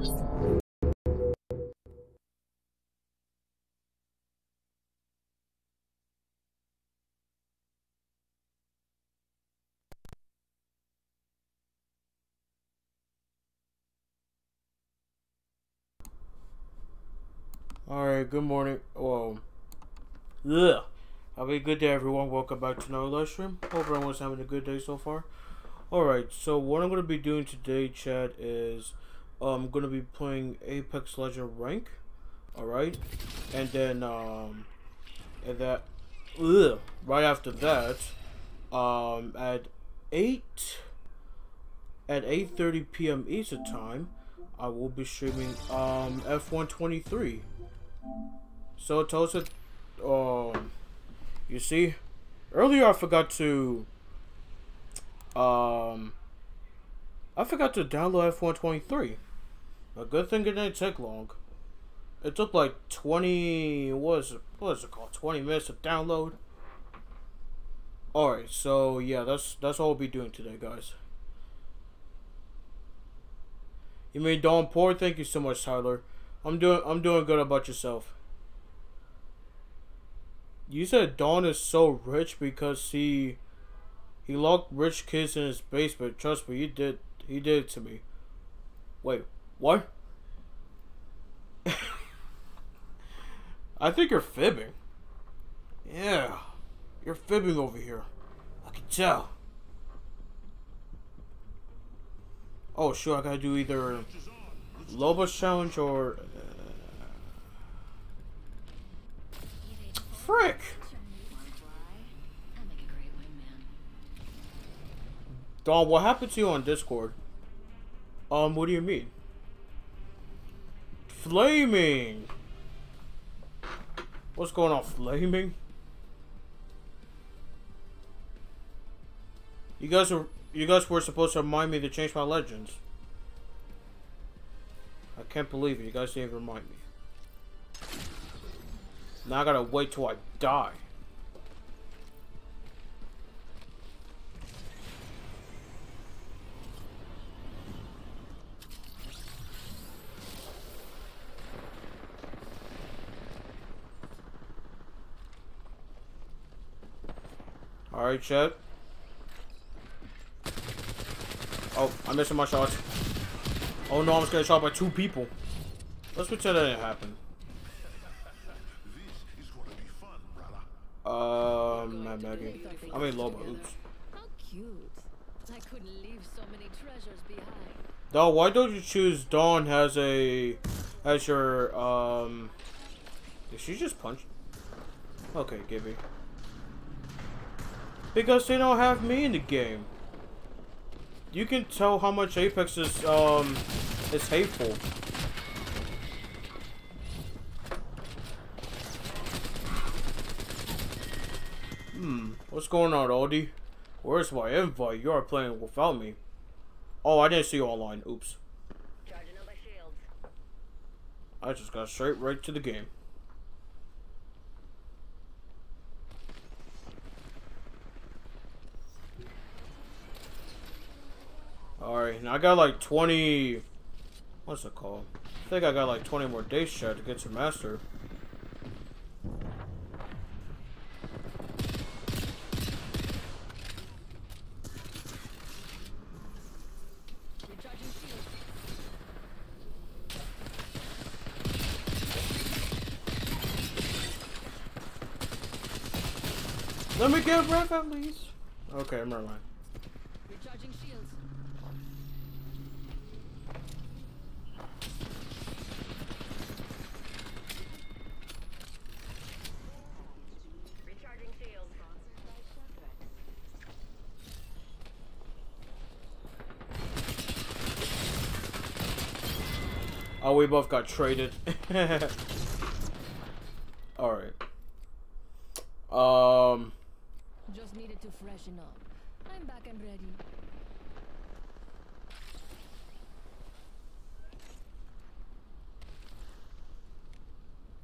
Alright, good morning. Well, ugh. Have a good day, everyone. Welcome back to another live stream. Hope everyone's having a good day so far. Alright, so what I'm going to be doing today, chat, is I'm um, to be playing Apex Legends Ranked. Alright? And then, um, and that, ugh, right after that, um, at 8, at 8.30 p.m. Eastern Time, I will be streaming, um, F123. So Tosa, um, you see, earlier I forgot to, um, I forgot to download F123. A good thing it didn't take long. It took like 20, what is it, what is it called, 20 minutes to download. Alright, so yeah, that's that's all we'll be doing today, guys. You mean Don Poor? Thank you so much, Tyler. I'm doing I'm doing good about yourself. You said Don is so rich because he he locked rich kids in his basement. Trust me, he did he did it to me. Wait, what? I think you're fibbing. Yeah, you're fibbing over here. I can tell. Oh, sure, I gotta do either Loba's challenge or frick? Don, what happened to you on Discord? Um, what do you mean? Flaming! What's going on, flaming? You guys were you guys were supposed to remind me to change my legends. I can't believe it. You guys didn't remind me. Now I gotta wait till I die. Alright, chat. Oh, I'm missing my shots. Oh no, I'm just getting shot by two people. Let's pretend that didn't happen. Um, not Maggie. I mean Loba. Oops. How cute. I couldn't leave so many treasures behind. Dawn, why don't you choose Dawn as a as your um Did she just punch? Okay, Gibby. Because they don't have me in the game. You can tell how much Apex is um is hateful. Hmm, what's going on, Aldi? Where's my invite? You are playing without me. Oh, I didn't see you online. Oops. I just got straight right to the game. Alright, now I got like 20... What's it called? I think I got like 20 more days chat to get to master. Let me get ref at least. Okay, mind. Recharging shields. Recharging shields. Oh, we both got traded. Alright. Um needed to freshen up. I'm back and ready.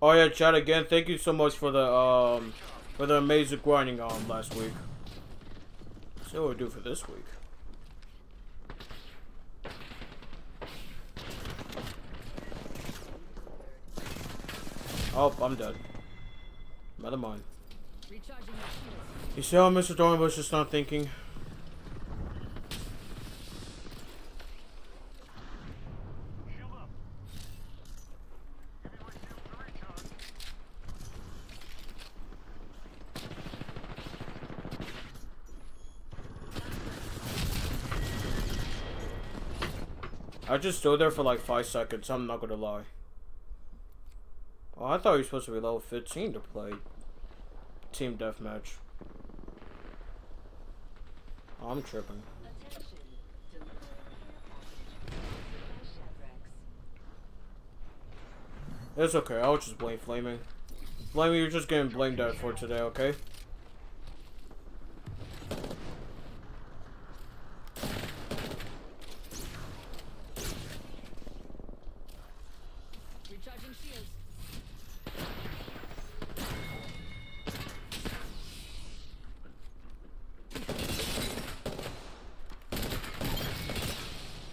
Oh yeah, chat again. Thank you so much for the um for the amazing grinding on last week. So what we do for this week. Oh, I'm dead. Never mind. You see how Mr. Don was just not thinking? I just stood there for like five seconds, I'm not gonna lie. Oh, I thought you were supposed to be level 15 to play Team Deathmatch. Oh, I'm tripping. It's okay, I was just blame Flaming. Flaming, you're just getting blamed out for today, okay?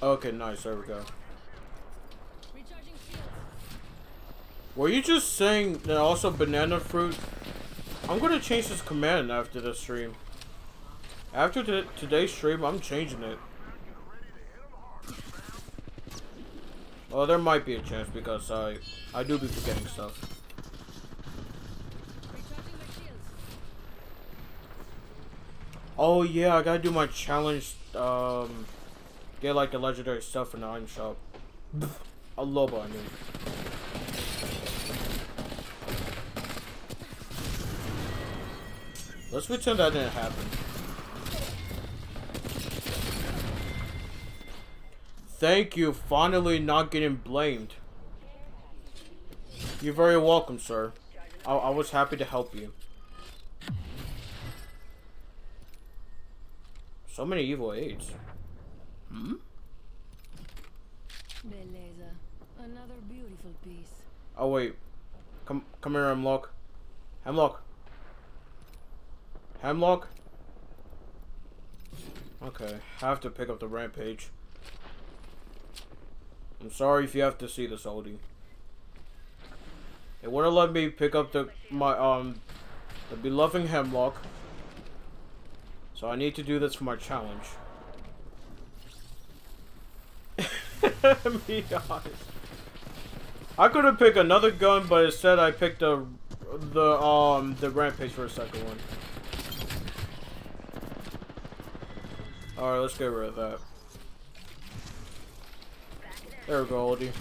Okay, nice. There we go. Were you just saying that also banana fruit? I'm gonna change this command after the stream. After today's stream, I'm changing it. Well, there might be a chance because I I do be forgetting stuff. Oh yeah, I gotta do my challenge. Um, Get like the legendary stuff in the item shop. A Loba, I mean. Let's pretend that didn't happen. Thank you, finally not getting blamed. You're very welcome, sir. I, I was happy to help you. So many evil aids. Hmm? Beleza. Another beautiful piece. Oh wait. Come come here, Hemlock. Hemlock. Hemlock? Okay, I have to pick up the rampage. I'm sorry if you have to see this, oldie. It wouldn't let me pick up the my um the beloved hemlock. So I need to do this for my challenge. be. I could have picked another gun, but instead I picked the the um the rampage for a second one. Alright, let's get rid of that. There we go, oldie.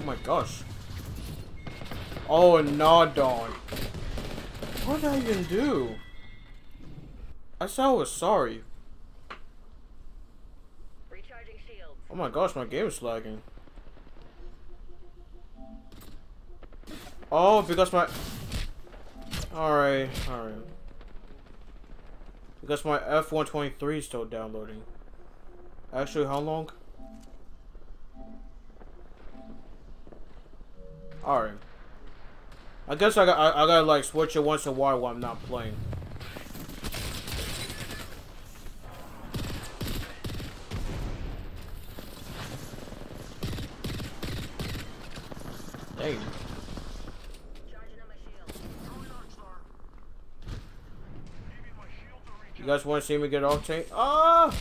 Oh my gosh. Oh, Nodon. What did I even do? I said I was sorry. Oh my gosh, my game is lagging. Oh, because my... Alright, alright. Because my F-123 is still downloading. Actually, how long? Alright. I guess I I, I gotta like switch it once in a while while I'm not playing. Dang. You guys want to see me get octane? Ah!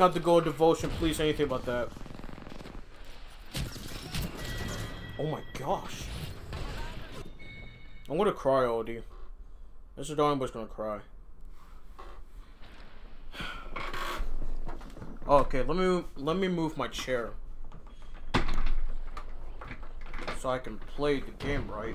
Not to go devotion, please, anything about that. Oh my gosh. I'm gonna cry, Odie. Mr. Darnboy's gonna cry. Oh, okay, let me let me move my chair. So I can play the game right.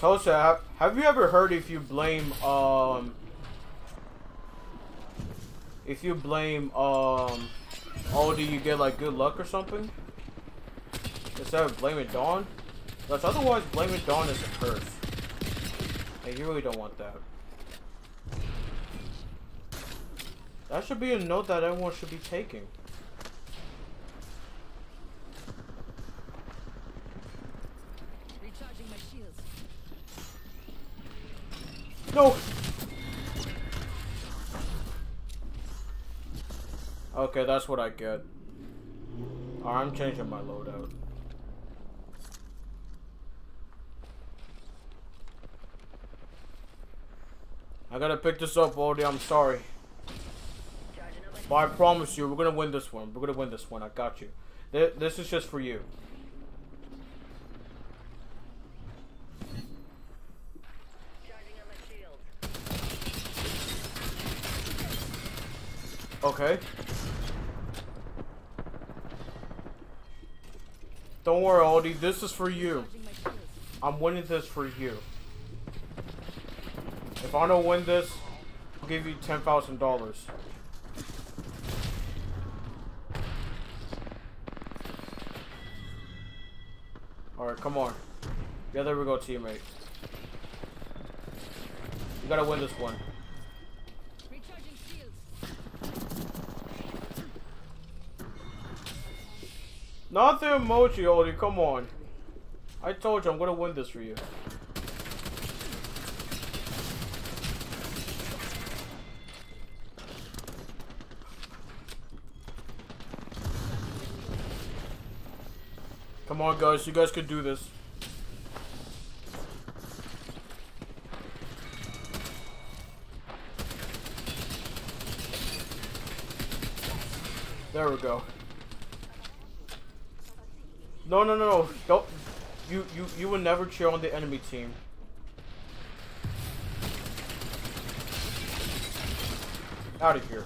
Tosa, have you ever heard if you blame, um, if you blame, um, oh, do you get, like, good luck or something? Instead of blaming Don? Because otherwise, blaming Don is a curse. And you really don't want that. That should be a note that everyone should be taking. Recharging my shields. No! Okay, that's what I get. I'm changing my loadout. I gotta pick this up, Odie. I'm sorry. But I promise you, we're gonna win this one. We're gonna win this one. I got you. Th- This is just for you. charging up my shields. Okay. Don't worry, Aldi. This is for you. I'm winning this for you. If I don't win this, I'll give you ten thousand dollars. Alright, come on. Yeah, there we go, teammate. You gotta win this one. Recharging shields. Not the emoji, Odie, come on. I told you I'm gonna win this for you. Come on, guys, you guys could do this. There we go. No, no, no, no. Don't. You, you, you will never cheer on the enemy team. Out of here.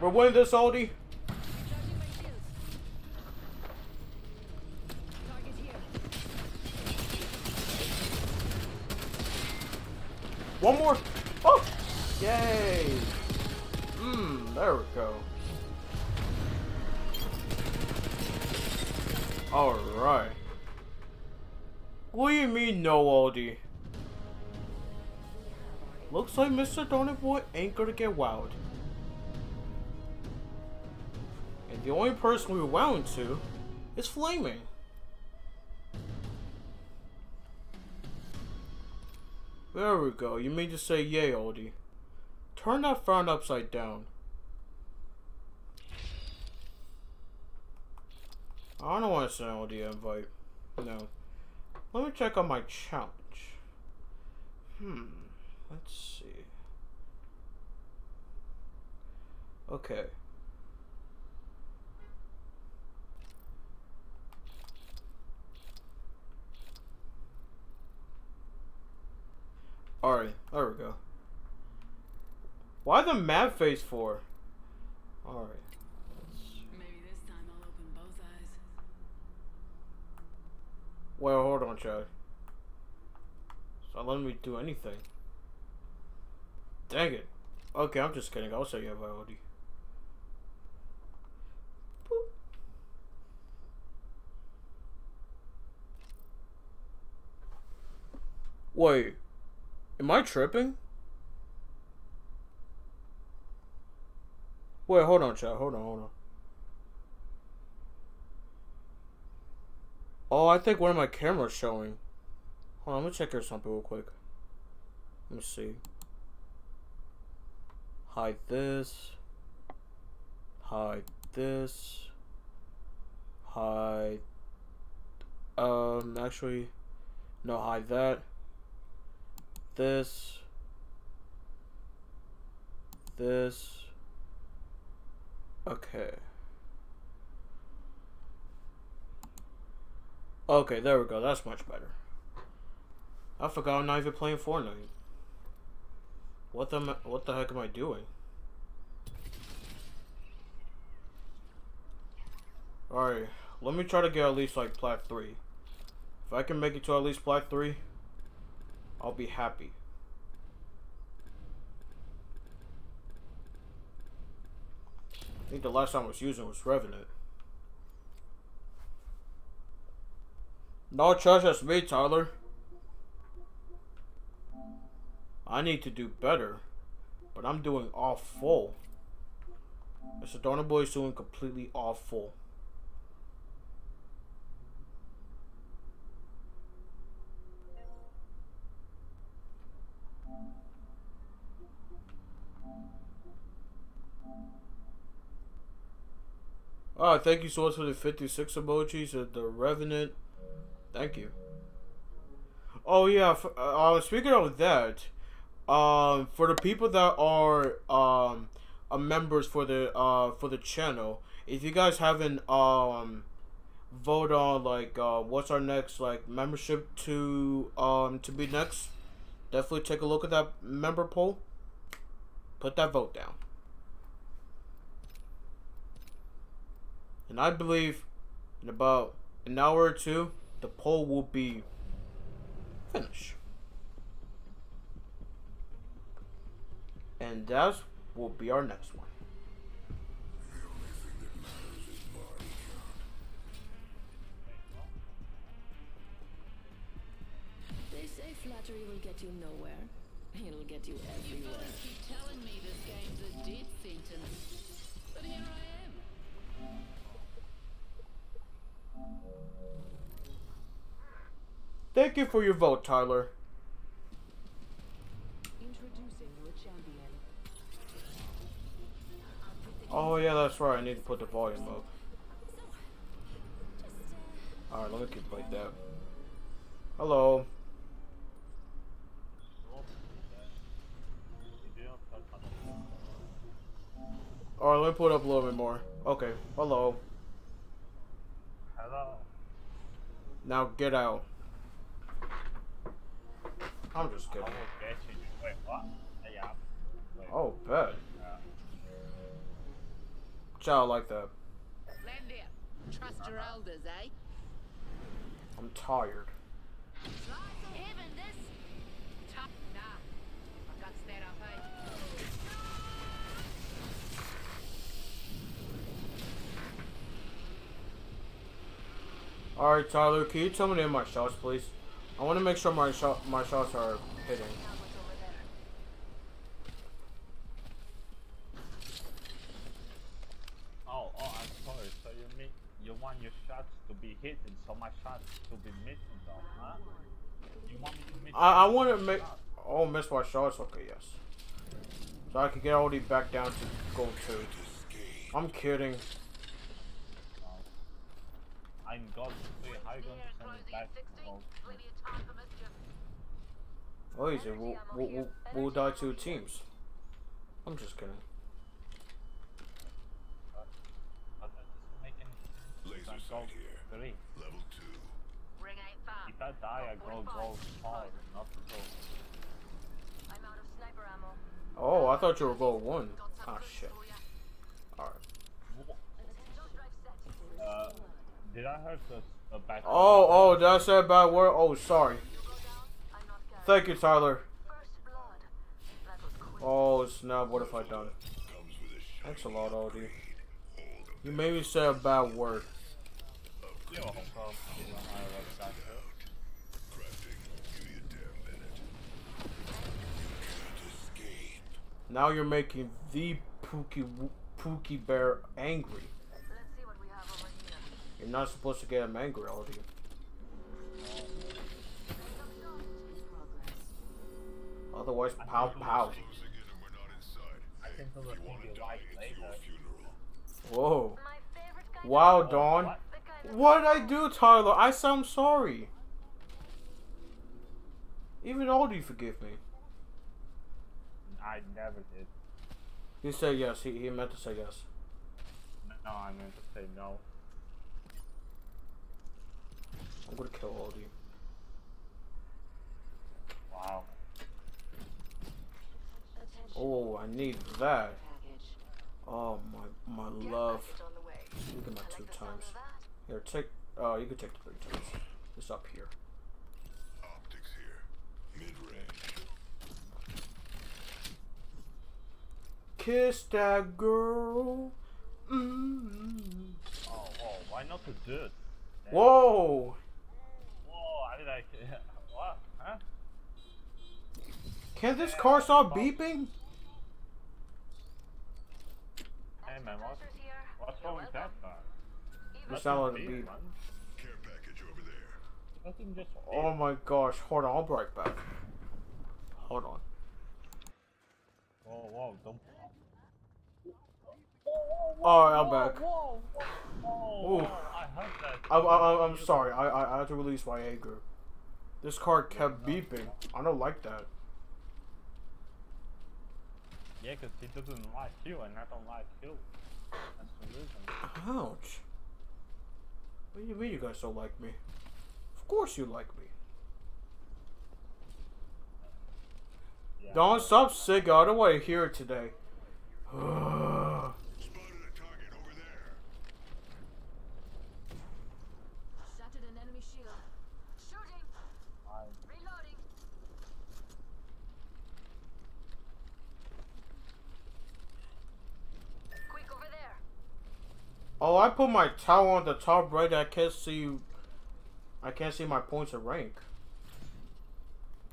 We're winning this, Aldi. One more. Oh! Yay! Mmm, there we go. Alright. What do you mean, no, Aldi? Looks like Mr. Donut Boy ain't gonna get wowed. And the only person we're wowing to is Flaming. There we go. You mean to say yay, oldie. Turn that frown upside down. I don't want to send oldie invite. No. Let me check on my challenge. Hmm. Let's see. Okay. Alright, there we go. Why the mad face for? Alright. Well, hold on, chat. It's not letting me do anything. Dang it. Okay, I'm just kidding. I'll show you IOD. Boop. Wait. Am I tripping? Wait, hold on, chat. Hold on, hold on. Oh, I think one of my cameras showing. Hold on, let me check here something real quick. Let me see. Hide this. Hide this. Hide. Um, actually, no, hide that. This. This. Okay. Okay, there we go. That's much better. I forgot I'm not even playing Fortnite. What the what the heck am I doing? Alright, let me try to get at least like plat 3. If I can make it to at least plat 3, I'll be happy. I think the last time I was using was Revenant. No charge as me, Tyler. I need to do better, but I'm doing awful. Mr. Donner Boy is doing completely awful. Oh, thank you so much for the 56 emojis. Uh, the Revenant. Thank you. Oh, yeah. f- Uh, speaking of that, um, for the people that are um, uh, members for the uh, for the channel, if you guys haven't um, vote on like uh, what's our next like membership to um to be next, definitely take a look at that member poll. Put that vote down. And I believe in about an hour or two, the poll will be finished. And that will be our next one. They say flattery will get you nowhere. It'll get you everywhere. Thank you for your vote, Tyler. Introducing your champion. Oh yeah, that's right. I need to put the volume up. Alright, let me keep like that. Hello. Alright, let me put it up a little bit more. Okay, hello. Hello. Now get out. I'm just I kidding. will get you. Wait, what? Yeah. Wait. Oh, bad. Child like that. Trust your elders, eh? I'm tired. Even this. Tough. Nah. I've got that up, eh? Alright, Tyler, can you tell me the name my shots, please? I want to make sure my shot my shots are hitting. oh, oh, I'm sorry. So you mean you want your shots to be hitting, so my shots to be missing, though, huh? You want me to miss? I, I want to make. Oh, miss my shots? Okay, yes. So I can get all the back down to goal two. I'm kidding. I'm God. Wait, how you going to send back? Oh, easy. We'll, we'll, we'll, we'll die two teams. I'm just kidding. but that doesn't make any sense. Laser sight here. three. Level two. Ring ain't far. If I die, I go gold hard, not so. I'm out of sniper ammo. Oh, I thought you were goal one. Ah, shit. Alright. Uh, did I hurt the back? Oh, oh, did I say a bad word? Oh, sorry. Thank you, Tyler. Oh, snap. What have I done? Comes with a shiny Thanks a lot, Aldi. You made me say a bad word. Yo, Hong Kong, you know how I was back there. crafting. Give me a damn minute. Can't escape. Now you're making the Pookie Pookie Bear angry. Let's see what we have over here. You're not supposed to get him angry, Aldi. Otherwise, pow pow. Closing in we're not inside. I think it was If you want to die, it's your funeral. Whoa. My favorite kind Wow, Don. what? the kind of What did I do, Tyler? I sound sorry. Even Aldi forgive me. I never did. He said yes. He, he meant to say yes. No, I meant to say no. I'm gonna kill Aldi. Wow. Oh, I need that. Oh my my love. on the way. You my two like the sound times. Here, take. Uh, you can take the three times. It's up here. Optics here. Mid range. Kiss that girl. Mm. Oh, oh, why not the dude? Whoa! Like, what? Huh? Can this car stop beeping? Hey man, what, Officers here. what's wrong with that car? It's Let not him like a beep. Care package over there. Let him just Oh my gosh, hold on, I'll be right back. Hold on. Whoa, whoa, don't. Alright, I'm back. Whoa, whoa, whoa, Ooh. Oh, I. I, I, I'm sorry, I, I, I had to release my anger. This car kept beeping. I don't like that. Yeah, because he doesn't like you and I don't like you. That's the reason. Ouch. What do you mean you guys don't like me? Of course you like me. Yeah. Don't stop singing. I don't want to hear it today. Spotted a target over there. Shattered an enemy shield. Shooting. I- Reloading. Quick over there. Oh, I put my towel on the top right. I can't see. I can't see my points of rank.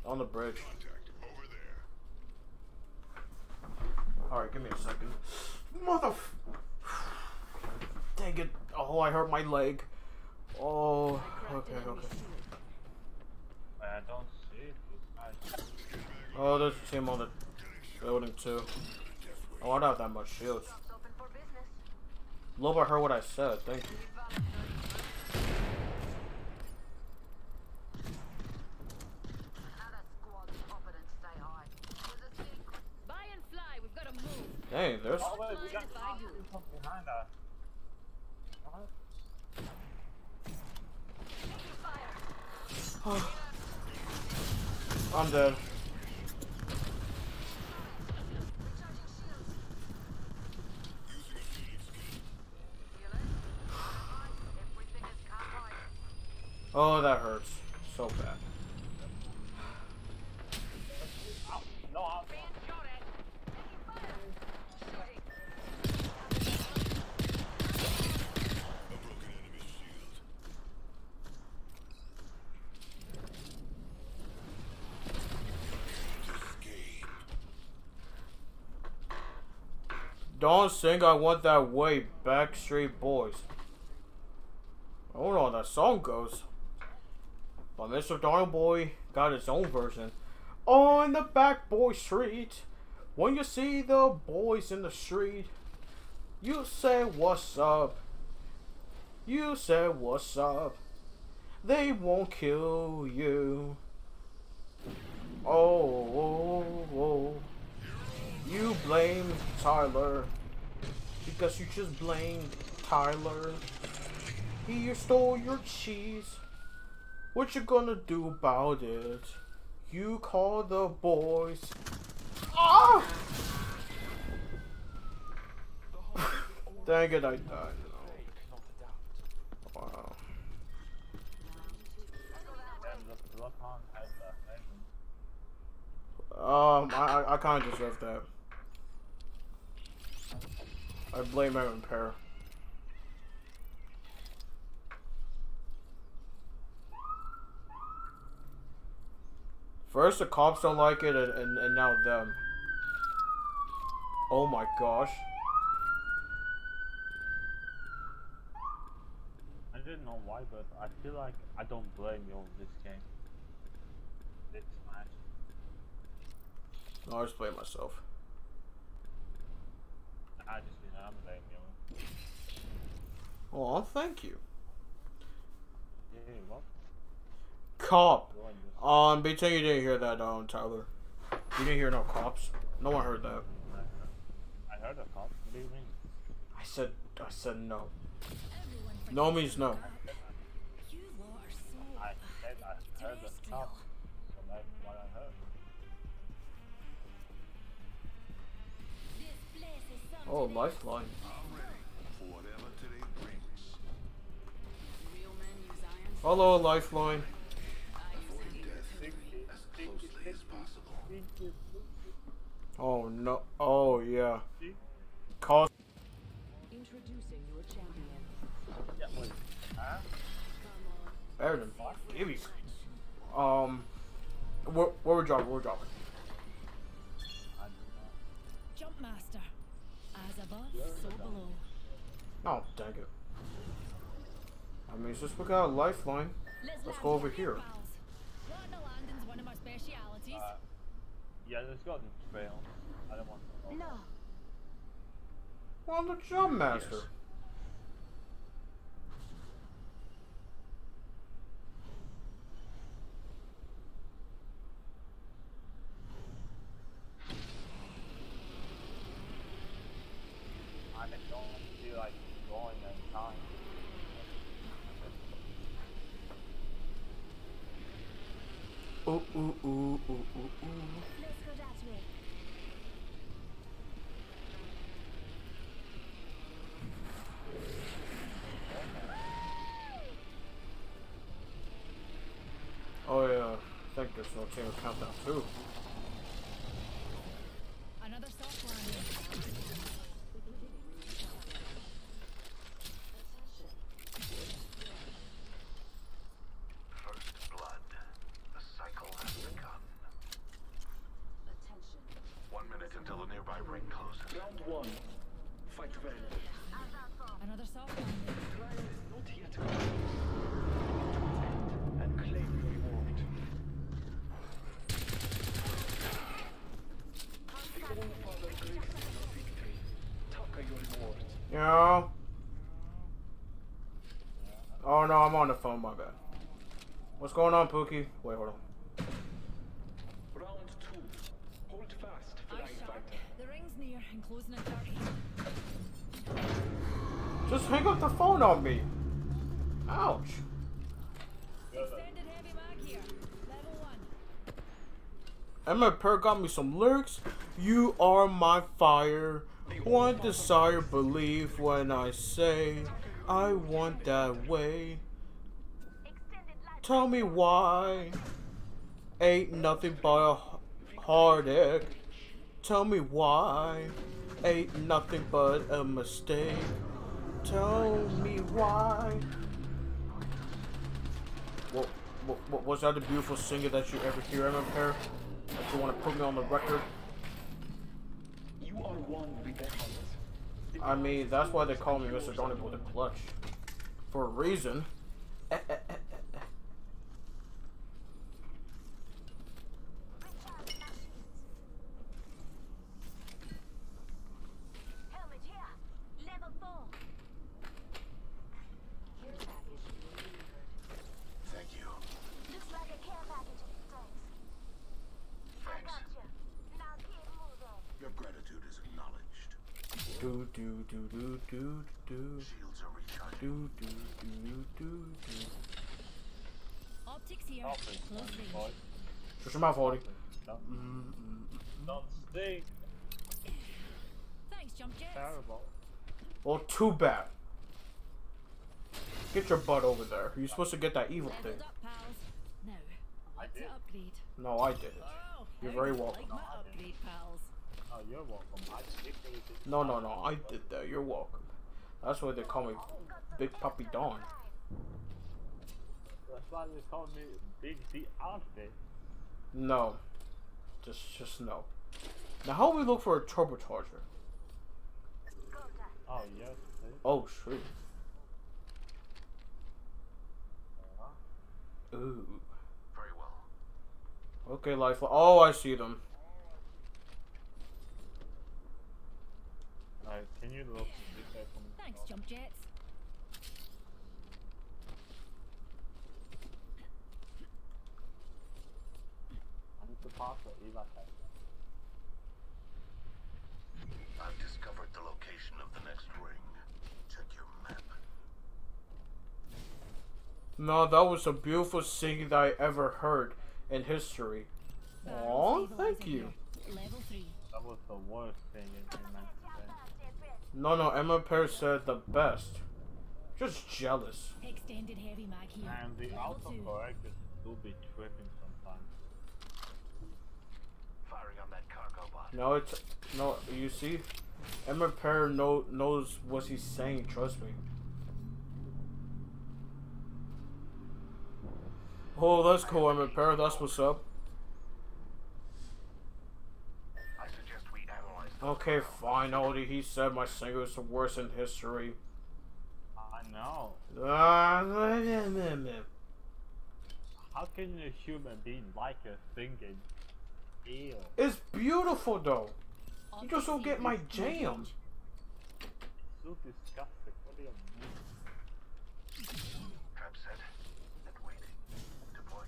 On the bridge. Contact over there. Alright, give me a second. Mother. Dang it. Oh, I hurt my leg. Oh, okay, okay. shield. I don't see it. Oh, there's a team on the building too. Oh, I don't have that much shields. Shops open for business. Loba heard what I said. Thank you. Another squad's popping and stay high. There's a secret. Buy and fly. We've got. Dang, there's. Oh, wait, we got Mind if I do? something from behind us. What? I'm dead. Recharging shields. Feel it? Everything is carbide. Oh, that hurts. So bad. Don't sing I Want That Way, Backstreet Boys. I don't know how that song goes. But Mr. Donald Boy got his own version. On the back boy street, when you see the boys in the street, you say what's up. You say what's up. They won't kill you. Oh, oh, oh. You blame Tyler because you just blamed Tyler. He stole your cheese. What you gonna do about it? You call the boys. Ah! Dang it, I died. Wow. Um, I, I, I kind of deserve that. I blame Aaron Pear. First the cops don't like it, and, and, and now them. Oh my gosh. I didn't know why, but I feel like I don't blame you on this game. This match. No, I just blame myself. I just did not blame you. Oh, thank you. Yeah, what? Cop. You and this- Um, BT, you didn't hear that, um, Tyler. You didn't hear no cops. No one heard that. I heard a cop. What do you mean? I said, I said no. No means no. You are so I said I heard a cop. So that's what I Oh no. Oh yeah. Call. Introducing your champion. Yeah, wait. Huh? Come on. Better than give me. Um, where, where we're dropping? Where we're dropping? I. Jump master. As above, so below. Oh, dang it. I mean, just we got a lifeline, let's go over here. Water one of my specialities. Uh, yeah, there's got the trail. I don't want to. No. Well, the jump master. I don't feel like going and time. Ooh, ooh, ooh, ooh, ooh, ooh. Let's go that way. Oh yeah, No team countdown too. Another soft landing. First blood. The cycle has begun. One minute until the nearby ring closes. Round one. Fight well. Another soft landing. Trial is not yet over. And claim your reward. The All-Father graces your victory. Taka your reward. Yeah. Oh no, I'm on the phone. My bad. What's going on, Pookie? Wait, hold on. Round two. Hold fast, flying fighter. The ring's near and closing in 30. Just hang up the phone on me. Ouch. Extended heavy mag here. Level one. Emma Per got me some lyrics. You are my fire. One desire, believe when I say I want that way. Extended life. Tell me why. Ain't nothing but a heartache. Tell me why. Ain't nothing but a mistake. Tell me why. What, what, what was that the beautiful singer that you ever hear, Emma Pear? That you want to put me on the record? You are one with the hunt. I mean, that's why they call me Mr. Donny with a clutch. For a reason. Eh, eh, eh, eh, eh. Helmet here. Level four. Care package delivered. Thank you. Looks like a care package. Thanks. I Thanks. got you. Now keep moving. Your gratitude is acknowledged. Do do do do do do Shields are recharging. do do do do do. Optics here. Stop it, Close son, range. boy. Shut your mouth, Hardy. Don't, Mm, mm. don't stay Thanks, jump jets. terrible. Well, too bad. Get your butt over there. You're supposed to get that evil thing. Leveled up, pals. Now, I did. No, I did it. Oh, You're very welcome. Like my upgrade, pals. Oh, you're welcome. I literally did No, no, no. I did that. You're welcome. That's why they call me Big Puppy Dawn. That's why they call me Big D Outfit. No. Just, just no. Now, how do we look for a turbocharger? Oh, yes. see? Oh, shoot. Uh-huh. Ooh. Very well. Okay, life. Oh, I see them. Alright, can you look jump jets. I need to pass the Eva test. I've discovered the location of the next ring. Check your map. No, that was the beautiful singing that I ever heard in history. Barrel Aw, thank you. Level three. That was the worst thing in my meant to say. No, no, Emma Pear said the best. Just jealous. Extended heavy mag here. And the Level two. autocorrect is do be tripping sometimes. Firing on that cargo bot. No, it's no. You see, Emma Pear know, knows what he's saying. Trust me. Oh, that's cool. I'm in Paris. That's what's up. I suggest we analyze the Okay, fine. Odie, he said my single is the worst in history. I know. Ah. How can a human being like a thinking? Ew. It's beautiful though. You just don't get my jam. So disgusting. What do you mean? trap set and waiting.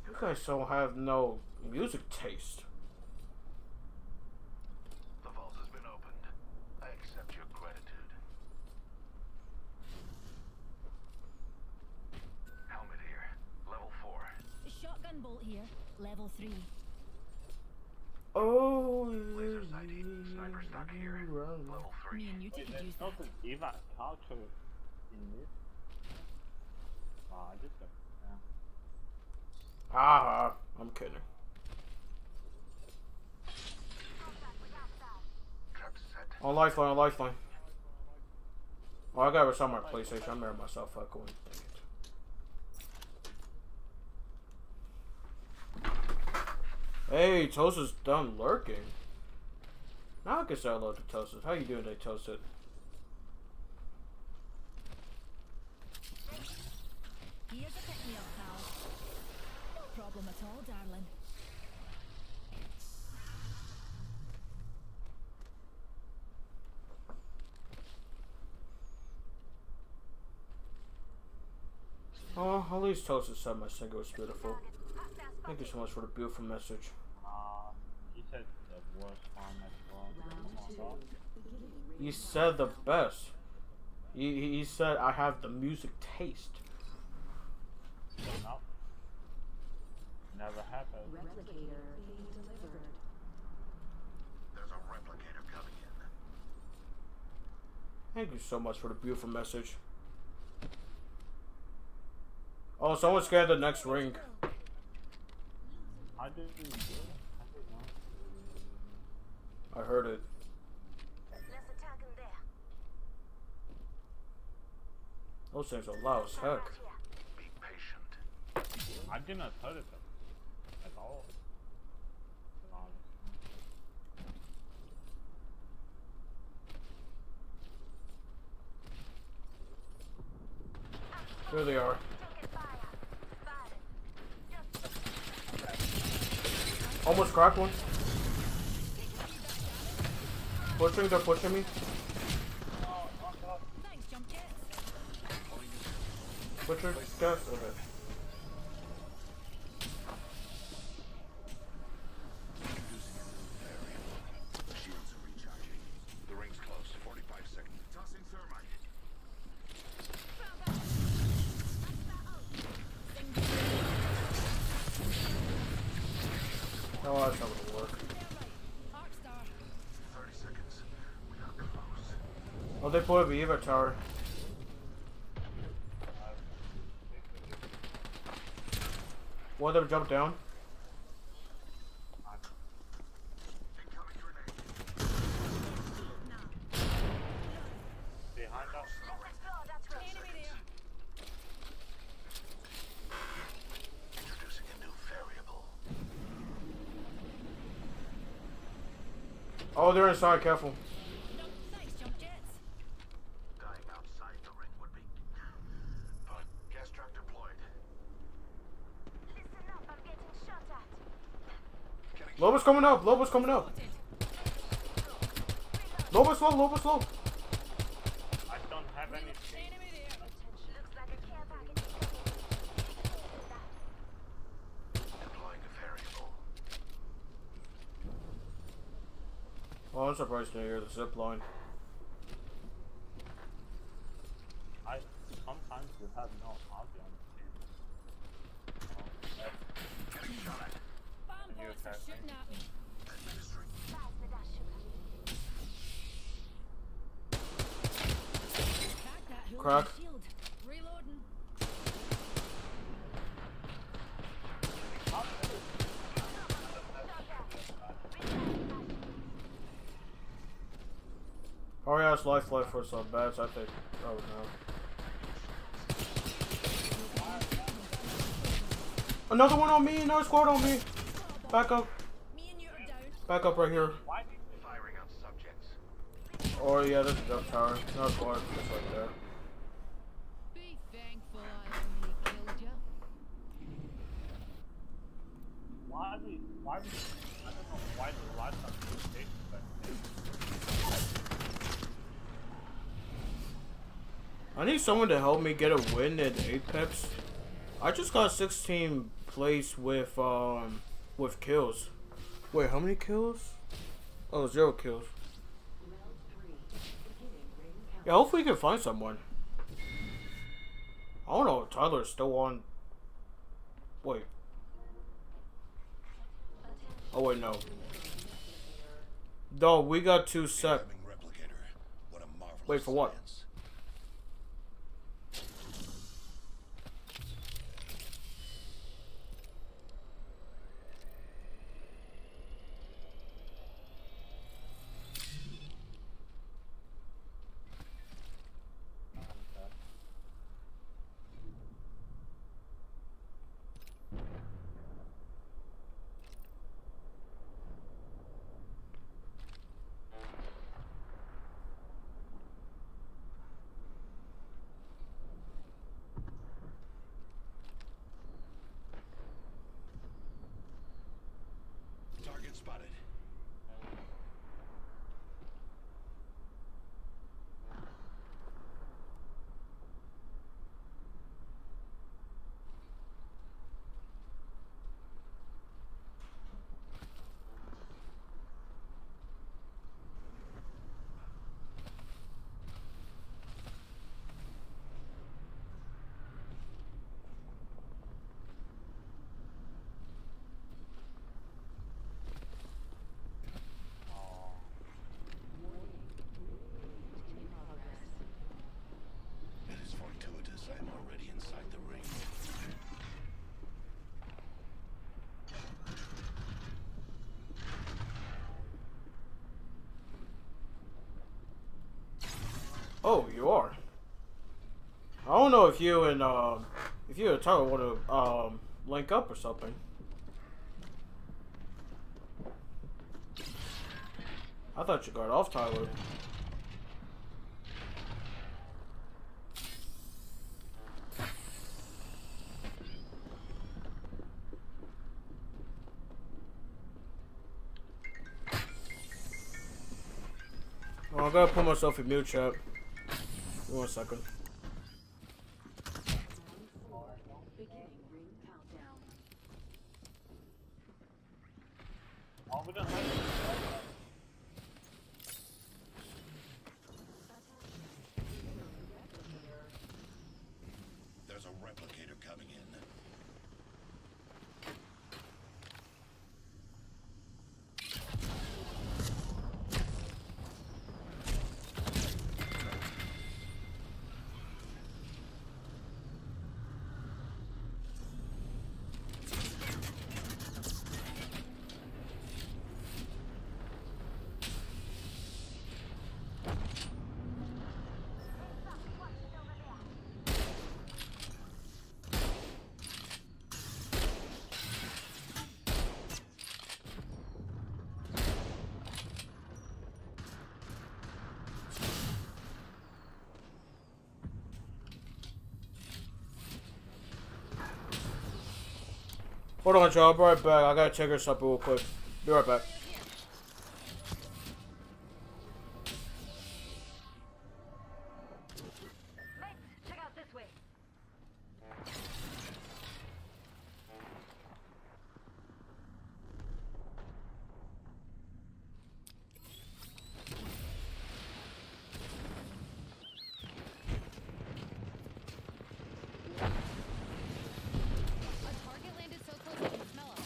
You guys don't have no music taste. The vault has been opened. I accept your gratitude. Helmet here. Level 4. Shotgun bolt here, level 3. Oh, Laser sighting. Sniper stock here. Level 3. Me and you Wait, there's use not that. an evac culture in this. Ah, I just got. Yeah. Ah, I'm kidding. On lifeline, on lifeline. Oh, I gotta restart my PlayStation. I'm marrying myself. Fuck going. Dang it. Hey, Toast's done lurking. Now I can say hello to Toasted. How you doing today, Toasted? Here's a pick me up, pal. No problem at all, darling. Oh, at least Toasted said my single was beautiful. Thank you so much for the beautiful message. Uh, he said the worst one as well. Come on, dog. He said the best. He, he- he said I have the music taste. No. Never happened. There's a replicator coming in. Thank you so much for the beautiful message. Oh, someone scared the next ring. How did you do it? I don't know. I heard it. Let's attack him there. Those things are loud as heck. Be patient. I did not hurt it at all. Um, Here they are. Taking fire. Firing. Almost cracked one. Pushing, they're pushing me. Butcher, gas. Okay. Shields are recharging. The ring's close. 45 seconds. Tossing thermite. No, that's not gonna work. Arc star. 30 seconds. We are close. Oh, they put a Viva tower. One of them jumped down. Incoming grenade. behind us. Let's explore that room. Enemy there. Introducing a new variable. Oh, they're inside. Careful. No, thanks, jump jets. Dying outside the ring would be. But gas trap deployed. Listen up, I'm getting shot at. Getting Loba's coming up. Loba's coming up. Loba's low. Loba's low. I don't have anything. Looks like a care package. deploying variable. Oh, I'm surprised to hear the zip line. I sometimes you have no audio on the team. You know, that's- Getting shot at. Bomb you bullets are attack me? shooting at me. Administering. Pass me that sugar. Crack that hole in Crack. the shield. Reloading. Oh Oh, yeah, it's life life for some bats. I think. Oh no. Another one on me. Another squad on me. Back up. Me and you down. Back up right here. Why Firing on subjects. Oh yeah, there's a duck tower. Another squad. Just right there. Be thankful I only killed you. why did why did I don't know why the last time you I need someone to help me get a win at Apex. I just got 16 place with um with kills. Wait, how many kills? Oh, zero kills. Yeah, hopefully we can find someone. I don't know if Tyler's still on. Wait. Oh wait, no. No, we got two set. Incoming replicator. What a marvelous Wait, for what? science. Target spotted. It is fortuitous I am already inside the ring. Oh, you are. I don't know if you and um, if you and Tyler want to um link up or something. I thought you got off Tyler. Oh, I gotta put myself in mute chat. One second. Oh, we don't have There's a replicator coming in. Joe. I'll be right back. I gotta check her something real quick. Be right back. Check out this way. A target landed so close I can smell it.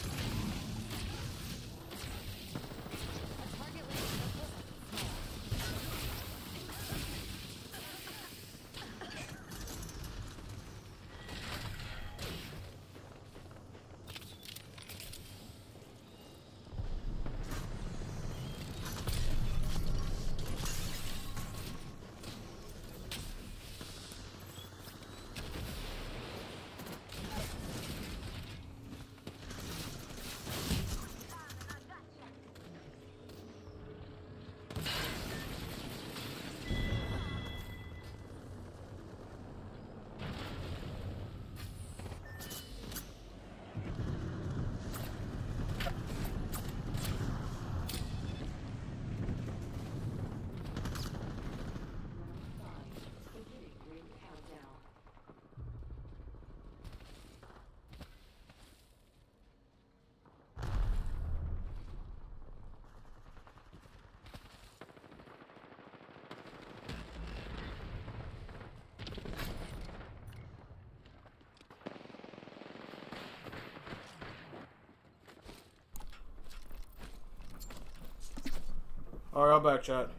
Alright, I'll back chat.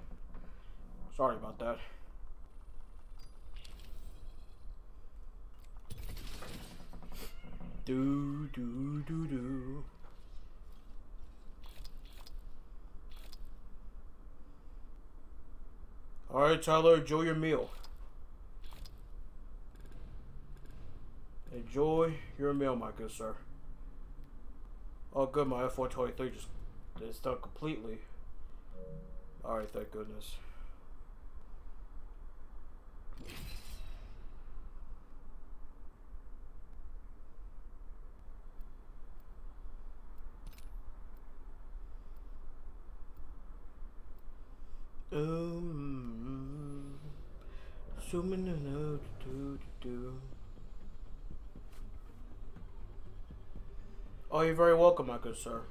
Sorry about that. Do do do do. Alright, Tyler, enjoy your meal. Enjoy your meal, my good sir. Oh, good, my F423 just is done completely. Alright, thank goodness. Um, out, do, do, do. Oh, you're very welcome, my good sir.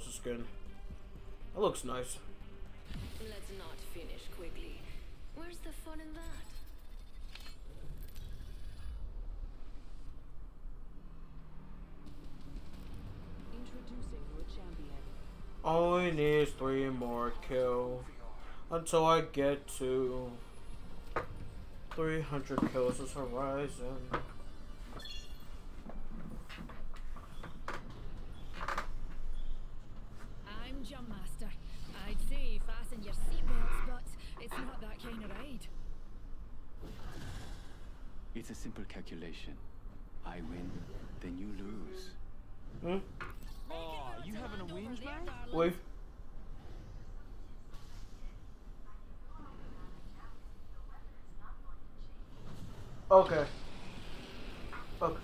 I like that skin. That looks nice. Let's not finish quickly. Where's the fun in that? Introducing your champion. Only needs three more kills until I get to 300 kills as Horizon. I'm Jump Master. I'd say fasten your seatbelts, but it's not that kind of ride. It's a simple calculation. I win, then you lose. Hmm? Oh, you having a whinge, man? Wait. Okay. Okay.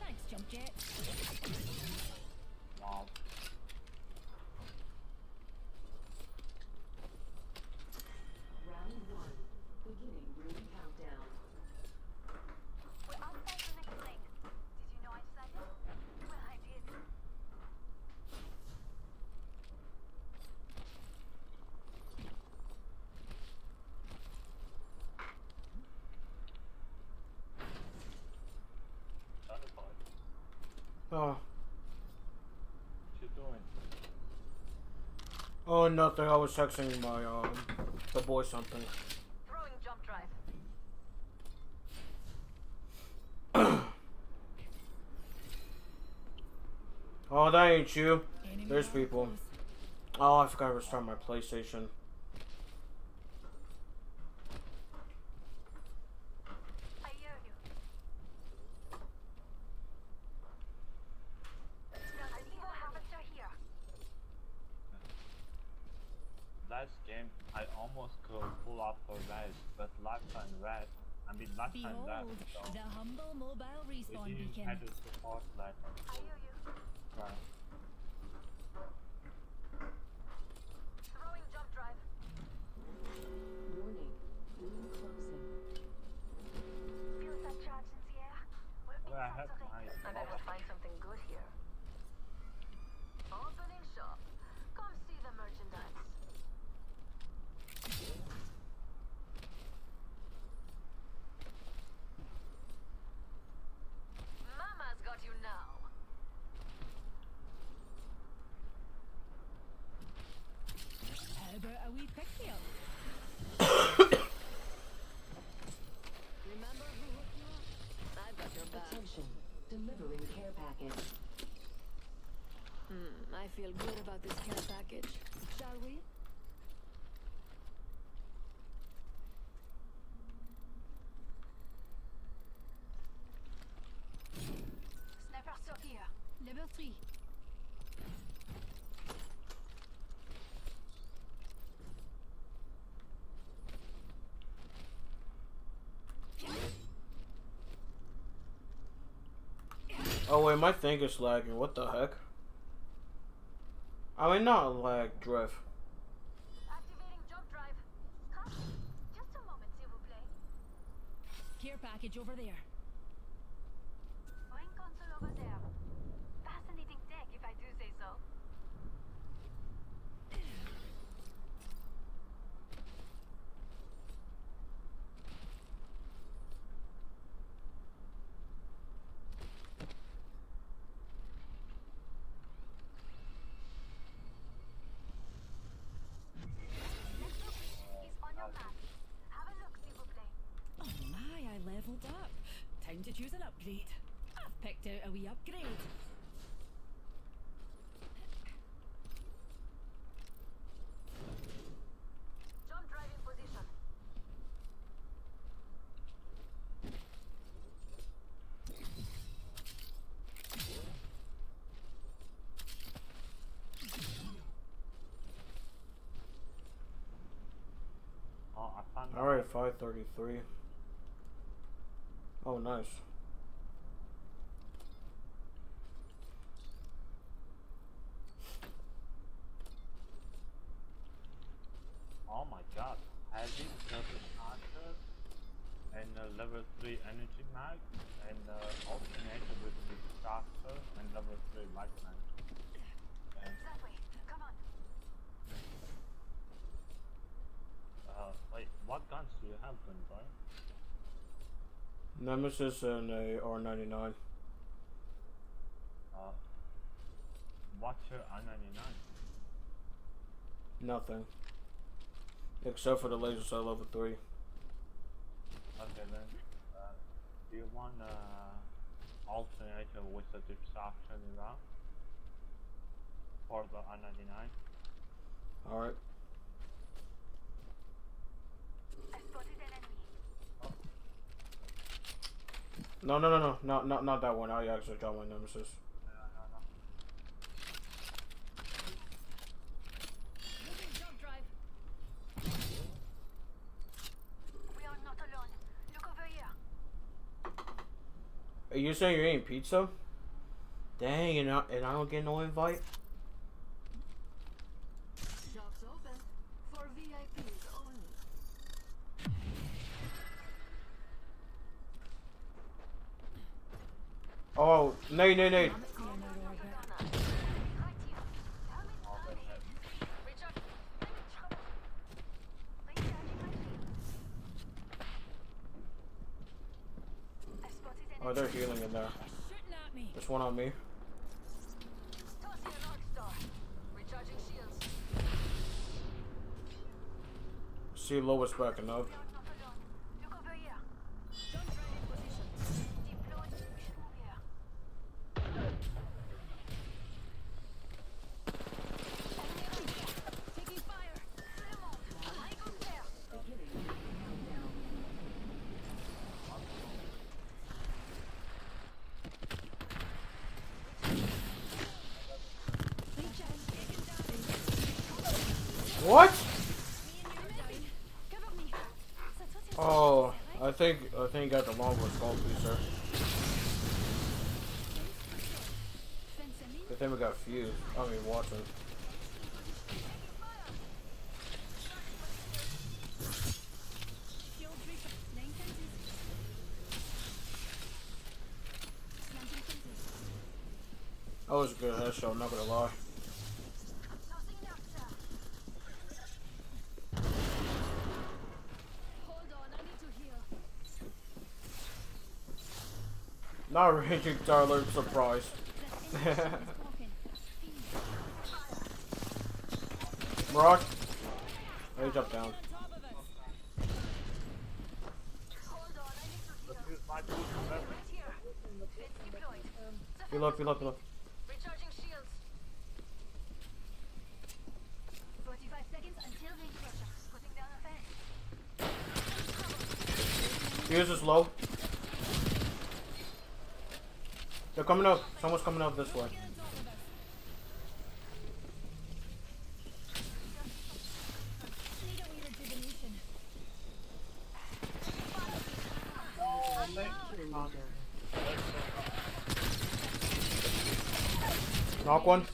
Thanks, Jump Jet. Wow. Round one. Beginning ring countdown. We're outside the next ring. Did you know I said it? Well, I did. Satisfied. Oh. What you doing? Oh, nothing. I was texting my, um, the boy something. Throwing jump drive. Oh, that ain't you. Enemy There's people. Oh, I forgot to restart my PlayStation. I hear you. I think what happens are here. Last game, I almost could pull up for red, but last time red, I mean last time red, Behold, so the humble mobile we respawn didn't beacon. have to support that. I hear you. Right. Throwing jump drive. Warning. Ring closing. Feel that charge in the air? We're Well, I inside have the ring. my I better find something good here. Opening shop. Come see the merchandise. Mama's got you now. How about a wee pick me up? Remember who hooked you up? I've got Delivering care package. Hmm, I feel good about this care package. Shall we? Sniper sur here. Level 3. Oh wait, my thing is lagging. What the heck? I mean, not like drift. Activating jump drive. Copy. Just a moment, s'il vous plaît. Care package over there. Ring console over there. Fascinating tech, if I do say so. Next location is on your map. Have a look, s'il vous plaît. Oh my, I leveled up. Time to choose an upgrade. I've picked out a wee upgrade. Jump drive in position. Oh, I Alright, 533. Oh, nice. Oh my god. Heavy double charger and uh, level 3 energy mag and uh, alternator with the starter and level 3 light mag. And That way. Come on. uh, wait, what guns do you have then? Nemesis and a R99. Uh, what's your R99? Nothing. Except for the laser cell level 3. Okay then, uh, do you want uh, alternator with the disruption around? For the R99? Alright. I spotted an enemy. No, no, no, no. Not, not, not that one. I actually got my Nemesis. Are you saying you're eating pizza? Dang, and I, and I don't get no invite? Shops open for VIPs only. Oh, nay, nay, nay. Damn it, clear now, Robert. Right here. Helmet ready. Recharge. Recharging my shields. I spotted an Oh, they're healing in there. There's one on me. See Lois backing up. We are not alone. Look over here. Jump drive in position. Deployed. We should move here. Taking fire. Fremont. I go there. Beginning countdown. What? Cover me. Oh, I think I think you got the wrong skull piece, sir. Fencing me. I think we got fused. I mean. Planting fences. That was a good headshot, I'm not gonna lie. Not raging Tyler, surprise. Walking. Rock. Hey, jump down. On top of us. Hold on. I need to heal. Use my boots and Right here. It's deployed. Heal up, heal up, heal up. Recharging shields. 45 seconds until range pressure. Putting down a fence. Fuse is low. They're coming up. Someone's coming up this way. Get on top of us. Need a wee rejuvenation. Knock one.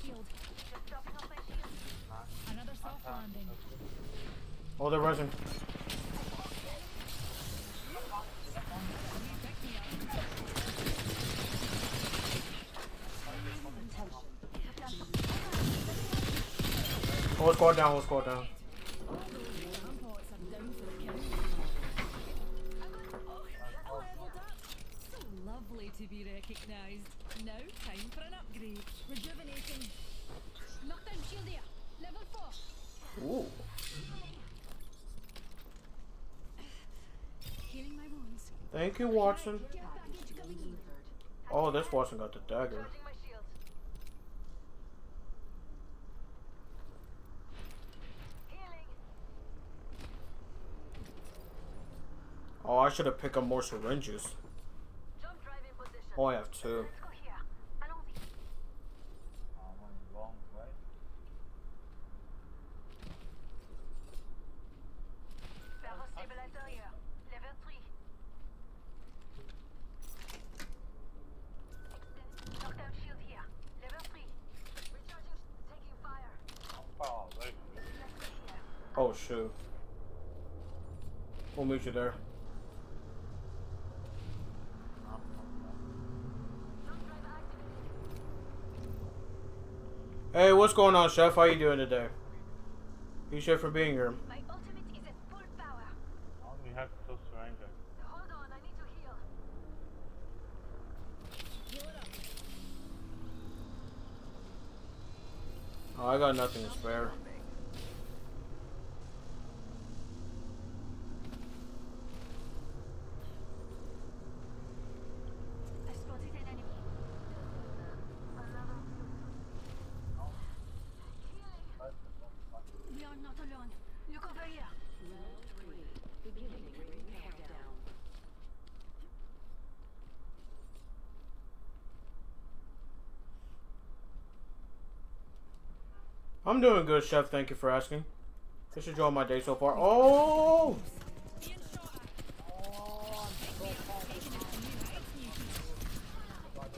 Oh, they're rising. Whole squad down, whole squad down. Wattson. Oh, this Wattson got the dagger. Oh, I should have picked up more syringes. Oh, I have two. Let's go here. Allons-y. I went the wrong way. Barrel stabilizer here. Level 3. Extended knockdown shield here. Level 3. Recharging, taking fire. How far away from me? Let's go here. Oh, shoot. We'll meet you there. I'm not there. Jump drive activated. Hey, what's going on, Chef? How you doing today? You Chef for being here. My ultimate is at full power. I only have two syringes. Hold on, I need to heal. Heal it up. Oh, I got nothing to spare. I spotted an enemy. Another Healing. We are not alone. Look over here. I'm doing good, Chef. Thank you for asking. This is enjoying my day so far. Oh! Being shot at. Taking it to new heights, new people.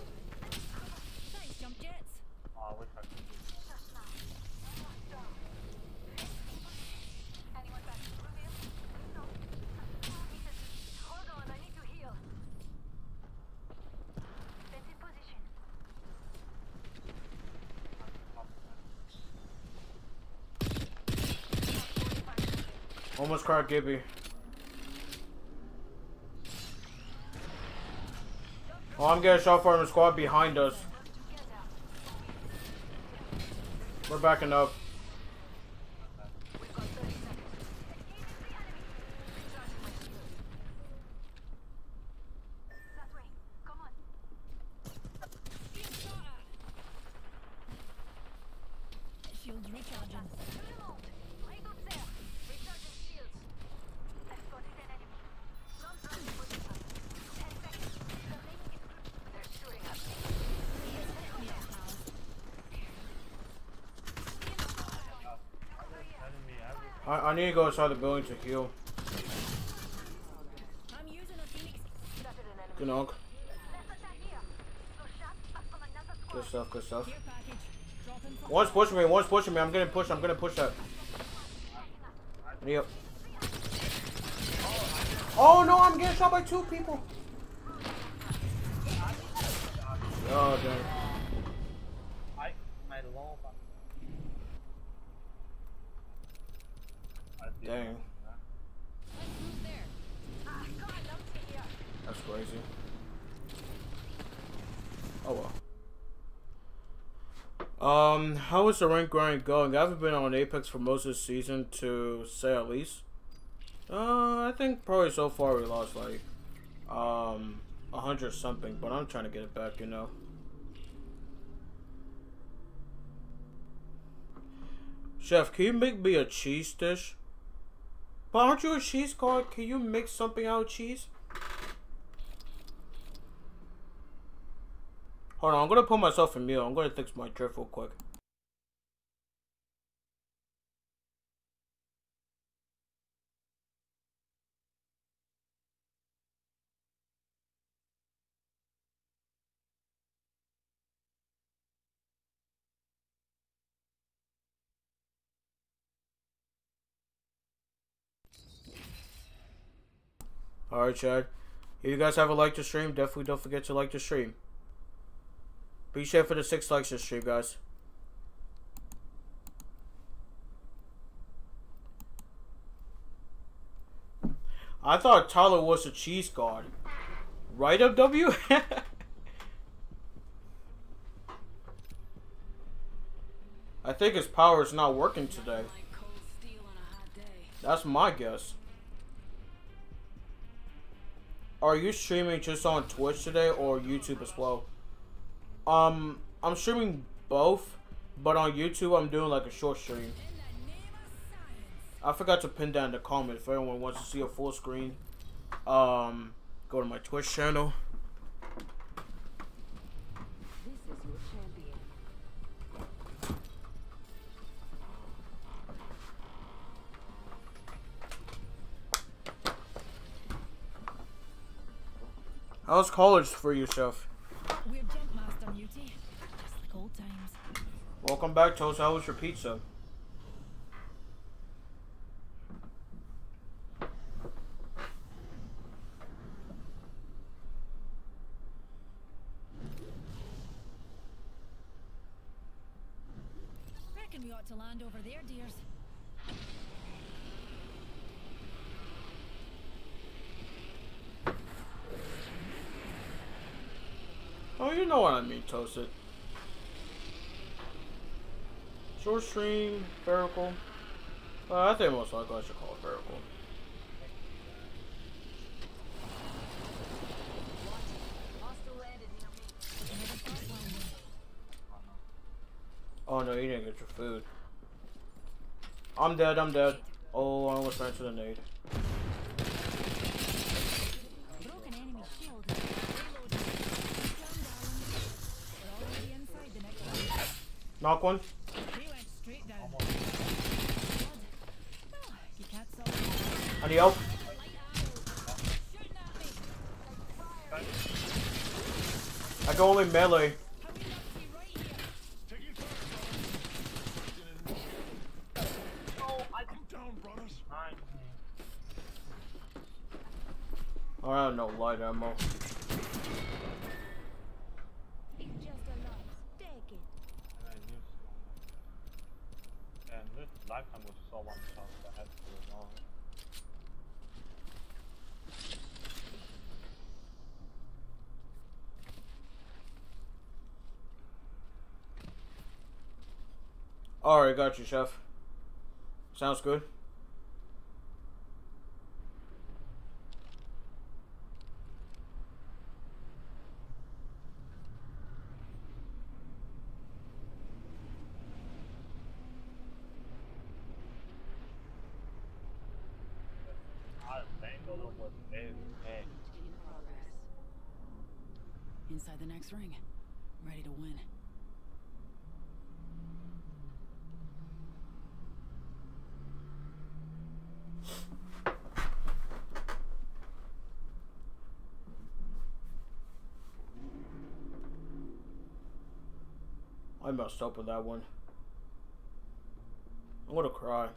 Thanks, jump jets. Oh, I wish I could do Anyone back to Ruby? No. Ethan, hold on, I need to heal. Fence in position. Cracked Gibby. Oh, I'm getting shot from a squad behind us. We're backing up. We've got 30 seconds. Escape the enemy. Recharging my shield. That way. Come on. Being shot at. Shields recharging. Reload. Right up there. Recharging shields. I spotted an enemy. Jump drive in position. 10 seconds. The ring is They're shooting at me. Me up, pal. enemy everywhere. I, need to go inside the building to heal. Good knock. Good stuff, good stuff. One's pushing me, one's pushing me. I'm getting pushed, I'm gonna push that. Yep. Oh no, I'm getting shot by two people. Oh, dang. I my long one. I did Dang. that. Let's move there. Ah, God, I'm here. That's crazy. Oh well. Um, how is the rank grind going? I haven't been on Apex for most of the season, to say at least. Uh, I think probably so far we lost like, um, a hundred something, but I'm trying to get it back, you know. Chef, can you make me a cheese dish? But aren't you a cheese god? Can you make something out of cheese? Hold on, I'm gonna put myself in mute. I'm gonna fix my drift real quick. Alright, chat. If you guys haven't liked the stream, definitely don't forget to like the stream. Be sure for the six likes this stream, guys. I thought Tyler was a cheese guard. Right, FW? I think his power is not working today. That's my guess. Are you streaming just on Twitch today or YouTube as well? Um, I'm streaming both, but on YouTube I'm doing like a short stream. I forgot to pin down the comment if anyone wants to see a full screen. Um, go to my Twitch channel. How's college for you, Chef? We're jump master Muty. Just like old times. Welcome back, Toast. How was your pizza? Reckon we ought to land over there, dears. Oh, you know what I mean, Toasted. Short stream, Verical. Uh, I think most likely I should call it landing. Oh no, you didn't get your food. I'm dead, I'm dead. Oh, I almost ran to the nade. Broken enemy shield. Reloading. Calm down. We're already inside the next one. Knock one. They went straight down. Blood. Oh, you can't solve it. I need help. Light arrows. Shooting at me. I go only melee. How we not see right here? Nine. Oh, I have no light ammo. It's just a loss. Take it. And I used one. And this lifetime was so one shot that I had to do it. Alright, got you, chef. Sounds good. I think it was AFK. In progress. Inside the next ring. Ready to win. Up with that one. I'm gonna cry.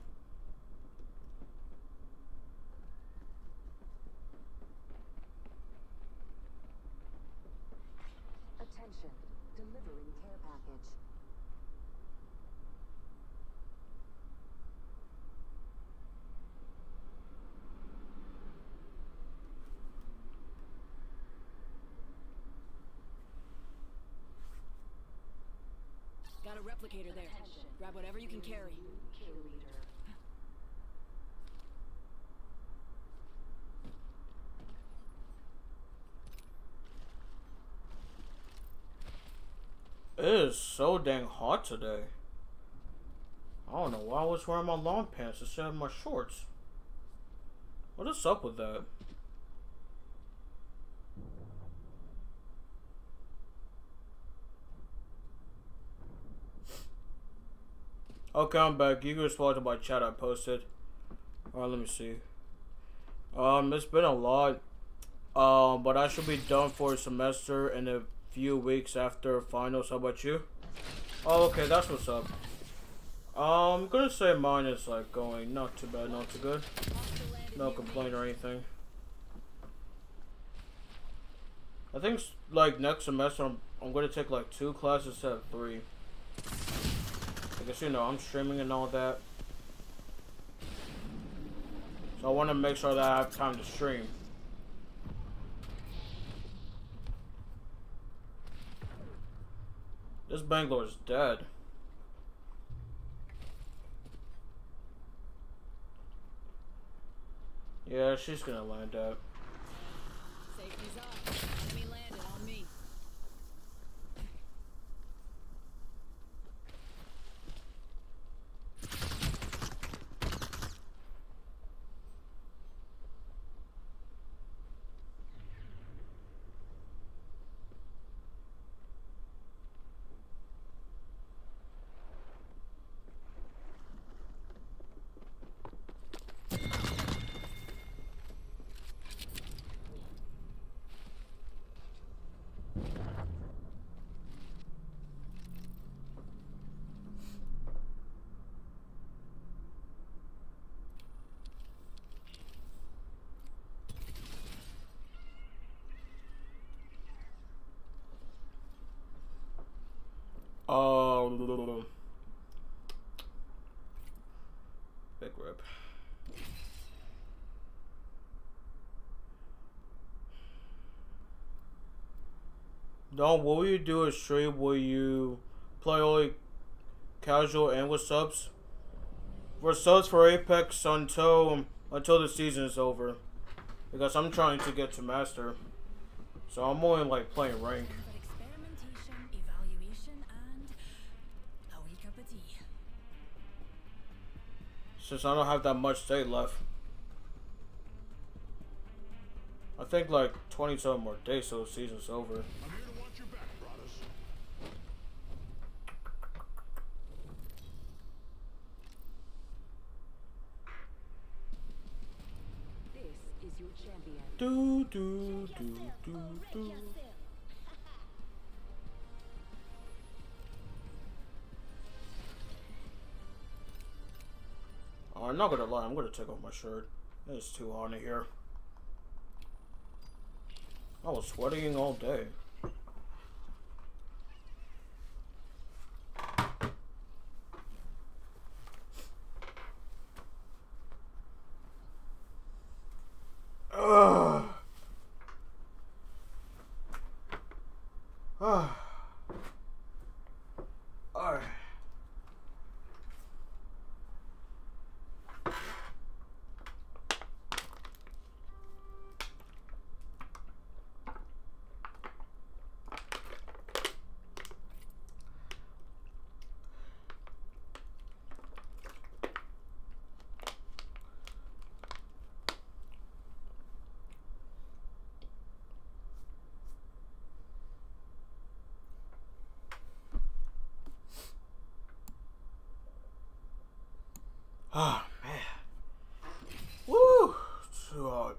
Attention. Delivering care package. Got a replicator there. Grab whatever you can carry. It is so dang hot today. I don't know why I was wearing my long pants instead of my shorts. What is up with that? Okay, I'm back. You can respond to my chat I posted. Alright, let me see. Um, it's been a lot. Um, but I should be done for a semester in a few weeks after finals. How about you? Oh, okay, that's what's up. Um, I'm gonna say mine is like going not too bad, not too good. No complaint or anything. I think like next semester I'm, I'm gonna take like two classes instead of three. You know I'm streaming and all that. So I want to make sure that I have time to stream. This Bangalore is dead. Yeah, she's gonna land up. Enemy landed on me. Big rip. Don, what will you do a stream where you play only casual and with subs? For subs for Apex until until the season is over, because I'm trying to get to master, so I'm only like playing rank. Since I don't have that much day left. I think like 20 some more days so the season's over. I'm here to watch your back, brothers. This is your champion. Do do do do do. I'm not gonna lie, I'm gonna take off my shirt. It's too hot in here. I was sweating all day. Ugh. Ah. Alright. Ah, man. Woo! Too hot.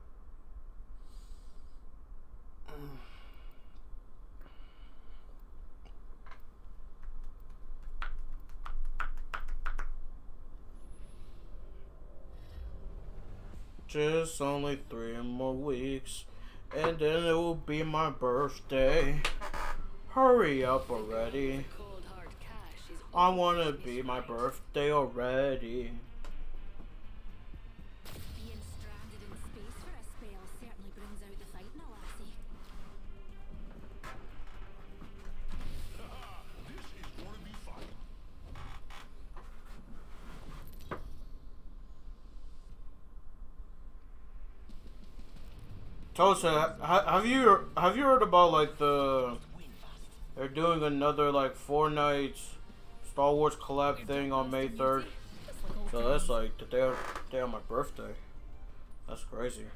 Just only three more weeks, and then it will be my birthday. Hurry up already. Cold hard cash is I wanna be my birthday already. Ha- have you have you heard about like the they're doing another like Fortnite Star Wars collab thing on May third? So that's like the day of, day of my birthday. That's crazy.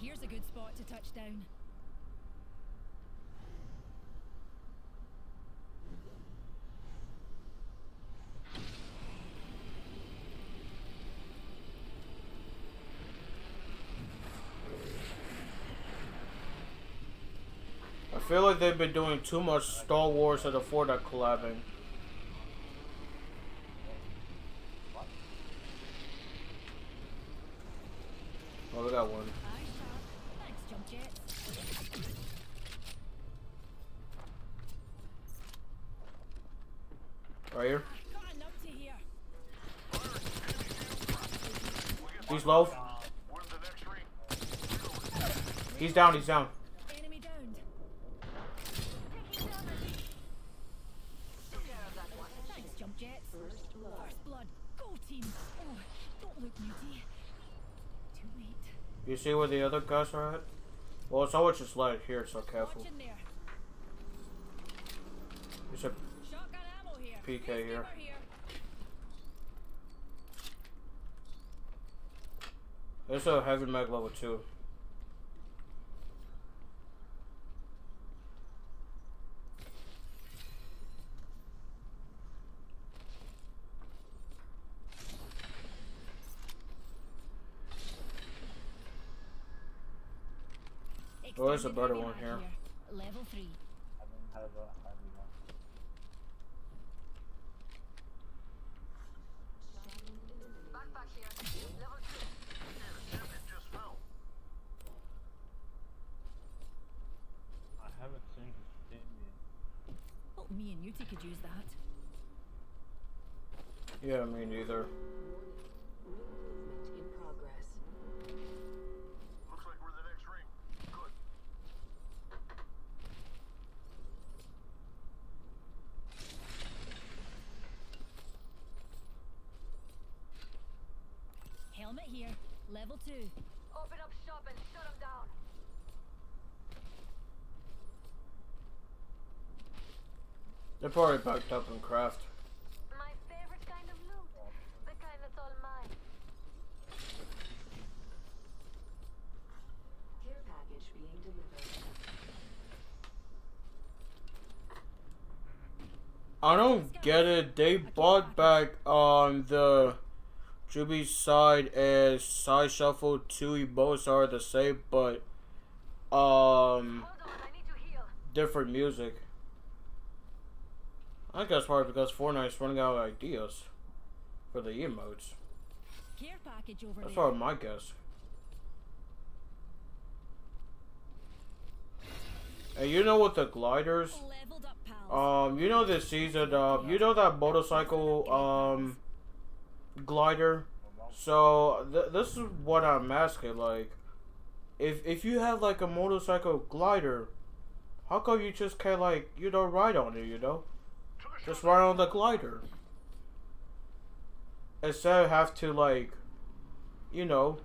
Here's a good spot to touch down. I feel like they've been doing too much Star Wars and the Fortnite collabing. Oh, we got one. Right here. He's low. He's down. He's down. where the other guys are at? Well, it's always just light here, so careful. There's a PK here. There's a heavy mag level 2. There's a better one here. Level three. I don't have a heavy one. Backpack here. Level two. Champion just fell. I haven't seen his team yet. Oh, me and Yuti could use that. Yeah, me neither. in progress. Looks like we're in the next ring. Good. Helmet here. Level two. Open up shop and shut them down. They're probably backed up in craft. My favorite kind of loot. The kind that's all mine. Care package being delivered. I don't get it. They bought back on the Juby side as side shuffle two both are the same, but um Hold on, I need to heal. different music. I think that's probably because Fortnite's running out of ideas for the emotes. Care package over That's there. probably my guess. And you know what the gliders? Leveled up, pals. Um, you know this season, uh, you know that motorcycle, um, glider? So, th- this is what I'm asking, like, if, if you have, like, a motorcycle glider, how come you just can't, like, you know, ride on it, you know? Just ride on the glider. Instead of have to, like, you know,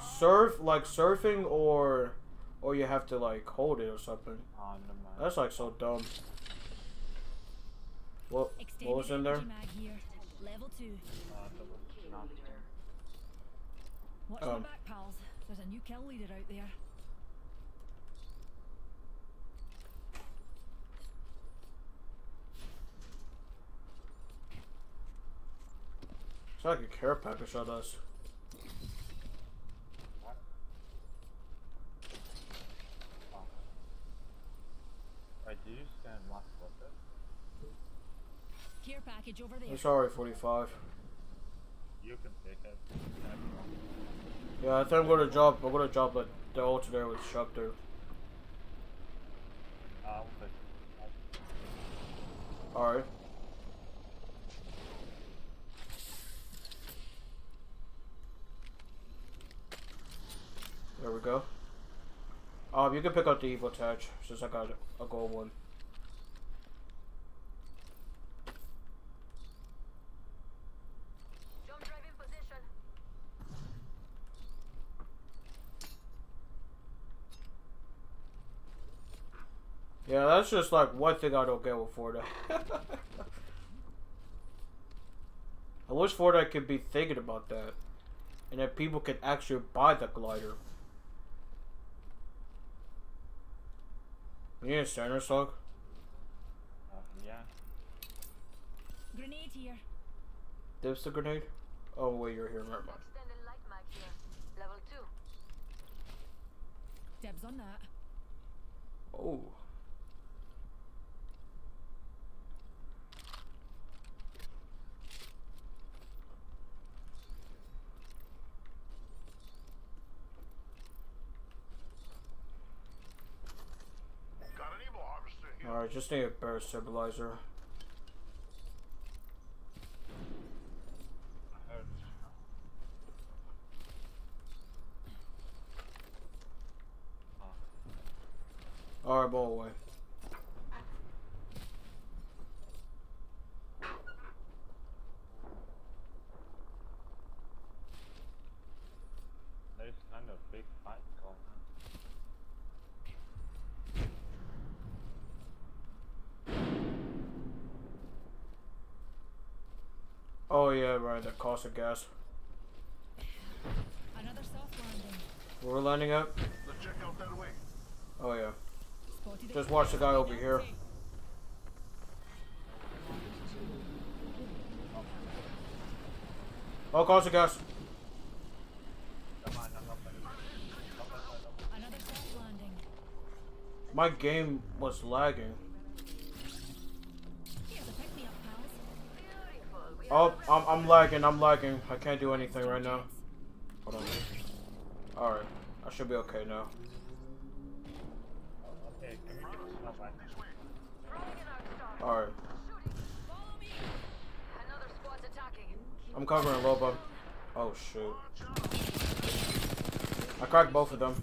surf, like, surfing, or, or you have to, like, hold it or something. Oh. That's like so dumb. What Extended what was in there? here. Level two. Uh, there was nothing. Watch Um. my back, pals. There's a new kill leader out there. It's like a care package on us. Wait, did you scan last quarter? Care package over there. I'm sorry, 45. You can take it. Yeah, I think I'm gonna drop. I'm gonna drop the, the alternator with Schupter. I'll take. Alright. There we go. Um, you can pick up the evil touch since I got a gold one. Jump drive in position. Yeah, that's just like one thing I don't get with Fortnite. I wish Fortnite could be thinking about that. And that people could actually buy the glider. You need a center sock? Uh, yeah. Grenade here. Dips the grenade? Oh wait, you're here, never mind. Extended light mag here. Level two. Dibs on that. Oh. Got an Evo harvester here. Alright, just need a better stabilizer. Alright, ball away. There's kind of big fight going on. Yeah, right, the cost of gas. Another soft landing. We're landing at? Let's check out that way. Oh yeah. Spotted Just watch the guy over here. Oh, cost of gas. Come on, I'm not gonna- Another soft landing. My game was lagging. Oh, I'm, I'm lagging, I'm lagging. I can't do anything right now. Hold on. Alright, I should be okay now. Alright, I'm covering Loba. Oh shoot. I cracked both of them.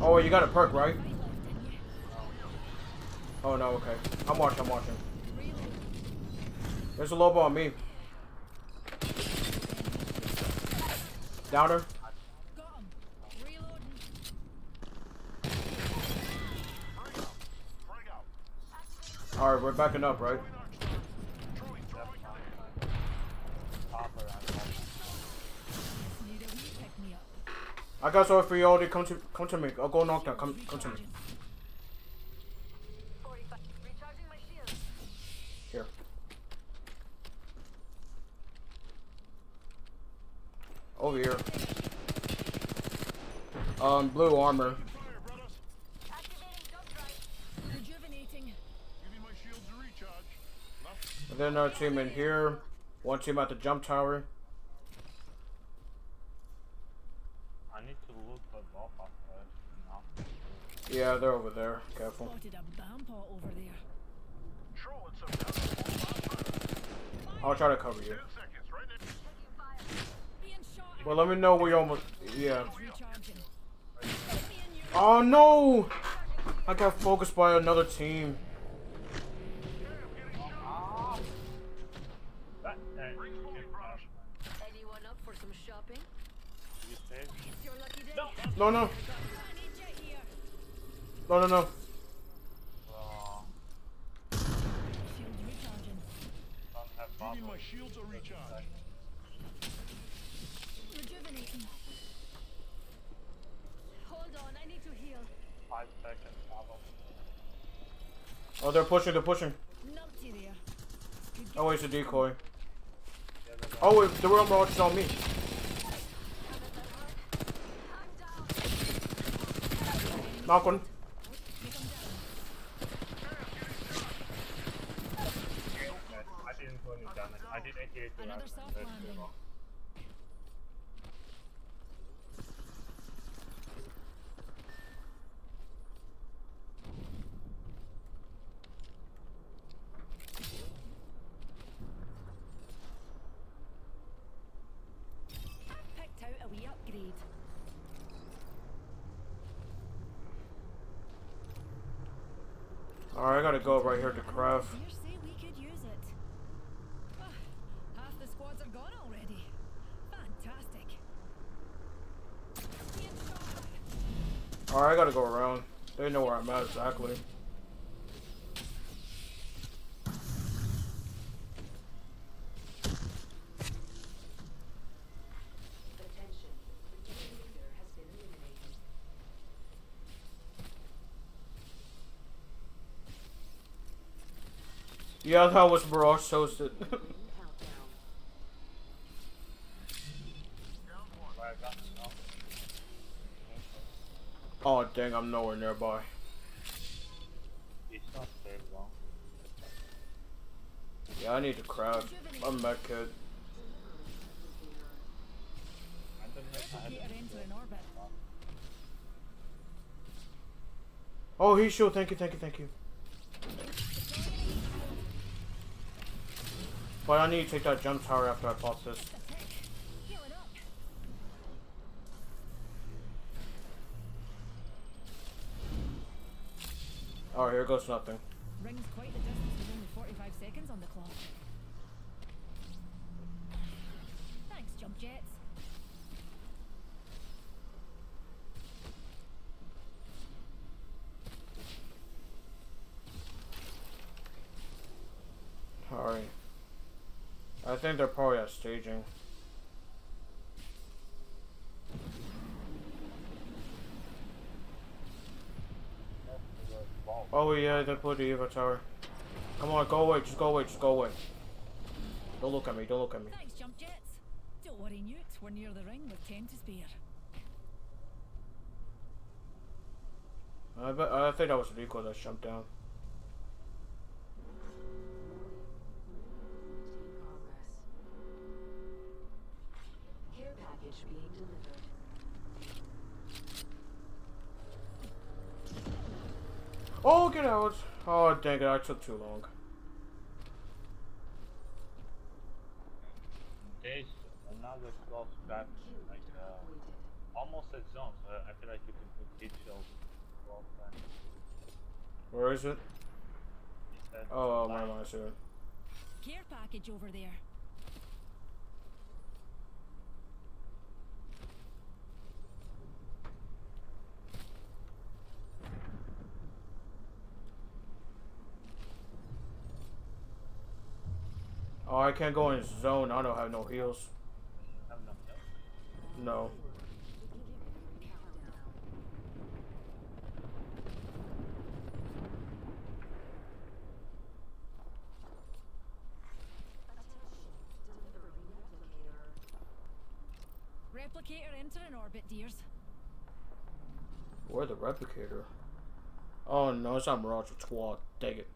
Oh, you got a perk, right? Oh no, okay. I'm watching, I'm watching. There's a Loba on me. Downer. Alright, we're backing up, right? All. I got sorry for you already. Come to come to me. I'll go knock down. Come come to me. Recharging. 45. Recharging my shield. Here. Over here. Um, blue armor. Fire, brothers. Activating jump drive. Rejuvenating. Giving my shields a recharge. Enough. And then another team in here. One team at the jump tower. I need to look for both of us now. Yeah, they're over there. Careful. Spotted a bampot over there. Trolling some guns. I'll try to cover you. Well, let me know you almost. Yeah. Oh no! I got focused by another team. That, uh, Rings moving, brothers. Anyone up for some shopping? you said It's your lucky day. No, no, I need you here. no, no, no. uh, Shields recharging. don't have Giving bubbles. my shields a recharge. Rejuvenating. Hold on, I need to heal. Five seconds bubble. Oh, they're pushing. They're pushing. Oh, it's a decoy. Oh, wait, the real march is on me. Knock one. I didn't do any damage. I did 88 to Another that. soft That's landing. zero. Picked out a wee upgrade. Alright, I gotta go right here to craft. Dear say we could use it. Ah, half the squads are gone already. Fantastic. Being shot at. Alright, I gotta go around. They know where I'm at exactly. Attention. The kill leader has been eliminated. Yeah, that was Barrage toasted. Oh dang, I'm nowhere nearby. Yeah, I need to crab. I'm back, orbit. Oh, he's sure. Thank you, thank you, thank you. But I need to take that jump tower after I pop this. Oh, here goes nothing. Rings quite the distance with only 45 seconds on the clock. Thanks, jump jets. Alright. I think they're probably at staging. Oh yeah, they put the Evac tower. Come on, go away, just go away, just go away. Don't look at me, don't look at me. Thanks, jump jets. Don't worry, Newt. We're near the ring with 10 to spare. I bet I think that was Rico that jumped down. Package being delivered. Oh, get out! Oh, dang it, I took too long. There's another close back, like uh, almost at zone, so I feel like you can put heat shields back. Where is it? Oh, my like, mind, I. Care package over there. Oh, I can't go in zone. I don't have no heals. have enough health. No. Replicator entering orbit, dears. Where the replicator? Oh no, it's not Mirage it's Squad. Dang it.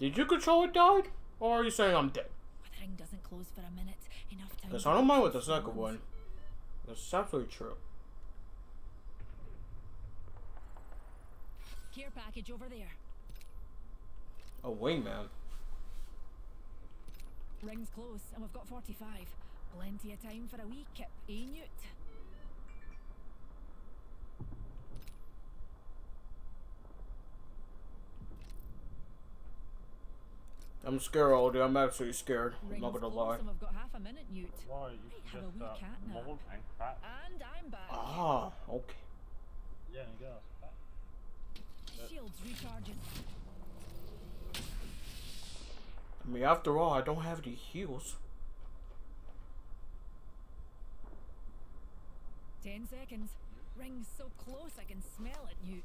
Did you control it died? Or are you saying I'm dead? The ring doesn't close for a minute. Enough time. Because I don't mind with the second one. That's absolutely true. Care package over there. A wingman. Ring's close, and we've got 45. Plenty of time for a wee kip, eh, Newt? I'm scared, Aldi. I'm absolutely scared. I'm not gonna lie. and we've got half a minute, Newt. Or you Might have a just wee uh, cat nap. mold and crack. And I'm back. Ah, okay. Yeah, you got Shields recharging. I mean, after all, I don't have any heals. Ten seconds. Ring's so close I can smell it, Newt.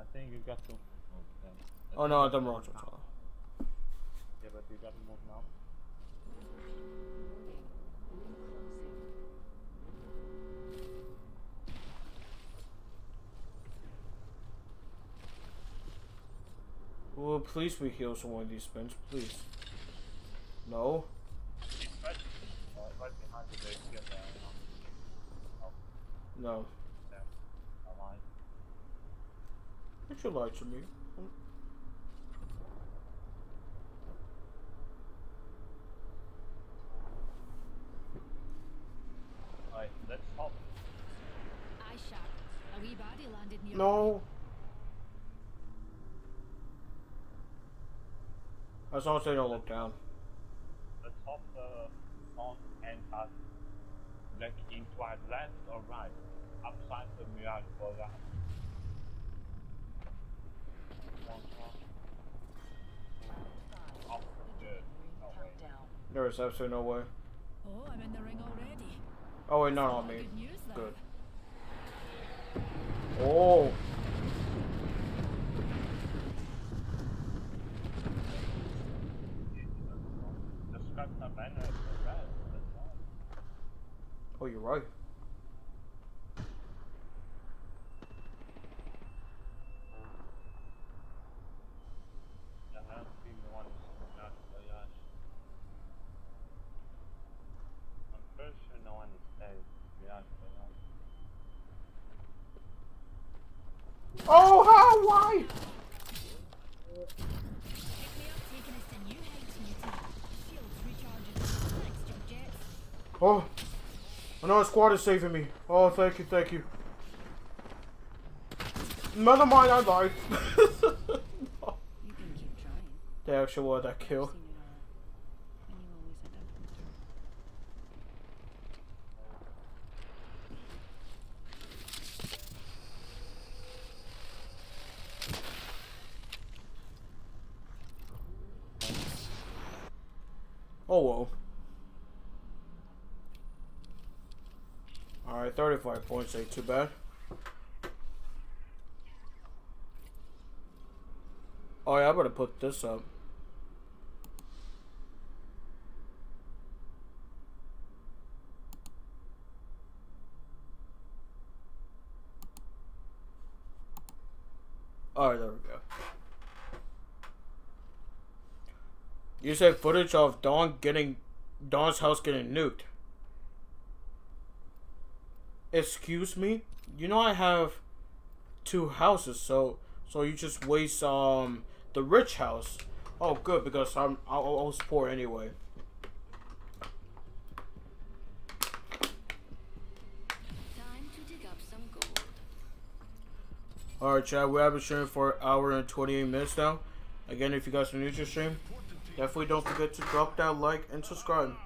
I think you got to. Oh, damn. Oh no, the Mirage was on. Yeah, but you got to move now. Will please we heal someone of these spins, please? No? It's right, right behind the base. Get there. No. damn. I lied. Don't you lie to me. Alright, let's hop. Eye sharp. A wee baddie landed near. No. I long as they don't look down. Let's hop uh, on and pass. Like incline left or right. Upside the mirage for that. One, one. Good. No way. Countdown. There is absolutely no way. Oh, I'm in the ring already. Oh wait, not on me. Good news, that. Good. Oh. Just got the banner at the red. That's all. Oh, oh you're right. Oh, how? Why? Pick me up, taking us to new heights, matey. Shields recharging. Thanks, jump jets. Oh, another squad is saving me. Oh, thank you, thank you. Never mind, I lied. You can keep trying. the actual one that kill. Seen it all. And you always end up in the dirt. Oh well. Alright, 35 points ain't too bad. Oh yeah, I better put this up. Alright, there we go. You said footage of Don getting Don's house getting nuked. Excuse me? You know I have two houses, so so you just waste um the rich house. Oh good because I'm I, I was poor anyway. Time to dig up some gold. Alright chat, we have been streaming for an hour and 28 minutes now. Again, if you guys are new to the stream, definitely don't forget to drop that like and subscribe.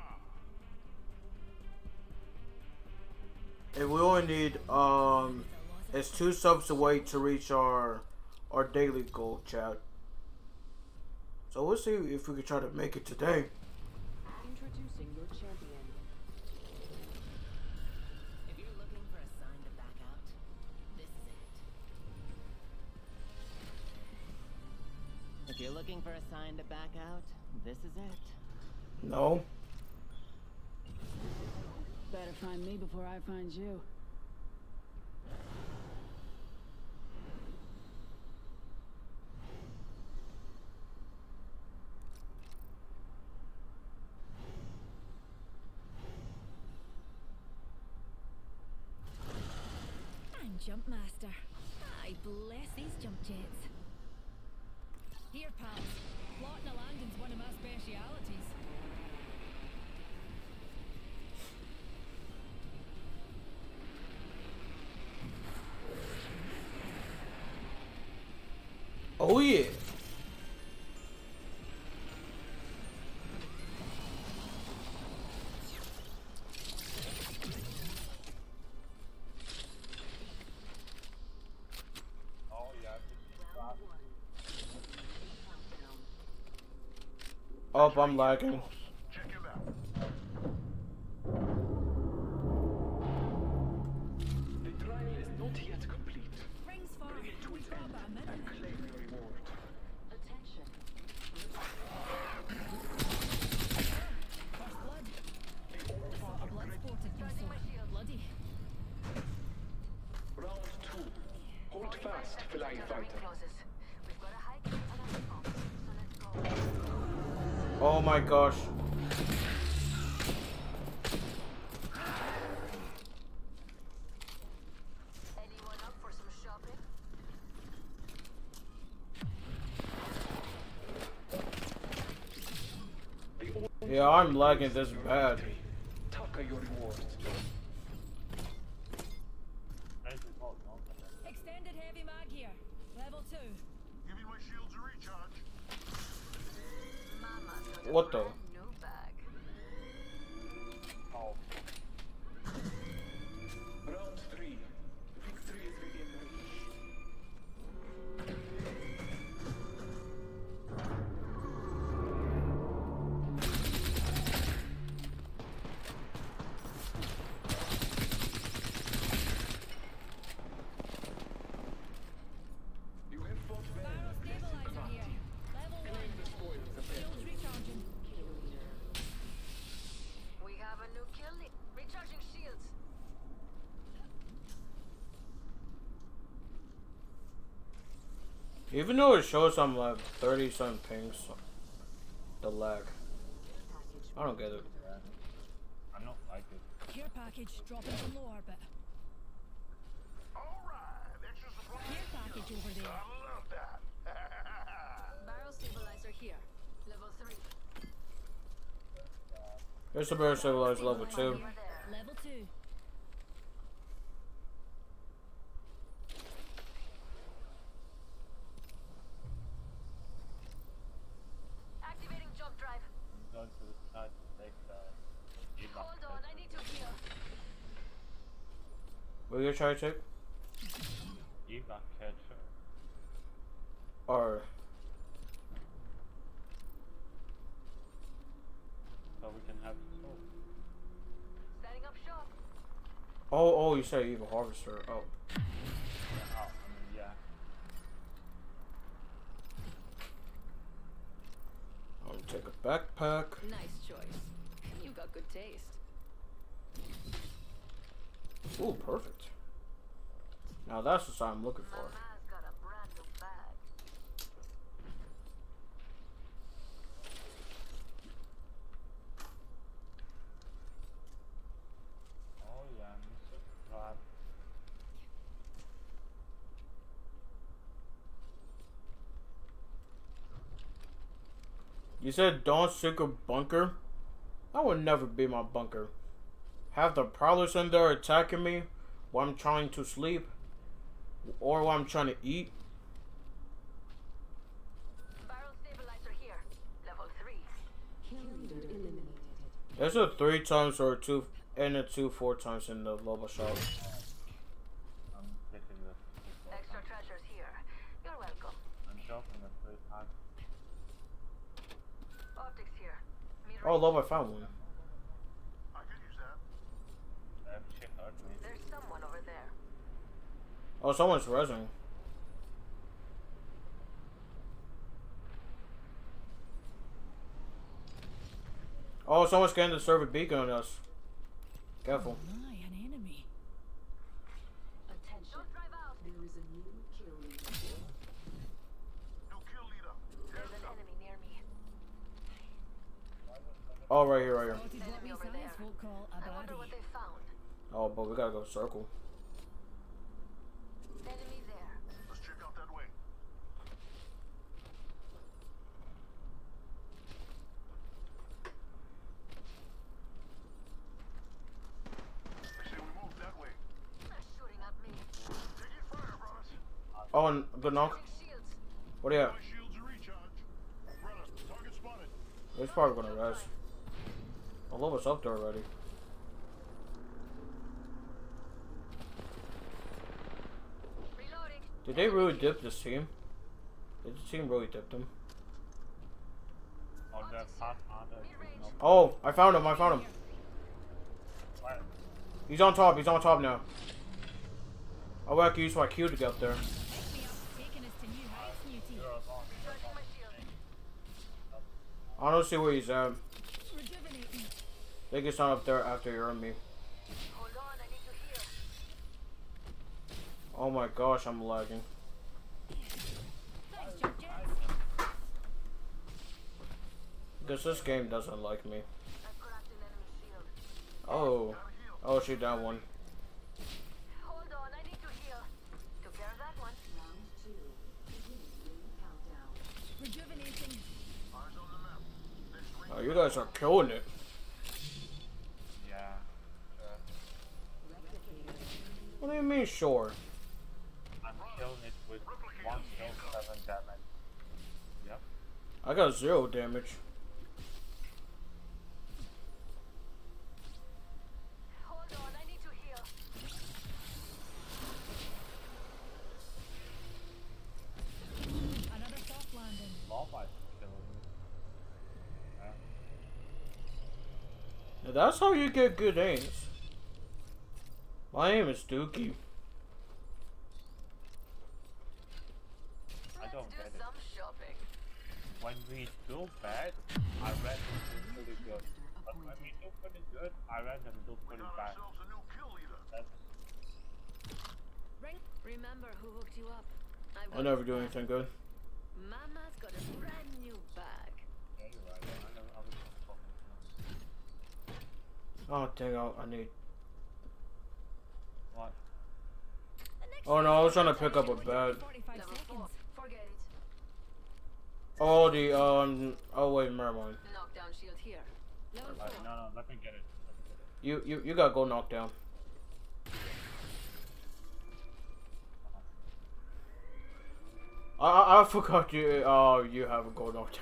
And we only need um it's two subs away to reach our our daily goal, chat. So we'll see if we can try to make it today. Introducing your champion. If you're looking for a sign to back out, this is it. If you're looking for a sign to back out, this is it. No. Better find me before I find you. And jump master. I bless these jump jets. Here, pals. Plotting a landing's one of my specialities. Oh yeah. Oh yeah, this is fast. Oh, I'm lagging. Yeah, I'm lagging this bad. Taka your reward. This is all nonsense. Extended heavy mag here. Level 2. Giving my shields a recharge. Mama's got a What the? Even though it shows I'm like 30 something pings, so the lag. I don't get it. I don't like it. Care package dropping from the orbit. Care package over there. I love that. Barrel stabilizer here. Level 3. Here's the barrel stabilizer level 2. What you trying to take? evac catcher. Or So we can have the. Setting up shop. oh oh you say Evo harvester. Oh. Yeah, oh, I mean, yeah. I'm take a backpack. Nice choice. You got good taste. Ooh, perfect. Now that's the sign I'm looking for. A. You said Don Secret Bunker? That would never be my bunker. Have the prowlers in there attacking me while I'm trying to sleep? Or while I'm trying to eat? Barrel stabilizer here. Level 3. Kill leader eliminated. There's a three times or a two and a two four times in the Loba shop. I'm taking the the. Extra treasures here. You're welcome. I'm dropping the three times. Optics here. Oh, Loba, I found one. I could use that. That she hurt me. There's someone over there. Oh, someone's resing. Oh, someone's getting the survey beacon on us. Careful. My, an enemy. Attention. Don't drive out. There is a new kill leader. New kill leader. There's an enemy near me. Oh, right here, right here. Spotted what we Enemy over science there. folk call a I wonder what they found. Oh, but we gotta go circle. Enemy there. Let's check out that wing. I say we move that way. They're shooting at me. Taking fire, brothers. Oh, and good knock. What do you have? My shields are recharged. Brother, target spotted. He's probably gonna res. Oh, Loba's up there already. Did they really dip this team? Did the team really dip them? Oh, that Pathfinder is no I found him, I found him. He's on top, he's on top now. I can use my Q to get up there. Pick me up, taking us to new heights, Newty. You're alone. Charging my shield. I don't see where he's at. I think it's not up there after you're on me. Oh my gosh, I'm lagging. Because this game doesn't like me. Oh. Oh, she down one. Hold on, I need to heal. Took care of that one. Round two. Beginning ring countdown. Rejuvenating. Eyes on the map. Next ring. Oh, you guys are killing it. Yeah. What do you mean, sure? I'm killing it with one kill, seven damage. Yep. I got zero damage. That's how you get good aims. My aim is Dookie. I don't get it. shopping. When we do bad, I read them do pretty good. But when we do pretty good, I read them do pretty bad. ourselves a new kill leader. That's Ring. Remember who hooked you up? I've I never do anything good. Mama's got a brand new bag. yeah, you're right. I never, I was just talking. Oh, dang, I, I need. What? Oh no, I was trying to pick up a bed. 45 Level seconds. four. Forget it. Oh, the, um, oh wait, never mind. Knockdown shield here. Level 4. no, no, let me get it. Let me get it. You, you, you gotta go knock down. I, I, I forgot you, oh, you have a go knock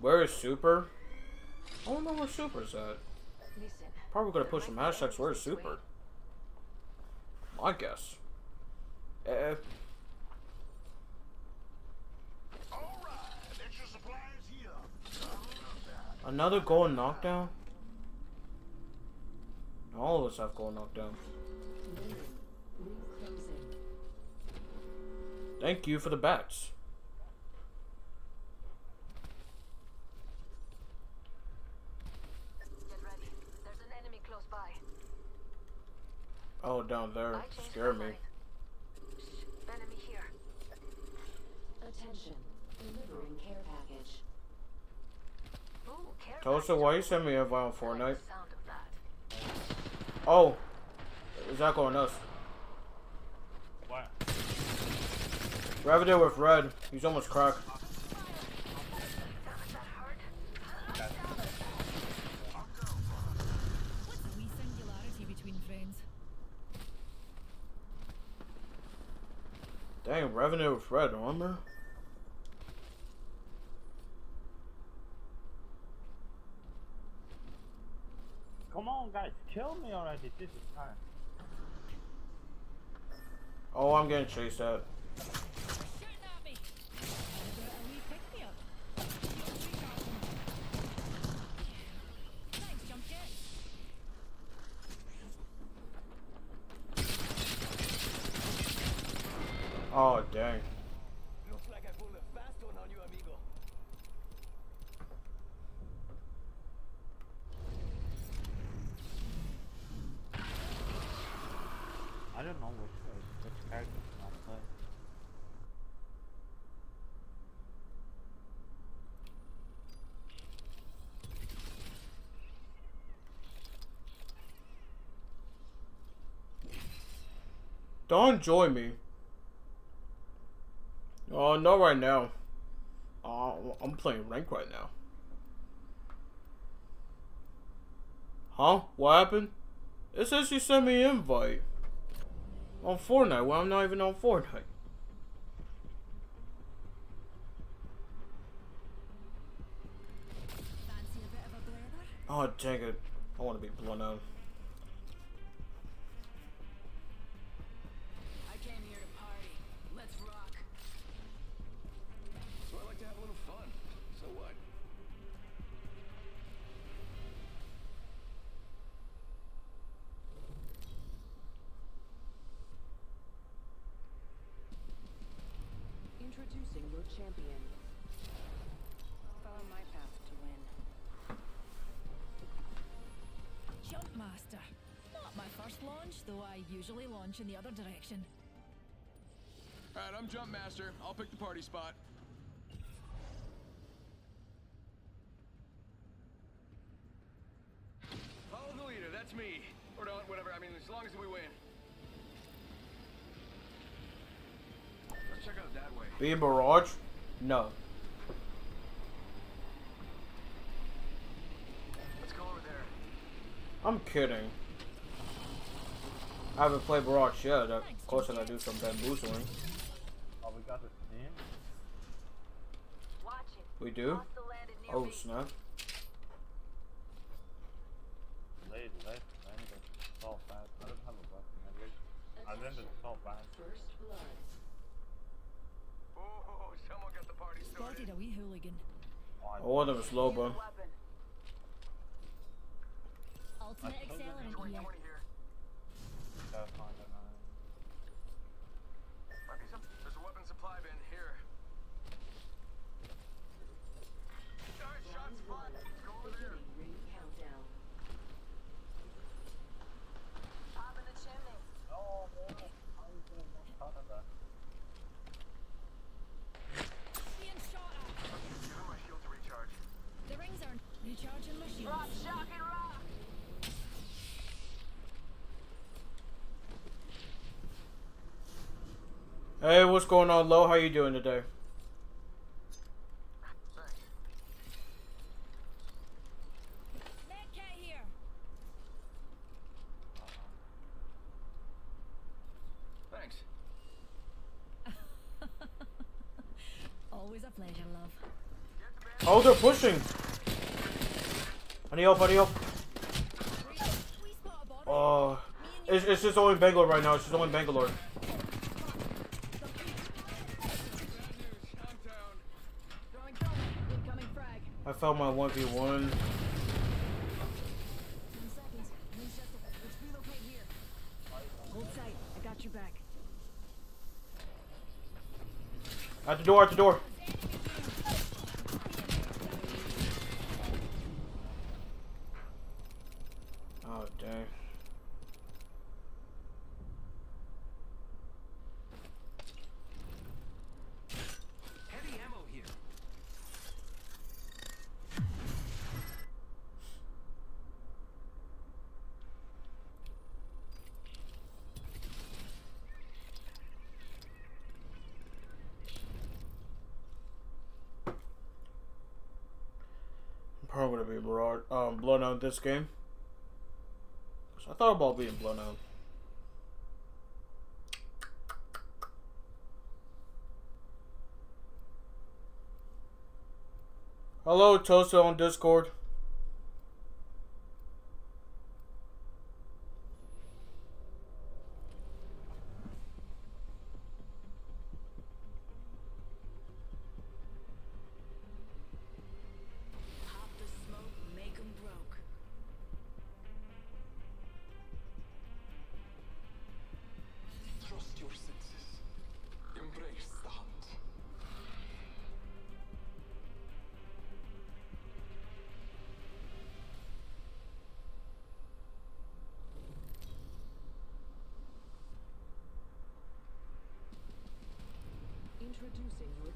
Where is Super? I don't know where Super's at. Probably gonna push some hashtags. Where's Super? My guess. Eh, another goal knockdown? All of us have goal knockdown. Thank you for the bats. Get ready. There's an enemy close by. Oh, down there. Scare me. Shh, enemy here. Attention. Delivering care package. Ooh, care Toaster, why you send me a invite on Fortnite? the sound of that. Oh, is that going us? What? Revenant with red. He's almost cracked. What's a wee singularity between friends? Dang, Revenant with red armor. Come on, guys, kill me already. This is time. Oh, I'm getting chased at. Shooting at me! How about a wee pick me up? Thanks, jump jet. Oh, dang. Looks like I pulled a fast one on you, amigo. I don't know which which character can I play. Don't join me. Oh, not right now. Oh, I'm playing rank right now. Huh? What happened? It says you sent me an invite. On Fortnite, well, I'm not even on Fortnite. Oh, dang it. I want to be blown out. Introducing your champion. Follow my path to win. Jumpmaster. Not my first launch, though I usually launch in the other direction. Alright, I'm Jump Master. I'll pick the party spot. Follow the leader, that's me. Or don't, whatever, I mean, as long as we win. Let's check out that way. Be a barrage? No. Let's go over there. I'm kidding. I haven't played barrage yet. Of course, I gotta do some bamboozling. Oh, we got the team. Watch it. We do? Hostile landed near Oh, snap. Late, late, landed so fast. I don't have a weapon. I wish. I landed so fast. First blood. Oh, someone got the party a wee hooligan. Oh, I one of them is low, bro. Ultimate I told them accelerant here. 20 here. gotta find an eye. Might be some. There's a weapon supply bin here. Alright, shots fired. Let's go over there. Beginning ring countdown. Pop in the chimney. Oh, no. How is there no shot of that? Being shot at. Give him my shield to recharge. The rings are Hey, what's going on, Lo? How you doing today? Med kit here. Thanks. Always a pleasure, love. Oh, they're pushing. I need help. I need help. Oh, it's, it's just only Bangalore right now. It's just only Bangalore. Got your back. At the door, at the door. Oh, dang. Heavy ammo here. I'm probably gonna be Mirage, um, out this game. 'Cause I thought about being blown out. Hello, Tosa on Discord.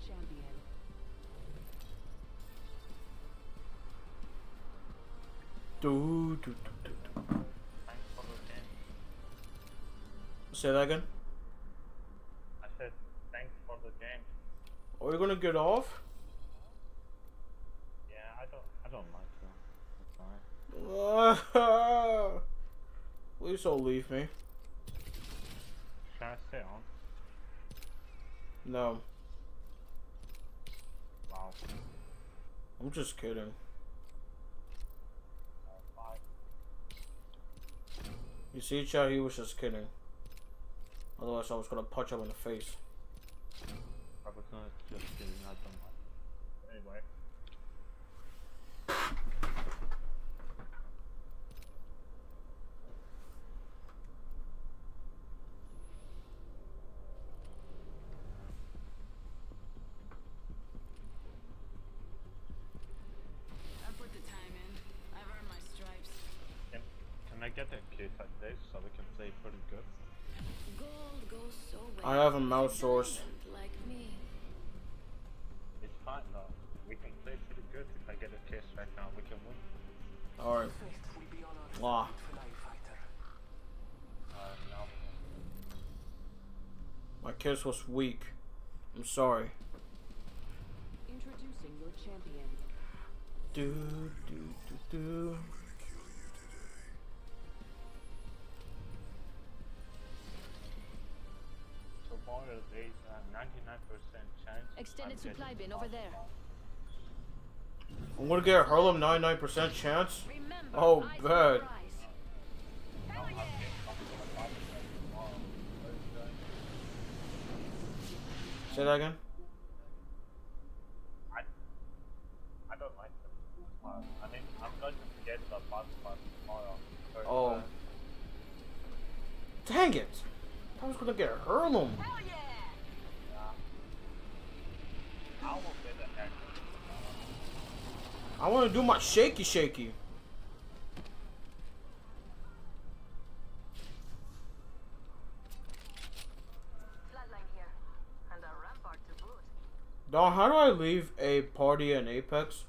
Champion. Do, do, do, do, do. Thanks for the game. Say that again. I said thanks for the game. Are you gonna get off? Yeah, I don't I don't like to. It's fine. Please don't leave me. Should I stay on? No, I'm just kidding. You see, chat, he was just kidding. Otherwise, I was gonna punch him in the face. I was gonna just kidding, like. Anyway. I have a mouse source. Like me. It's fine though. We can play pretty good. If I get a case right now, we can win. Alright. Faith will be honored. Wow. Fly fighter. No. My kiss was weak. I'm sorry. Introducing your champion. Do, do, do, do. Extended I'm supply bin over there. I'm gonna get a Harlem 99% chance. Remember, Oh, eyes on the bad. yeah! Say that again. I, I don't like them. I mean, I'm going to get the bus pass tomorrow. Oh. uh, Dang it! I was gonna get a Harlem. Hell yeah! I will get a haircut. I wanna do my shaky shaky. Flatline here. And a rampart to boot. Don, how do I leave a party in Apex?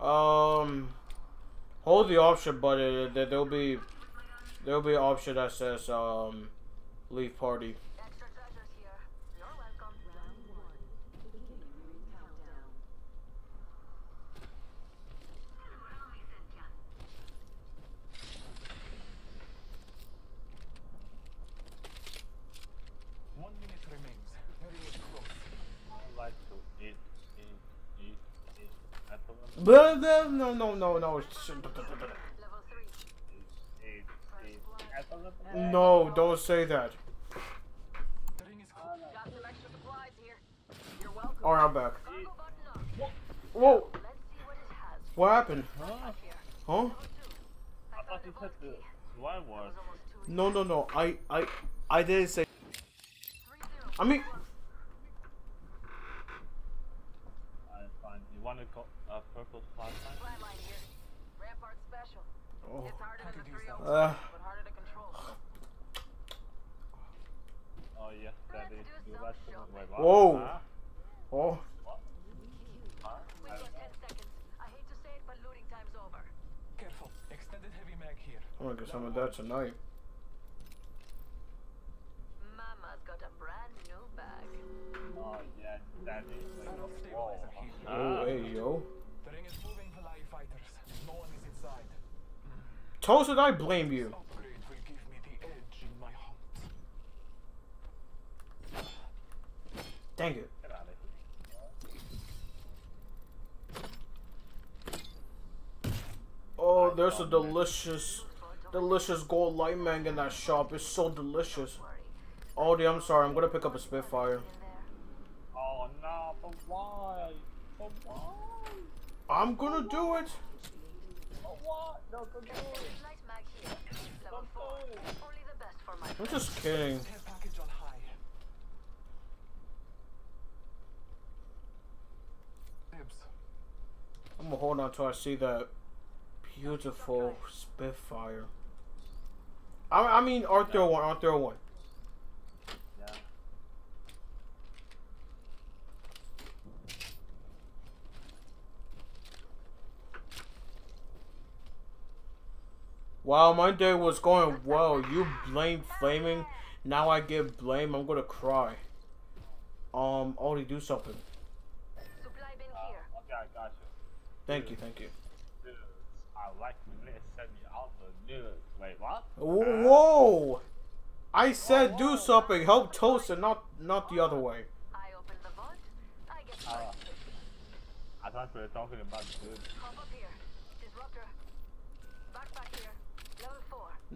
Um, hold the option button. There- There'll be there'll be an option that says um, leave party. Extra treasures here. No, no, no, no. sh- Level 3. It, it, as of the No, don't say that. Alright, I'm back. Whoa, what happened? Huh? Huh? No, no, no. I, I, I didn't say. I mean. You to go uh, purple flashlight? Flatline here. Rampart special. oh, It's harder than the 3 uh, but harder to control. Oh yes, that is. Let's do Do that to shopping. Wait, what? Whoa. Huh? oh, Huh? We got 10 seconds. I hate to say it, but looting time's over. Careful. Extended heavy mag here. I'm gonna get some of that tonight. Mama's got a brand new bag. Oh yeah, that is. Like, Barrel whoa. Oh, hey, yo. Toasted, I blame you. Upgrade will give me the edge in my hunt. Dang it. Get out of here. Oh, there's a delicious, delicious gold light mag in that shop. It's so delicious. Aldi, I'm sorry. I'm gonna pick up a Spitfire. Oh no, but why? But why? I'm gonna do it. I'm just kidding. I'm gonna hold on till I see that beautiful Spitfire. I, I mean R31, R31. Wow, my day was going well. You blame flaming. Now I get blame. I'm gonna cry. Um, Aldi, do something. Supply bin Uh, here. okay, I got you. Thank you, thank you. Dude, I like when they send me out the news. Wait, what? Whoa! I said do something. Help Toast and not not the other way. I open the vault. I get Uh. I thought we were talking about dude.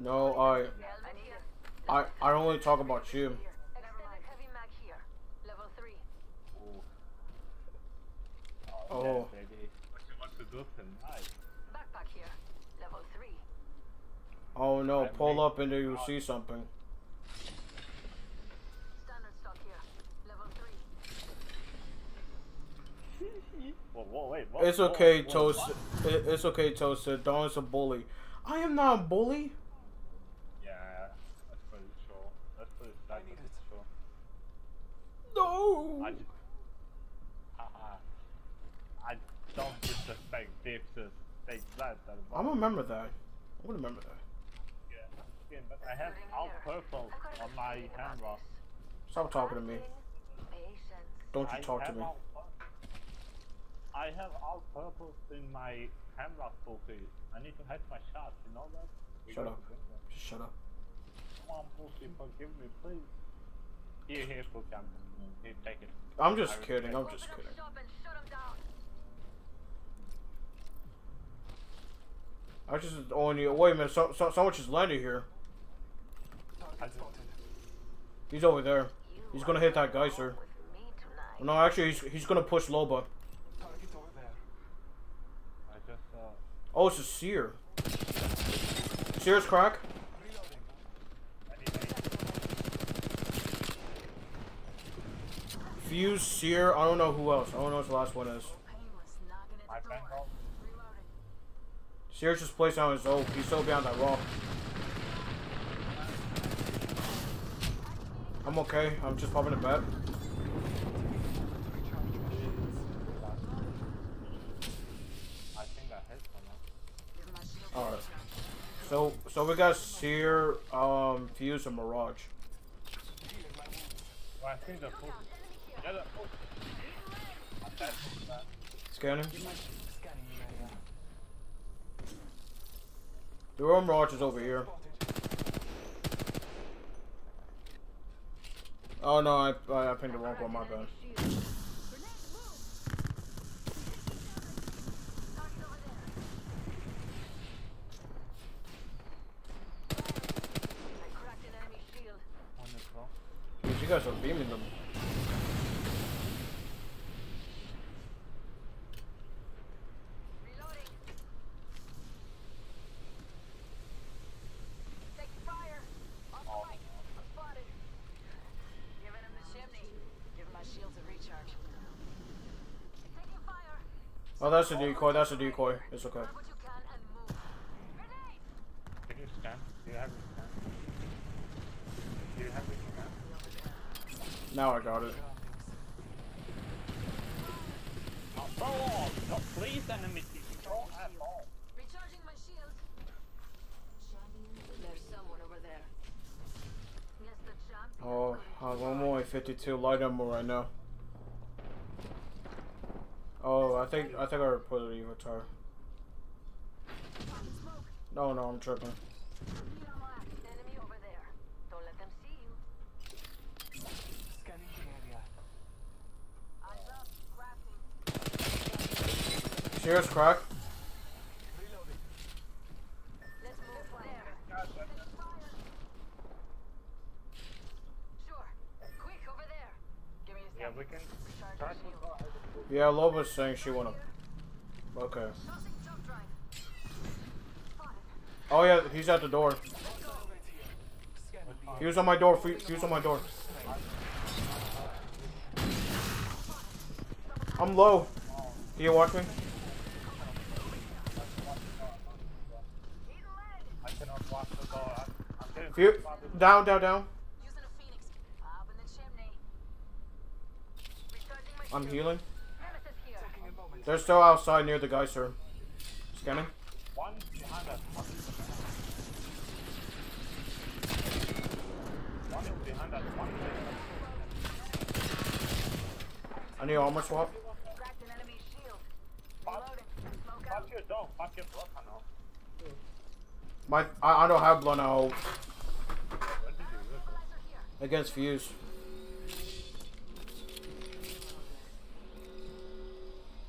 No, I I I only talk about you. Extended oh. heavy mag here. Level 3. Ooh. Oh. yeah, baby. Want to do tonight? Backpack here. Level 3. Oh no, pull up and you'll see something. Standard stock here. Level 3. Whoa, whoa, wait. What? It's okay, Toast. It, it's okay, Toast. Don is a bully. I am not a bully. Yeah, that's pretty sure. That's pretty, that's need pretty it. sure. No. I just. Haha. I don't disrespect this, just take that. that I'm gonna remember that. I'm gonna remember that. Yeah, yeah, but I have all purple on my camera. Stop talking to me. Don't you I talk to me. I have all purple in my hand, camera focus. I need to hide my shots, you know that? We Shut up. to do that. Just shut up. Come on, Pussy, forgive me, please. Here. Here, take it. I'm just I kidding. I'm just kidding. shop and shut 'em down. I just only. Wait a minute. So, so, someone just landed here. He's over there. He's gonna hit that me tonight. No, actually, he's, he's gonna push Loba. Target over there. I just, uh, Oh, it's a seer. Seer's crack. Reloading. Fuse, seer. I don't know who else. I don't know what the last one is. Seer's just placed on his oak. He's still behind that rock. I'm okay. I'm just popping a bat. I think I hit someone. Alright. So, so we got seer, um, fuse, and mirage. Well, Scanning. The room Raj is over here. Oh no, I, I, I pinged the wrong one, my bad. You guys are beaming them. Oh, that's a decoy. That's a decoy. It's okay. Have have? Now I got it. Recharging my shield. There's someone over there. Yes, the champion. Oh, I'm only 52 light ammo right now. Oh, I think I think I reported even tire. No, no, I'm tripping. Lead on Yeah, Loba's saying she wanna. Okay. Oh yeah, he's at the door. He was on my door. He was on my door. I'm low. Can you watch me? I'm, I'm spotted. down, down, down. Using a They're still outside near the geyser. Scanning. One behind us. One behind us. One I need armor swap. Out. My I, I don't have blood here. against fuse.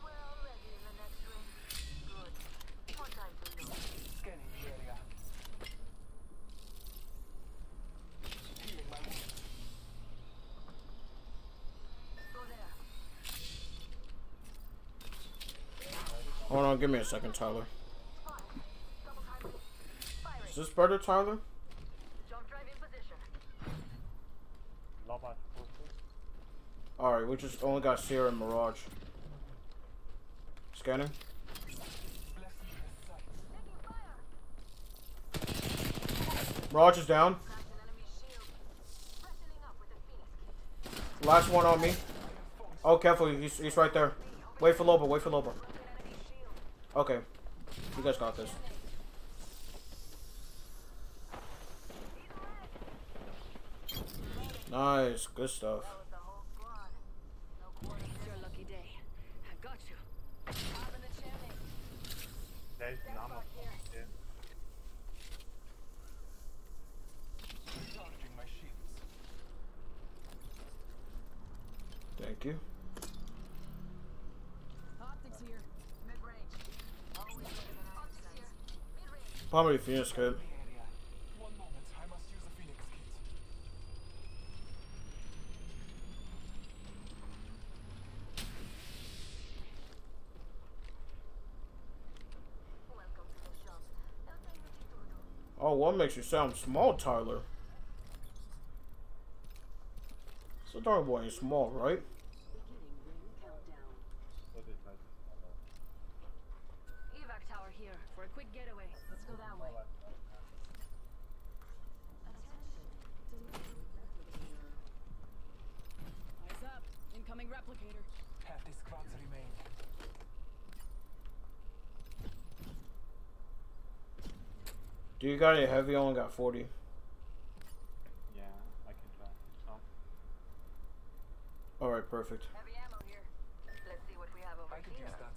We're already in the next ring. Good. More time to loot. Scanning the area. Healing my wound. Go there. Hold on, give me a second, Tyler. Is this better, Tyler? Alright, we just only got Sierra and Mirage. Scanning. Mirage is down. Last one on me. Oh, careful, he's, he's right there. Wait for Loba, wait for Loba. Okay. You guys got this. Nice, good stuff. Thank was the whole squad. No quarter. It's your lucky day. I got you. Up in the chimney. There's Nama. Yeah. Charging my shields. Thank you. Optics here. Mid-range. Always looking at Optics here. Mid-range. Probably Phoenix kit. The area. One moment. I must use a phoenix kit. Welcome to the shop. El tengo todo. Oh, what makes you sound small, Tyler? So darn boy ain't small, right? What is that? Evac tower here for a quick getaway. Let's go that way. Eyes up. Incoming replicator. Half the squads remain. Do you got any heavy? I only got 40. Yeah, I can try. Some. Alright, perfect. Heavy ammo here. Let's see what we have over here. I could here. use that.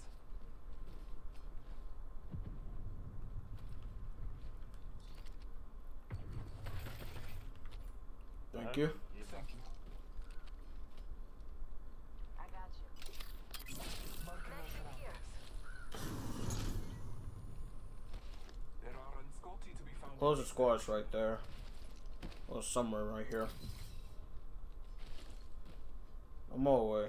Thank you. Thank you. Closest squad's right there. Or somewhere right here. I'm all the way.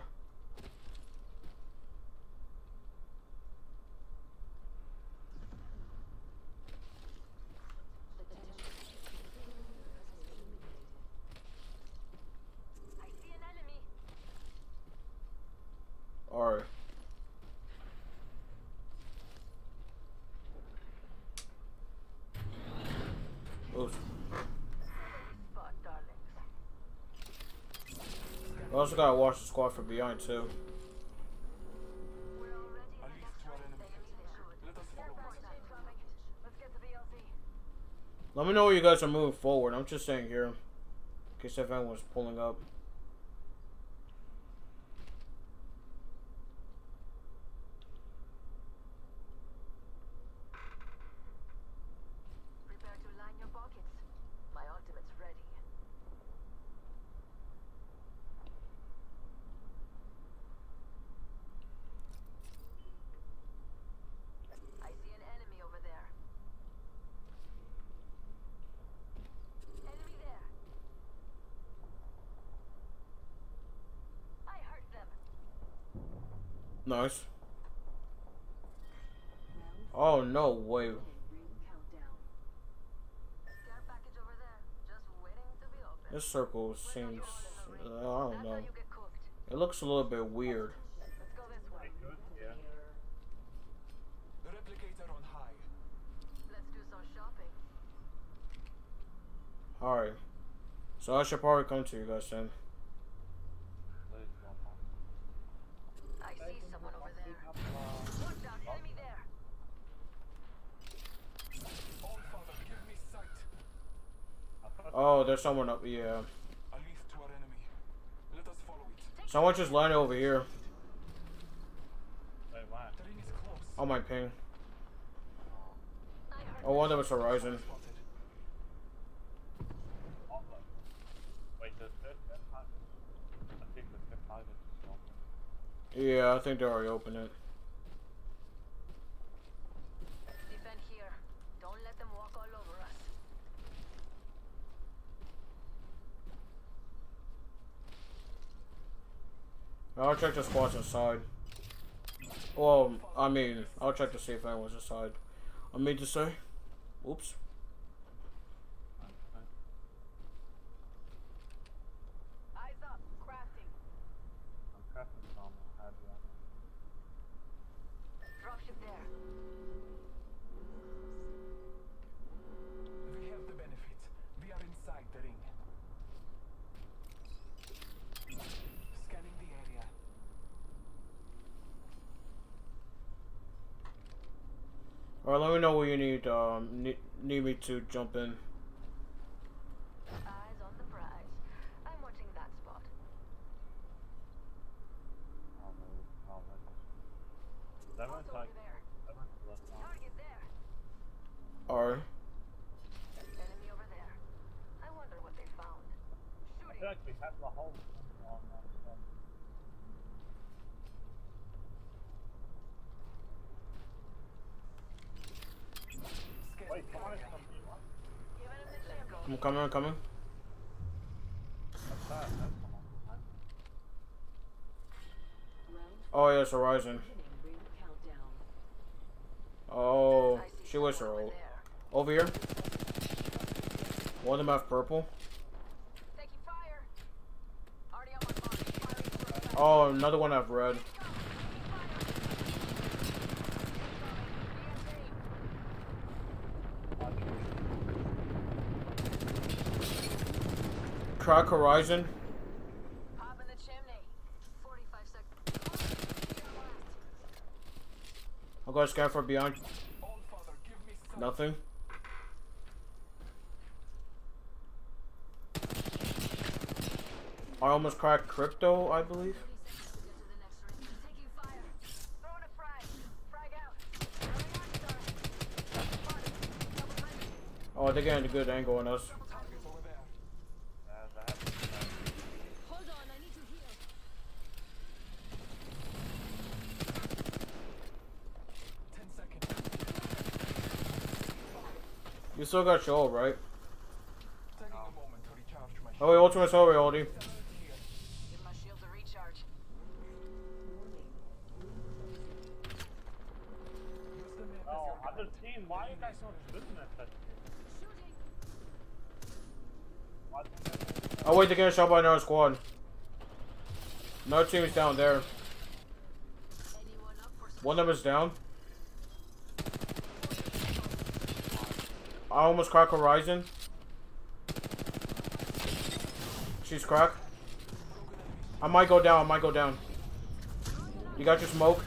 Also gotta watch the squad from behind too. Let me know where you guys are moving forward. I'm just staying here. In case if anyone's pulling up. Prepare to line your pockets. My ultimate's ready. I see an enemy over there. Enemy there. I hurt them. Nice. Oh no way. This circle seems. Uh, I don't know. It looks a little bit weird. Alright. So I should probably come to you guys then. Please don't mind. I see someone over there. Watch out, enemy there. All father, give me sight. I thought Oh, there's someone up. Us it. Someone just landed over here. On my ping. Oh, one of them was Horizon. Oh. Yeah, I think they already opened it. Defend here. Don't let them walk all over us. I'll check the squads inside. Well, I mean, I'll check to see if anyone's inside. I mean to say. Oops. Okay. Eyes up. Crafting. I'm crafting some hardware. Dropship there. We have the benefit. We are inside the ring. Scanning the area. Alright, let me know where you need um need, need me to jump in. Eyes on the prize. I'm watching that spot. No, no. Seven's Also like, over there. seven's left on. Target. Alright. Enemy over there. I wonder what they found. Shooting. feel like we have the whole thing on uh, um, Scanning Wait, the someone is area. from B1? Giving him the chip. I'm coming, I'm coming. What's that? That's someone behind. Round Oh, yeah, it's Horizon. beginning ring countdown. Oh, she was her over old. there. Over here. One of them have purple. Taking fire. Already on my mark. Firing for effect. Oh, another one have red. Crack Horizon. Pop in the chimney. 45 seconds. I'll go scan for beyond. Father, give me. Nothing. I almost cracked crypto, I believe. Taking fire. Throwing a frag. Frag out. Throwing arc star. Spotted. Double timing. Oh, they're getting a good angle on us. You still got your ult, right? Oh, wait, Ultimate's over, Oldie. why Oh wait, they're getting shot by another squad. No team is down there. One of them's down. I almost cracked Horizon. She's cracked. I might go down, I might go down. You got your smoke?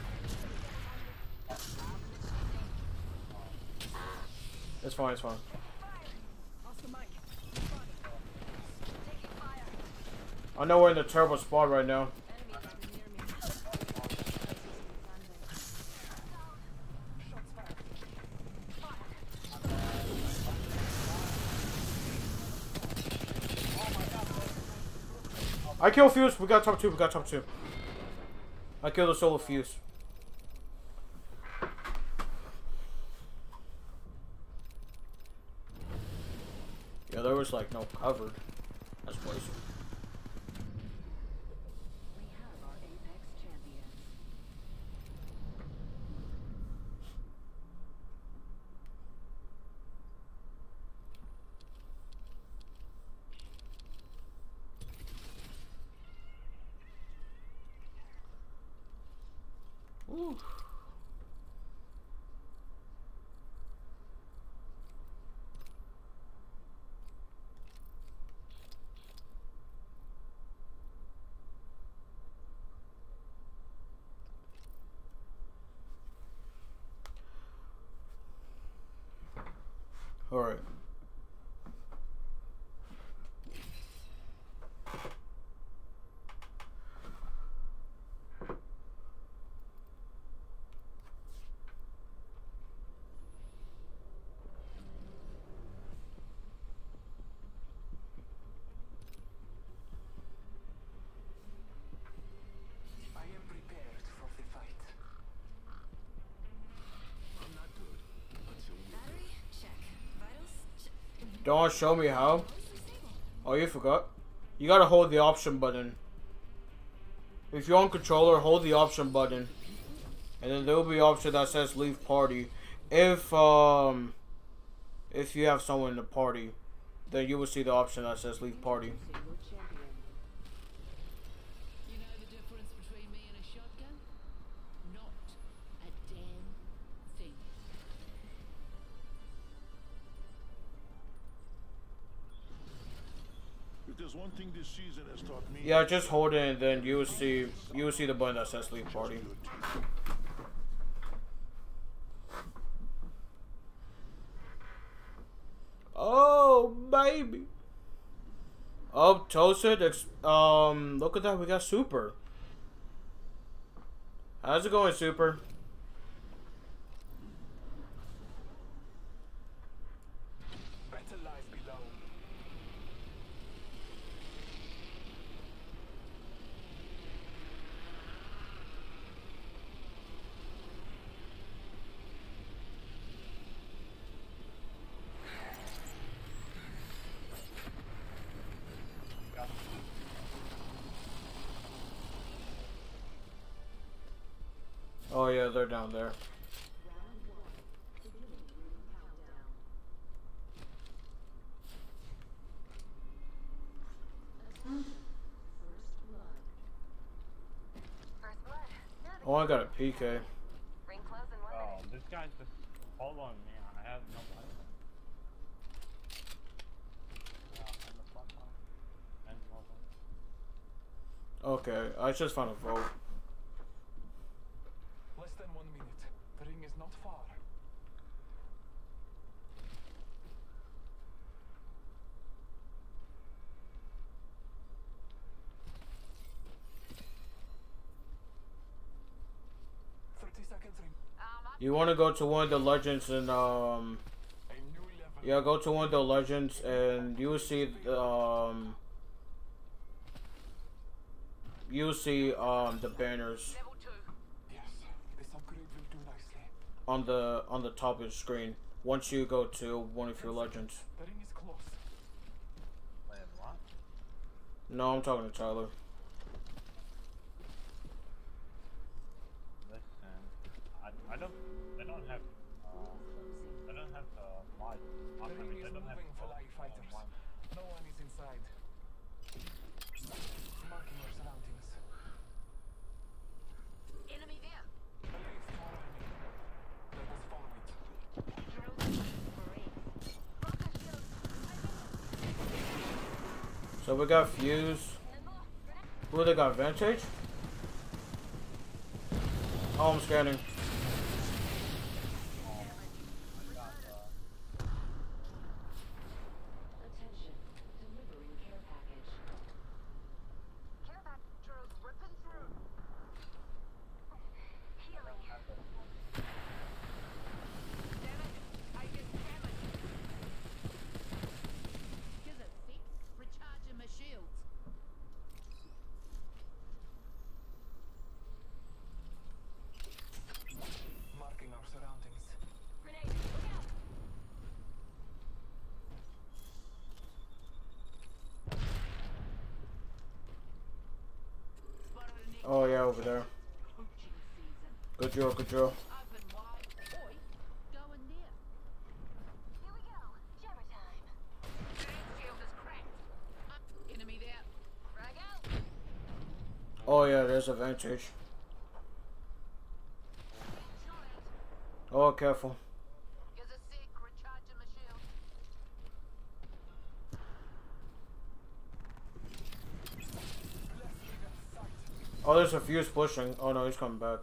It's fine, it's fine. I know we're in the terrible spot right now. I kill Fuse. We got top two. We got top two. I killed the solo Fuse. Yeah, there was like no cover. That's crazy. We have our Apex champion. Ooh. All right. I am prepared for the fight. I'm not good, but you Battery, check. Vitals, Don't show me how. Oh, you forgot. You gotta hold the option button. If you're on controller, hold the option button. And then there'll be an option that says leave party. If, um, if you have someone in the party, then you will see the option that says leave party. Yeah, just hold it and then you will see, you will see the button that says leave party. Oh, baby. Oh, toasted. Ex- um, look at that. We got super. How's it going, super? better lies below. Oh yeah, they're down there. Round one. Beginning ring countdown. Attention. First blood. First blood. Good. Oh, I got a PK. Ring close in one Oh, this guy's just following me. I have no idea. Yeah, and the front line. And bottom. Okay, I just found a vote. Less than one minute. The ring is not far. Thirty seconds ring. Um, I'm You want to go to one of the legends and um, A new level. yeah, go to one of the legends and you will see um, you will see um the banners. Yes, this upgrade will do nicely. on the on the top of the screen once you go to one of your legends. The ring is close. No, I'm talking to Tyler. Listen, I, I don't, they don't have, uh, outside. Marking our surroundings. Enemy there. Enemy is following me. Let us follow it. So we got Fuse. Who they got? Vantage? Oh, I'm scanning. Attention. Delivering care package. Care packages ripping through. Healing. Damage. I get damage. Here's a fix. Recharging my shields. Marking our surroundings. Grenade. Look out. Spotted an Oh yeah, over there. Good drill, good out. Oh yeah, there's a Vantage. Oh, careful. Here's a sick. Recharging my shield. Oh, there's a Fuse pushing. Oh no, he's coming back.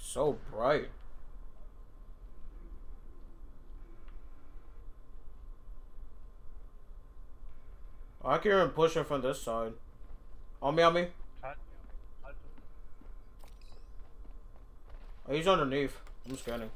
So bright. I can hear him pushing from this side. Oh, on me, on me. Oh, he's underneath. I'm scanning.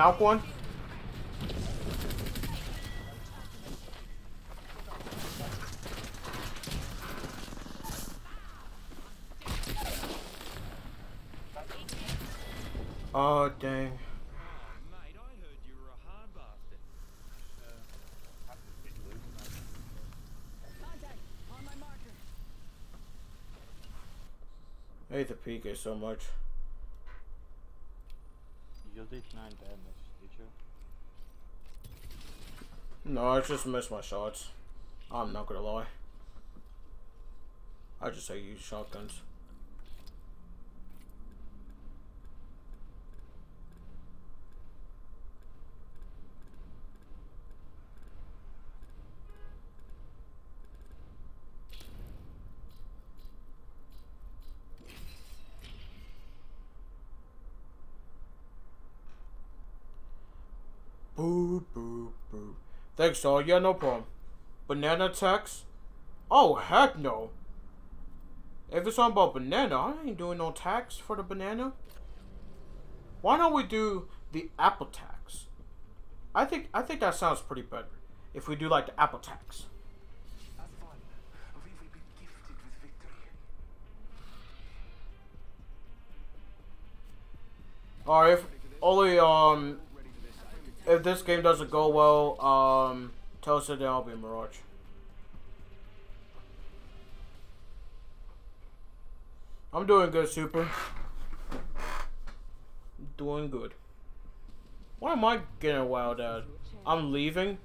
Knock one. Oh dang. I hate the PK so much. You did 9 damage, did you? No, I just missed my shots. I'm not gonna lie. I just say use shotguns. Thanks, all. Yeah, no problem. Banana tax? Oh, heck no. If it's something about banana, I ain't doing no tax for the banana. Why don't we do the apple tax? I think I think that sounds pretty better. If we do like the apple tax. Or if only um if this game doesn't go well, um tell us that I'll be Mirage. I'm doing good, Super. Doing good. Why am I getting wild at? I'm leaving.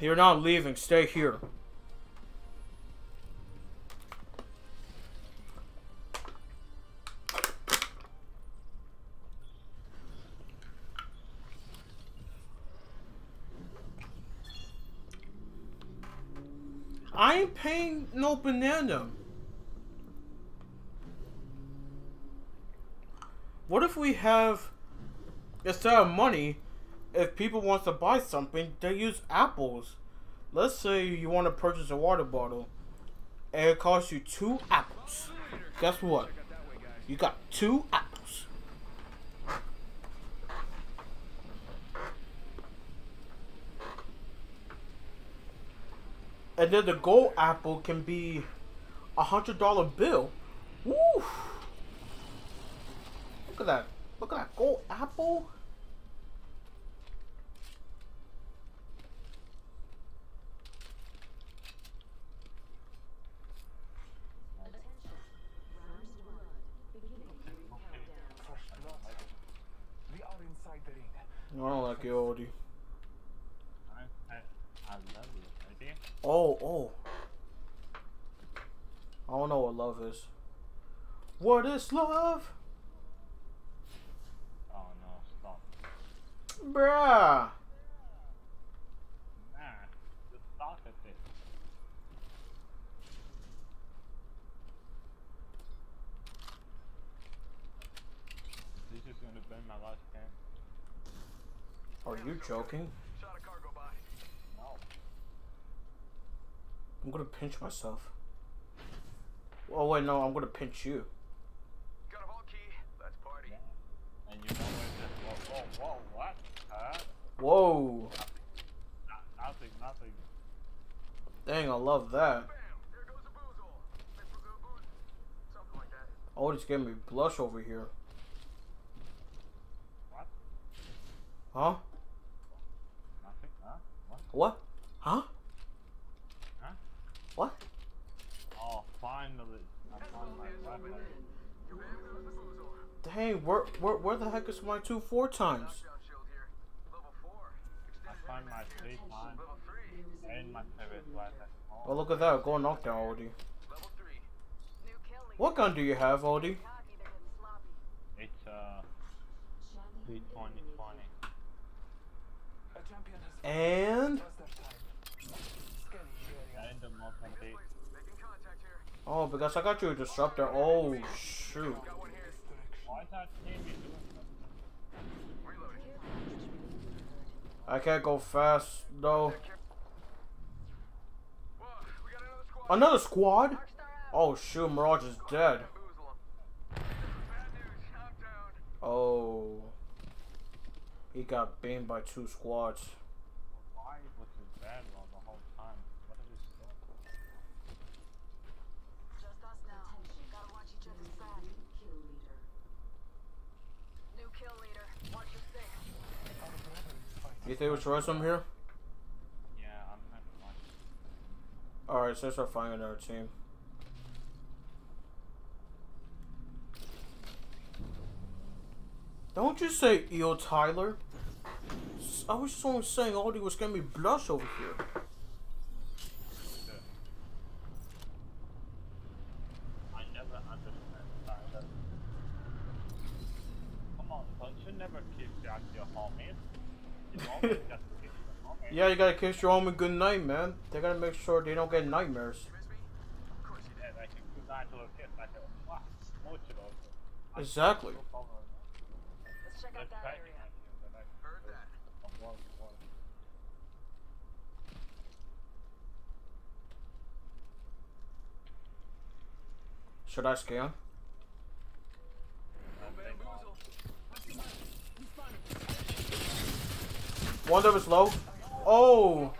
You're not leaving. Stay here. Paying no banana. What if we have instead of money, if people want to buy something, they use apples. Let's say you want to purchase a water bottle and it costs you two apples. Guess what? You got two apples. And then the gold apple can be a hundred dollar bill. Woo! Look at that. Look at that gold apple. We are inside the. I don't like you, Odie. I, I, I love you, lady. Oh, oh. I don't know what love is. What is love? Oh no, stop. Bruh. Nah, just stop at. This is gonna burn my last can. Are you joking? Shot a cargo by. No. I'm gonna pinch myself. Oh wait, no, I'm gonna pinch you. Got a vault key. Let's party. Yeah. And you know where this whoa whoa whoa what? Huh? Whoa. No- nothing, nothing. Dang, I love that. Bam! There goes the boozle. Mr. Boo Boo. Something like that. Oh, it's giving me blush over here. What? Huh? Nothing? Huh? What? What? Huh? Huh? What? Oh, finally. I found my weapon. Bam goes the boozle. Dang, where, where, where the heck is my two four times? Knockdown shield here. Level 4. I found my three times and my favorite weapon. Oh, look at that, go knockdown, Odie. Level 3. New kill leader. What gun do you have, Odie? Cocky, they're getting sloppy. It's uh P2020. A And just their time. Scanning the area. And the Mozambique. Making contact here. Oh, because I got you a disruptor. Oh shoot! I can't go fast though. Another squad. Oh shoot, Mirage is dead. Oh, he got beamed by two squads. Why was it bad all the whole time? What are we doing? Just us now. Gotta watch each other's back. New kill leader. Watch your six. Our brother is fighting. You think we should rest him here? Yeah, I'm not watching. All right, so let's start finding another team. Don't you say Eel Tyler? I was just only saying Aldi was gonna be blush over here. I never understand Tyler. Come on, don't you never kiss out your homies? You always just kiss your homies. Yeah, you gotta kiss your homie good night, man. They gotta make sure they don't get nightmares. Exactly. Let's check out that area. Should I scan? Bamboozle. One of us low. Oh.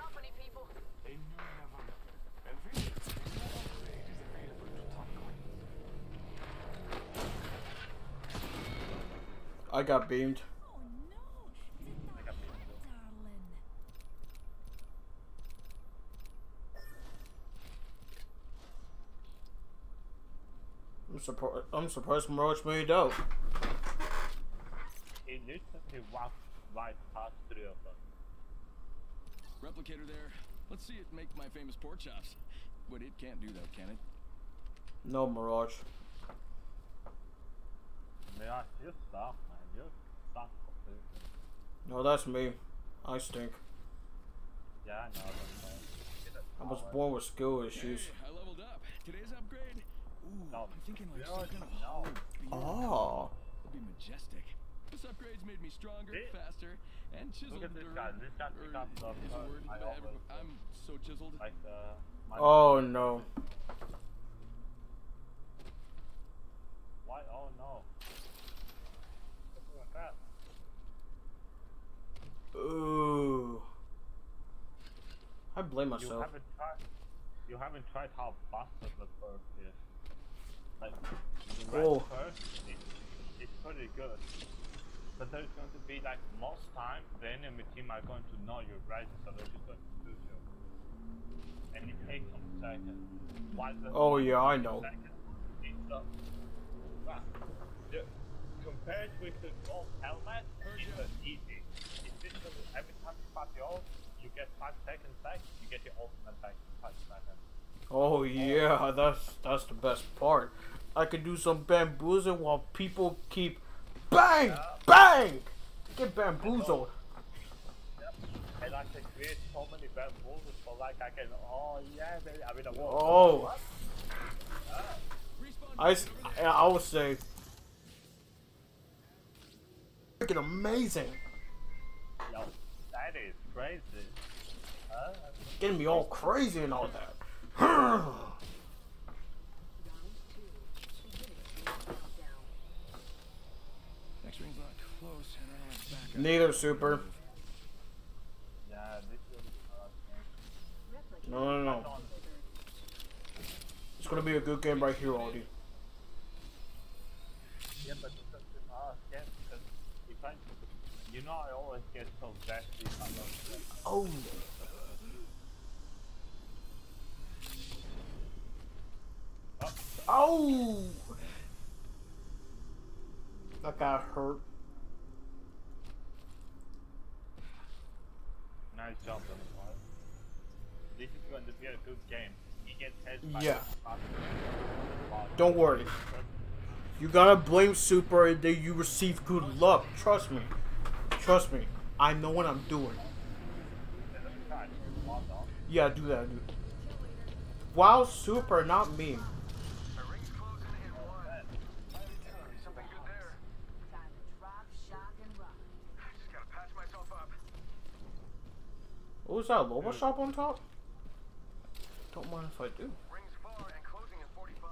I got beamed. I'm surprised. I'm surprised Mirage made out. Right past us. Replicator there. Let's see it make my famous pork chops. But it can't do that, can it? No Mirage. Yeah, you suck, man. You suck completely. No, that's me. I stink. Yeah, I know. But, get a I was born with skill issues. Hey, I leveled up. Today's upgrade. Ooh, No, I'm thinking like you some kind of already know. hollow beard. Oh. It'll be majestic. This upgrade's made me stronger, See? faster, and chiseled. at this guy. This guy or pick up the is uh, word, I but always every- I'm so chiseled. like uh. My Oh no. Why? Oh no. Something like that. Ooh. I blame myself. You myself. haven't tried. you haven't tried how busted the perk is. Like, the red Oh. perk, it, it's pretty good. But there's going to be like, most time, the enemy team are going to know you're ready, so they're just going to shoot you. And it takes some seconds. While the Oh, yeah, I know. seconds, it's uh, well, the, compared with the gold helmet, it's uh, easy. It's literally every time you pass the ult, you get 5 seconds back, you get your ultimate back in 5 seconds. Oh yeah, that's that's the best part. I can do some bamboozling while people keep bang bang get bamboozled. And I can create so many moves, but like I can, oh yeah, baby, I mean, I won't. Oh, I I would say freaking amazing. Yo, that is crazy. Huh? Getting me all crazy and all that. Next ring's not close, and I don't like back Neither super. No, no, no. It's gonna be a good game right here, Aldi. yeah, but it's just, yeah, because if I, you know, I always get so I don't oh. oh. Oh. That got hurt. Nice job, Donald. This is going to be a good game. He gets hit Yeah. the Don't worry. You gotta blame Super and then you receive good luck. Trust me. Trust me. I know what I'm doing. Yeah, do that, dude. Wow, Super, not me. Something good there. Time to drop, shock, and rock. Just gotta patch myself up. What was that, Loba Shop on top? Don't mind if I do. Rings far and closing in 45.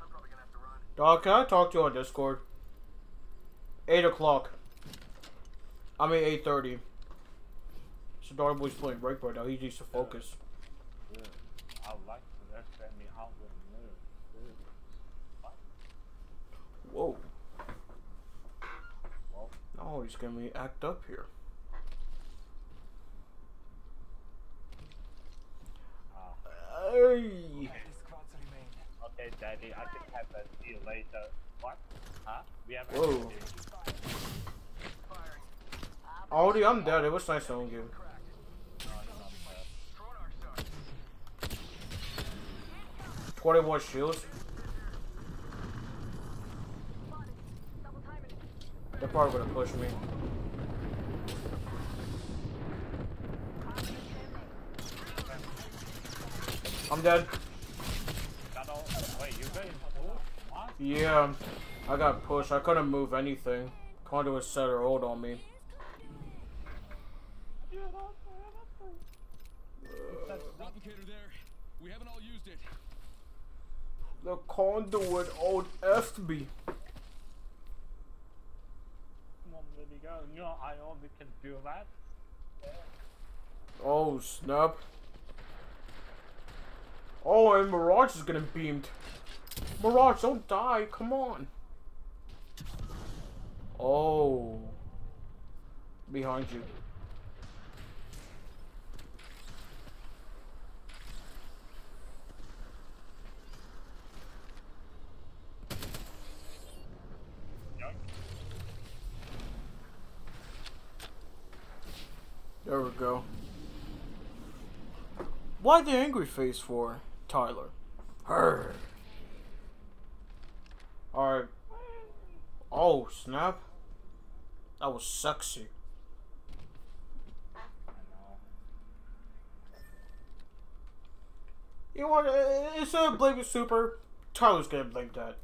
I'm probably gonna have to run. Dog, can I talk to you on Discord? 8 o'clock. I mean 8.30. So Dog Boy's playing break right now. He needs to focus. Good. I like to understand me how to move. Whoa. Well, Oh, he's gonna act up here. uh, Hey. okay, Daddy, I can have. See you later. What? Huh? We have Whoa. Aldi, I'm dead. It was nice knowing you. 21 shields. They're probably gonna push me. I'm dead. Got all- Wait, you got in full? What? Yeah, I got pushed. I couldn't move anything. Conduit set her hold on me. Replicator there. We haven't all used it. The conduit old F me. Come on, baby girl. You know I only can do that. Oh, snap. Oh, and Mirage is getting beamed. Mirage, don't die. Come on. Oh. Behind you. There we go. Why the angry face for, Tyler? Her. Alright. Oh, snap. That was sexy. You uh, Instead of blaming Super, Tyler's gonna blame that.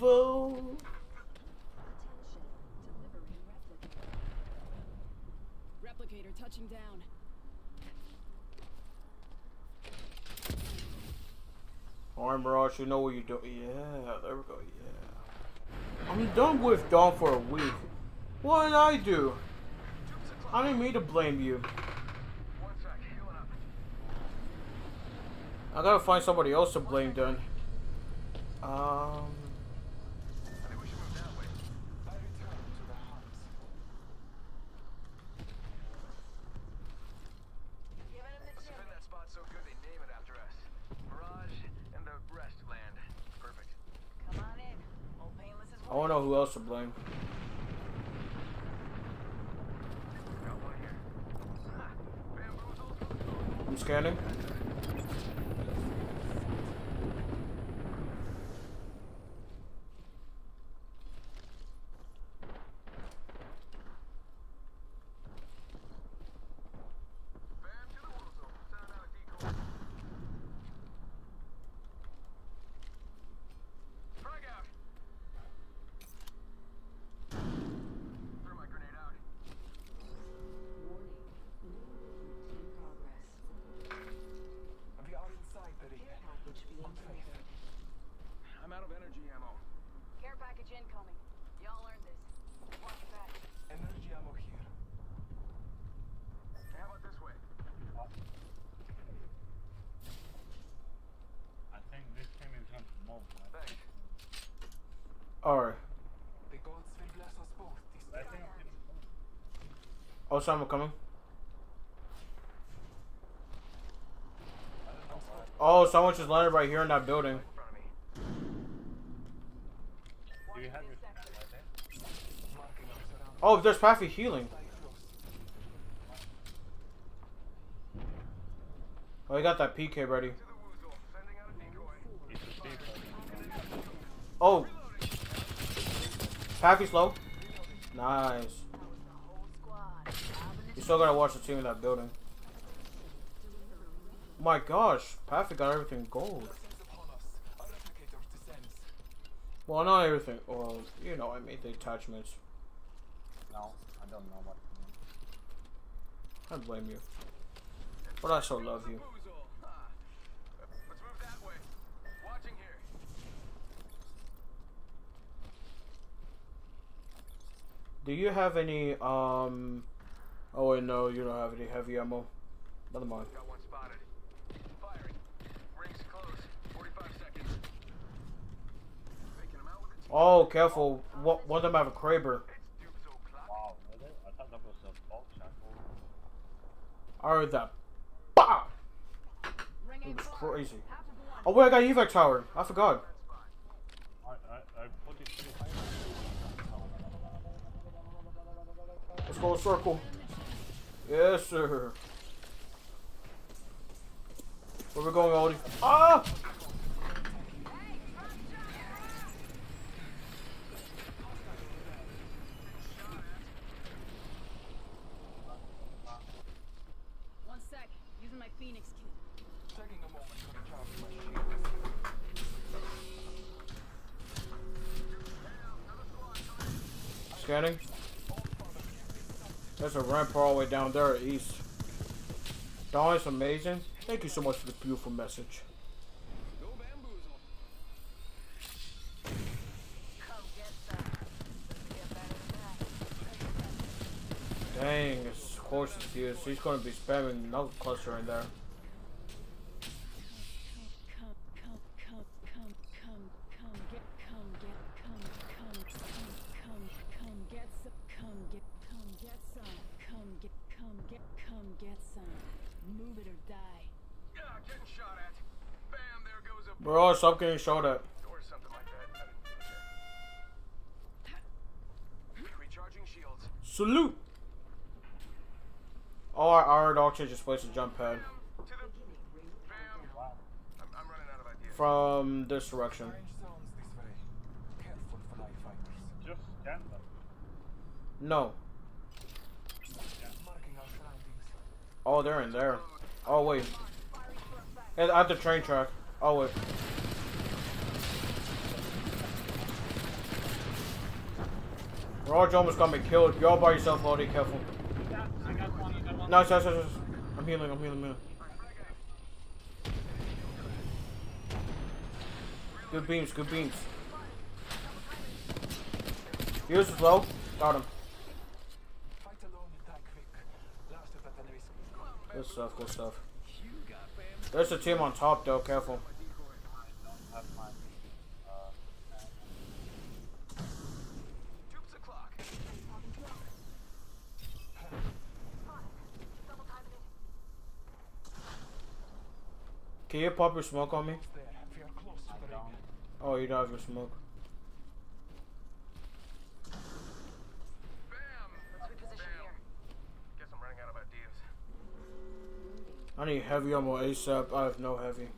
Bravo. Replicator touching down. Arm rush, you know what you're doing. Yeah, there we go, yeah. I'm done with Dawn for a week. What did I do? I didn't to blame you. I gotta find somebody else to blame then. Um... I wanna know who else to blame. I'm scanning. Bam to the woozle. Sending out a decoy. Frag out. Threw my grenade out. We are inside the ring. Good faith. I'm out of energy ammo. Care package incoming. Y'all earned this. Watch your back. Energy ammo here. How about this way? I think this team is going to move. Right? Thanks. Alright. The gods will bless us both this I day. think it's Oh, someone coming. Oh, someone just landed right here in that building. Oh, there's Paffy healing. Oh, he got that PK ready. Oh. Paffy's low. Nice. Still gotta watch the team in that building. My gosh, Paffy got everything gold. Descends upon us. Our replicator descends. Well, not everything. Well, you know, I made the attachments. No, I don't know what. I blame you. But I still love you. Woozle. Ha. Let's move that way. Watching here. Do you have any, um... Oh, wait, no, you don't have any heavy ammo. Never mind. Got one spotted. Firing. Rings close. 45 seconds. Faking him out with. Oh, careful. What, one of them have a Kraber. It's Dubzo clock. Wow, really? I thought that was a bolt. I heard that. Bah! Ring It was crazy. Half of one. Oh, wait, I got evac tower. I forgot. Let's go circle. Yes, sir. Where we going, Odie? Ah! One sec. Using my Phoenix kit. Taking a moment to recharge my shield. Scanning. There's a ramp all the way down there east. Dawn is amazing. Thank you so much for the beautiful message. Dang, it's horse is here. She's gonna be spamming knuckle cluster in there. Come, come, come, come, come, come, get, come, get, come, come, come, come, come, get some, come, get, come, get some, come, get, come, get, come, get some. Move it or die. Yeah, getting shot at. Bam, there goes a Bro, stop getting shot at. or something that. I didn't get there. Salute! Oh, our, our Octane just placed a jump pad Bam to the bam. I'm, I'm running out of ideas. from this direction. Strange sounds this way. Careful, fly fighters. Just scan. No. Marking our surroundings. Oh, they're in there. Oh, wait. At at the train track. Oh, wait. Raj almost got me killed. You're all by yourself, Lodi. Careful. Nice, nice, nice, nice. I'm healing, I'm healing, I'm healing. Good beams, good beams. Here's low. Got him. Good stuff, good stuff. There's a team on top though, careful. That's my, uh, Troops o'clock. Can you pop your smoke on me? Oh, you don't have your smoke. I need heavy ammo ASAP. I have no heavy.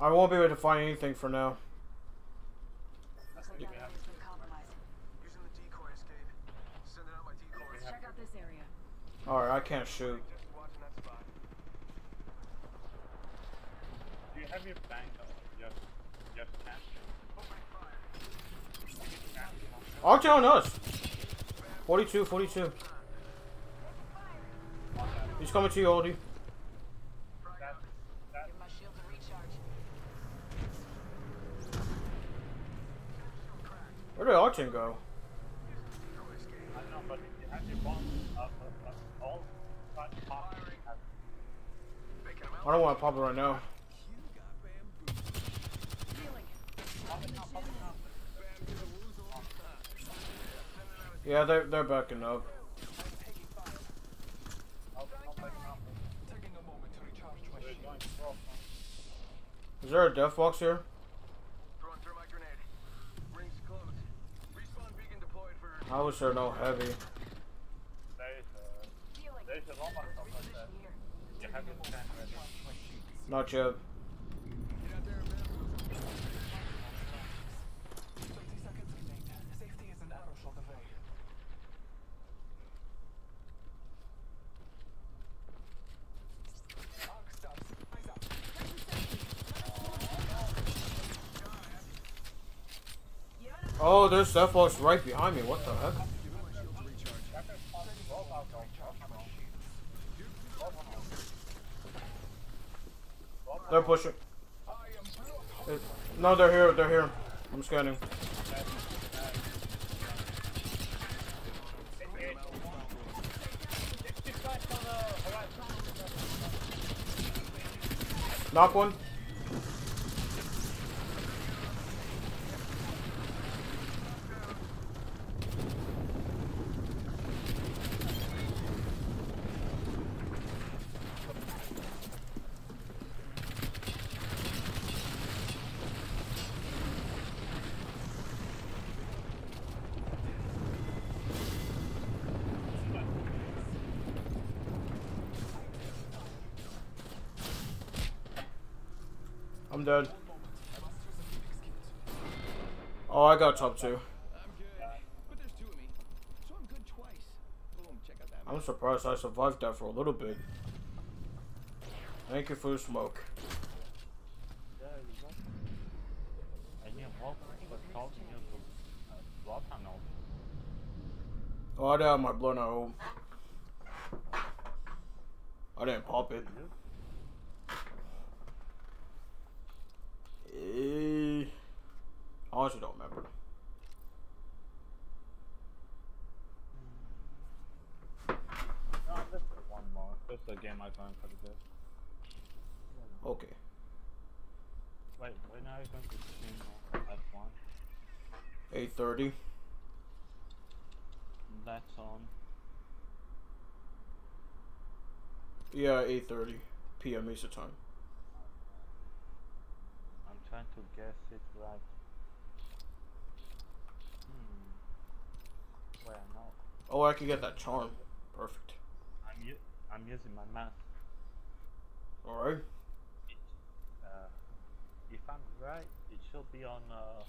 I won't be able to find anything for now. Looks like that area's been compromised. Using the decoy escape. Sending out my decoys. Check out this area. Alright, I can't shoot. Just watching that spot. do you have your bank just, just cash? Archie on us. 42, 42. He's coming to you, Oldie. That, that, Give my shield a recharge. Where did Archie go? I don't know, but if you have your bomb, uh, uh, uh, all, but pop, have I don't want to pop it right now. Yeah, they're they're backing up. Is there a death box here? Throwing through my grenade. Rings close. Respawn beacon deployed for. I wish there no heavy. There is a, there is a. You have. Not yet. 30 seconds remain. Safety is an arrow shot away. Arc stars. Eyes up. Oh, there's death box right behind me. What the heck? They're pushing. No, they're here. They're here. I'm scanning. Knock one. I'm dead. Oh, I got top two. I'm surprised I survived that for a little bit. Thank you for the smoke. Oh, I didn't have my home. I didn't pop it. Eh, I honestly don't remember. No, just one more. Just a game I can for the Okay. Wait, when are you going to stream F1? 8.30. That's on. Yeah, 8.30 p.m. Eastern time. I'm trying to guess it right. Hmm. Wait, no. Oh, I can get that charm. Perfect. I'm u- I'm using my math. Alright. Uh, if I'm right, it should be on uh,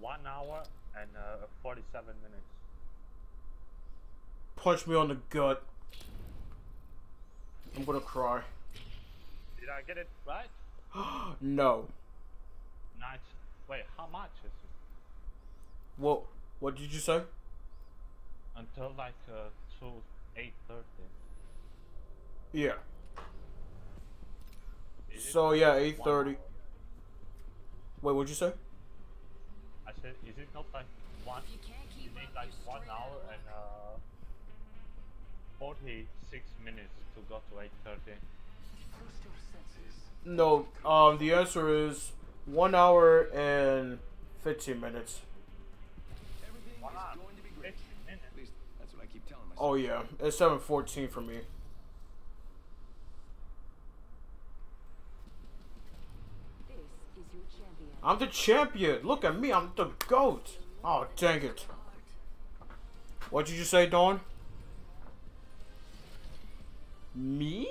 one hour and uh, 47 minutes. Punch me on the gut. I'm gonna cry. Did I get it right? no. Nice. Wait, how much is it? What? What did you say? Until like uh, two eight thirty. Yeah. Is So yeah, one eight thirty. Wait, what'd you say? I said, is it not like one? You can't You keep need like you're one hour out. and uh, forty-six minutes to go to eight thirty. Trust. No. Um, the answer is one hour and fifteen minutes. Everything Why is not? going to be great. Fifty minutes. At least that's what I keep telling myself. Oh yeah, it's seven fourteen for me. This is your champion. I'm the champion. Look at me. I'm the goat. Oh dang it. What did you say, Don? Me?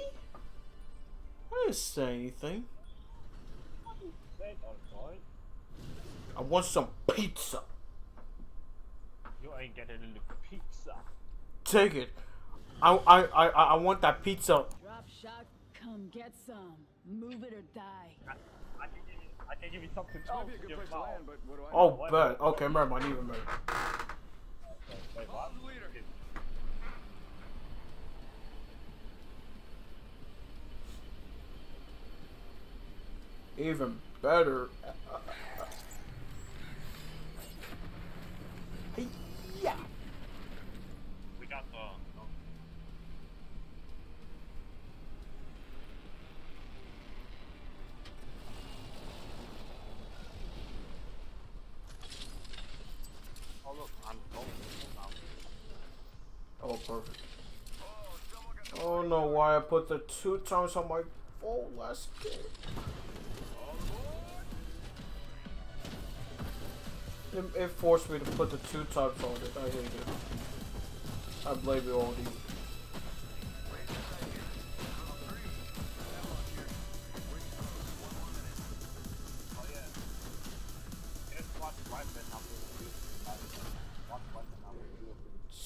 I didn't say anything. Said or boy, I want some pizza. you ain't getting any pizza. Take it. I I I I I want that pizza. Drop shot. Come get some. Move it or die. I can give you, I can give you something else be a in good your place to land, but what do I Oh, know? bet. Okay, never mind. Even better. Wait, what? the leader. Even better. Yeah. We got the. No. Oh look, I'm going now. Oh, perfect. Oh no, why I put the two times on my phone last game. It, it forced me to put the two times on it. I hate it. I blame you on you.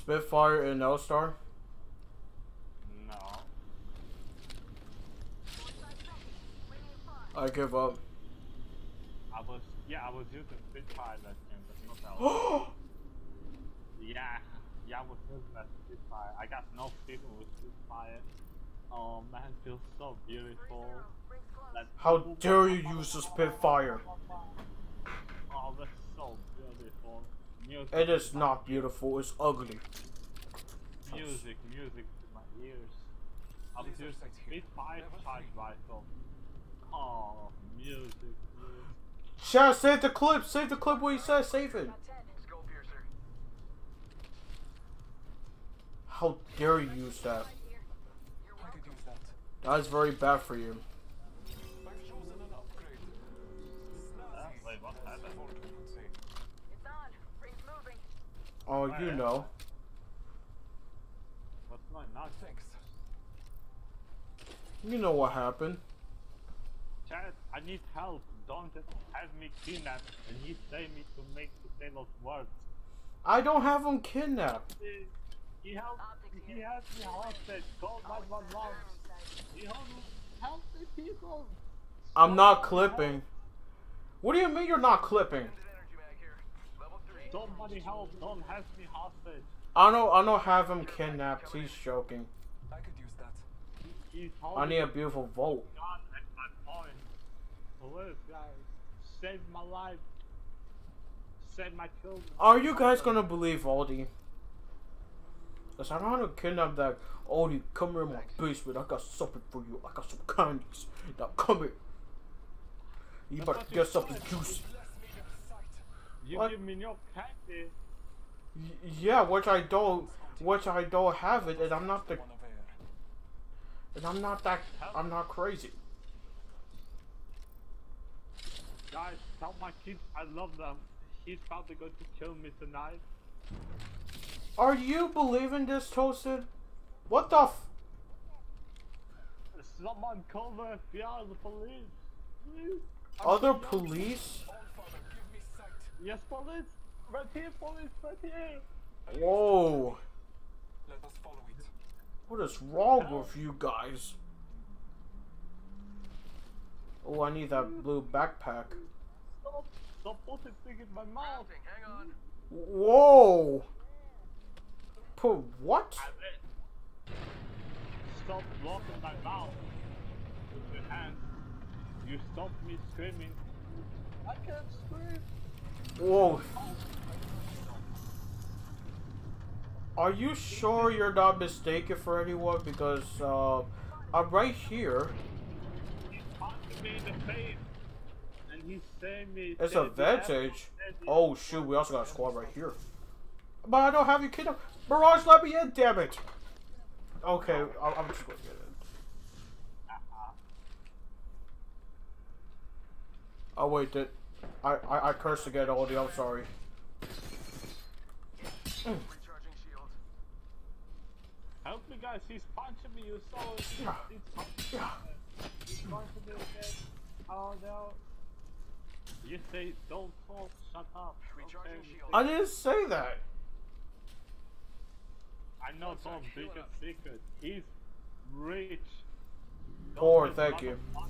Spitfire and L-Star? No. I give up. I was yeah, I was using Spitfire that game, but not that Yeah, yeah, I was using that Spitfire. I got no feeling with Spitfire. Oh man, feels so beautiful. How dare you use the Spitfire? Oh, that's so beautiful. Music, It is not beautiful, it's ugly. music, music to my ears. I'm Laser using sight here. Spitfire Level charge three. rifle. Oh, music, music. chat, save the clip! Save the clip what he said, save it! How dare you use that? I could use that. That is very bad for you. Oh, you know. What's my not? Thanks. You know what happened. chat, I need help. Don't have me kidnapped and he say me to make the sale of words. I don't have him kidnapped. He, he helped he has me hostage. Call 911. He help, help the people. I'm not clipping. What do you mean you're not clipping? Energy mag here. Level three. Somebody help. Don't have me hostage. I don't I don't have him kidnapped. He's joking. I could use that. He's I need a beautiful vote. gun at my point. Please, guys. Save my life. Save my children. Are you guys gonna believe Aldi? Cause I'm gonna kidnap that Aldi. Come here in my basement. I got something for you. I got some candies. Now come here. You better get something juicy. You What? give me no candy. Y- yeah, which I don't, which I don't have it, and I'm not the, One of air. and I'm not that, I'm not crazy. Guys, tell my kids I love them. He's probably going to kill me tonight. Are you believing this, Toasted? What the f- Someone call the FBI, the police. Please. Other police? Yes, police. Right here, police. Right here. Whoa. Let us follow it. What is wrong with you guys? Oh, I need that blue backpack. Stop. Stop putting things in my mouth. Hang on. Whoa! Put what? Stop blocking my mouth with your hands. You stopped me screaming. I can't scream. Whoa. Are you sure you're not mistaken for anyone? Because uh, I'm right here. It's "Say a vantage. Oh shoot, we also got a squad right here. But I don't have you kid. Mirage, let me in, damn it. Okay, I'm I'm just gonna get in. Oh wait, did I I, I cursed again, Oldie. I'm sorry. Recharging shield. Help me, guys. He's punching me. You saw it. He's, he's punching me. He's punching me again. Oh no. You say don't talk. Shut up. Recharging Okay. shield. I didn't say that. I know Tom's biggest secret. He's rich. Poor, thank you. lot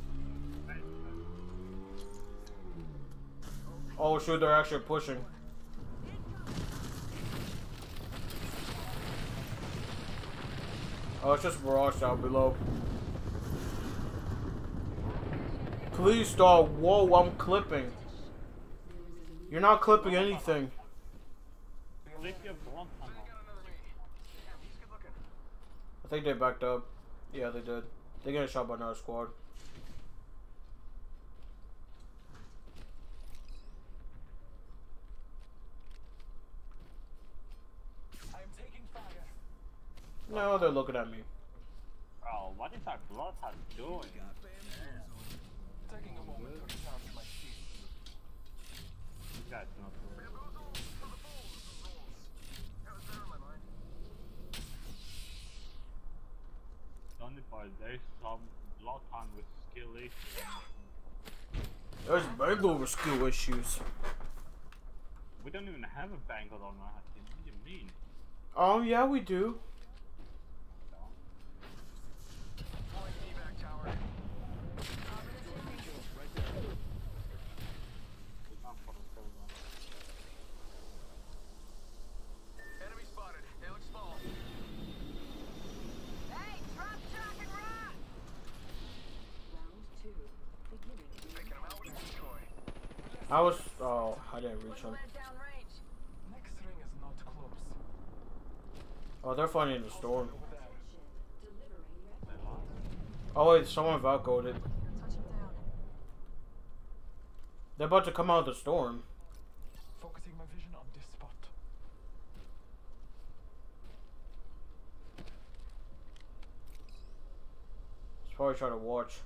Oh shoot, they're actually pushing. Oh, it's just Mirage down below. Please stop. Whoa, I'm clipping. You're not clipping anything. Got. I think they backed up. Yeah, they did. They get shot by another squad. I am taking fire. No, they're looking at me. Bro, what is our bloodhound doing? Taking a moment to recharge my shield. This guy's not good. Only part there's some bloodhound with skill issues. There's Bangle with skill issues. We don't even have a bangle on our team. What do you mean? Oh, yeah, we do. Deploying evac tower. We can't put a hold on. Enemy spotted. They look small. Hey, drop, shock, and run! Round two. Beginning. Taking him out with a decoy. I was. Oh, I didn't reach close. Oh, they're fighting in the storm. Oh, wait, someone Valcoed it. They're about to come out of the storm. Focusing my vision on this spot. He's probably try to watch.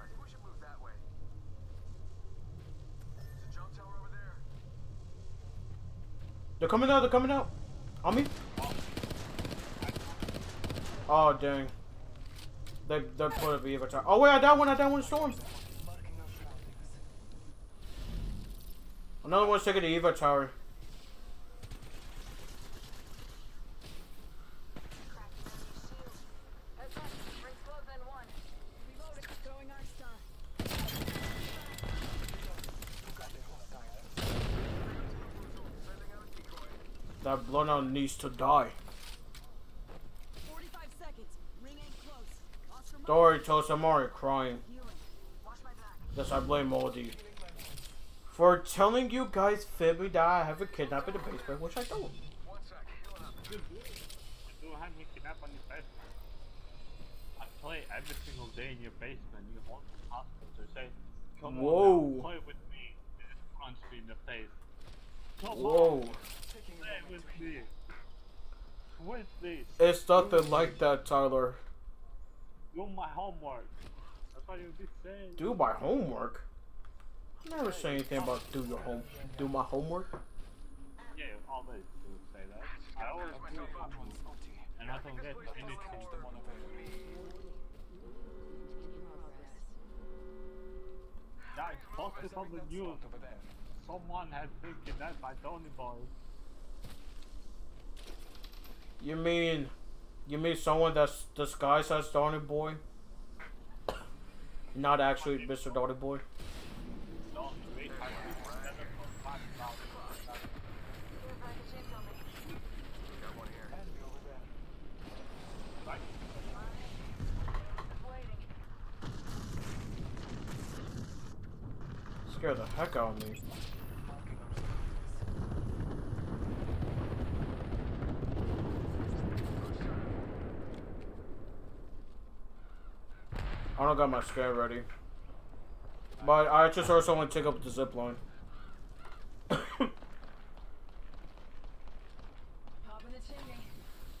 I think we should move that way. There's a jump tower over there. They're coming out, they're coming out. On me. Oh, dang. They, they're put up Evac tower. Oh, wait, I down one, I down one storm. Another one's taking the Evac tower. Cracking enemy shield. Heads up, ring's closing in one. Reloading. Throwing arc star. Who got their hostile? Sending out a decoy. That bloodhound needs to die. 45 seconds. Ring ain't close. Lost remote. Don't worry, Toast, I'm already crying. Healing. Watch my back. Yes, I blame Moldy. For telling you guys fibbing that I have a kidnap in the basement, which I don't. One sec. Healing up. You do. You do have me kidnapped on your basement. I play every single day in your basement. You want the hospital to say, come on Whoa. now, play with me. Punch me in the face. Come Whoa. on, with me. With this. It's nothing like that, Tyler. Do my homework. That's what you be saying. Do my homework? I never say anything about do your home. Do my homework? Yeah, you always do say that. I always There's my do cell phone. homework. Salty. And I don't get anything. The one over Guys, posted on the news. over there. Someone has been kidnapped by Donny Boy. You mean, you mean someone that's disguised as Donny Boy? Not actually Mr. Donny Boy. Scare the heck out of me. I don't got my scan ready. But I just heard someone take up the zip line.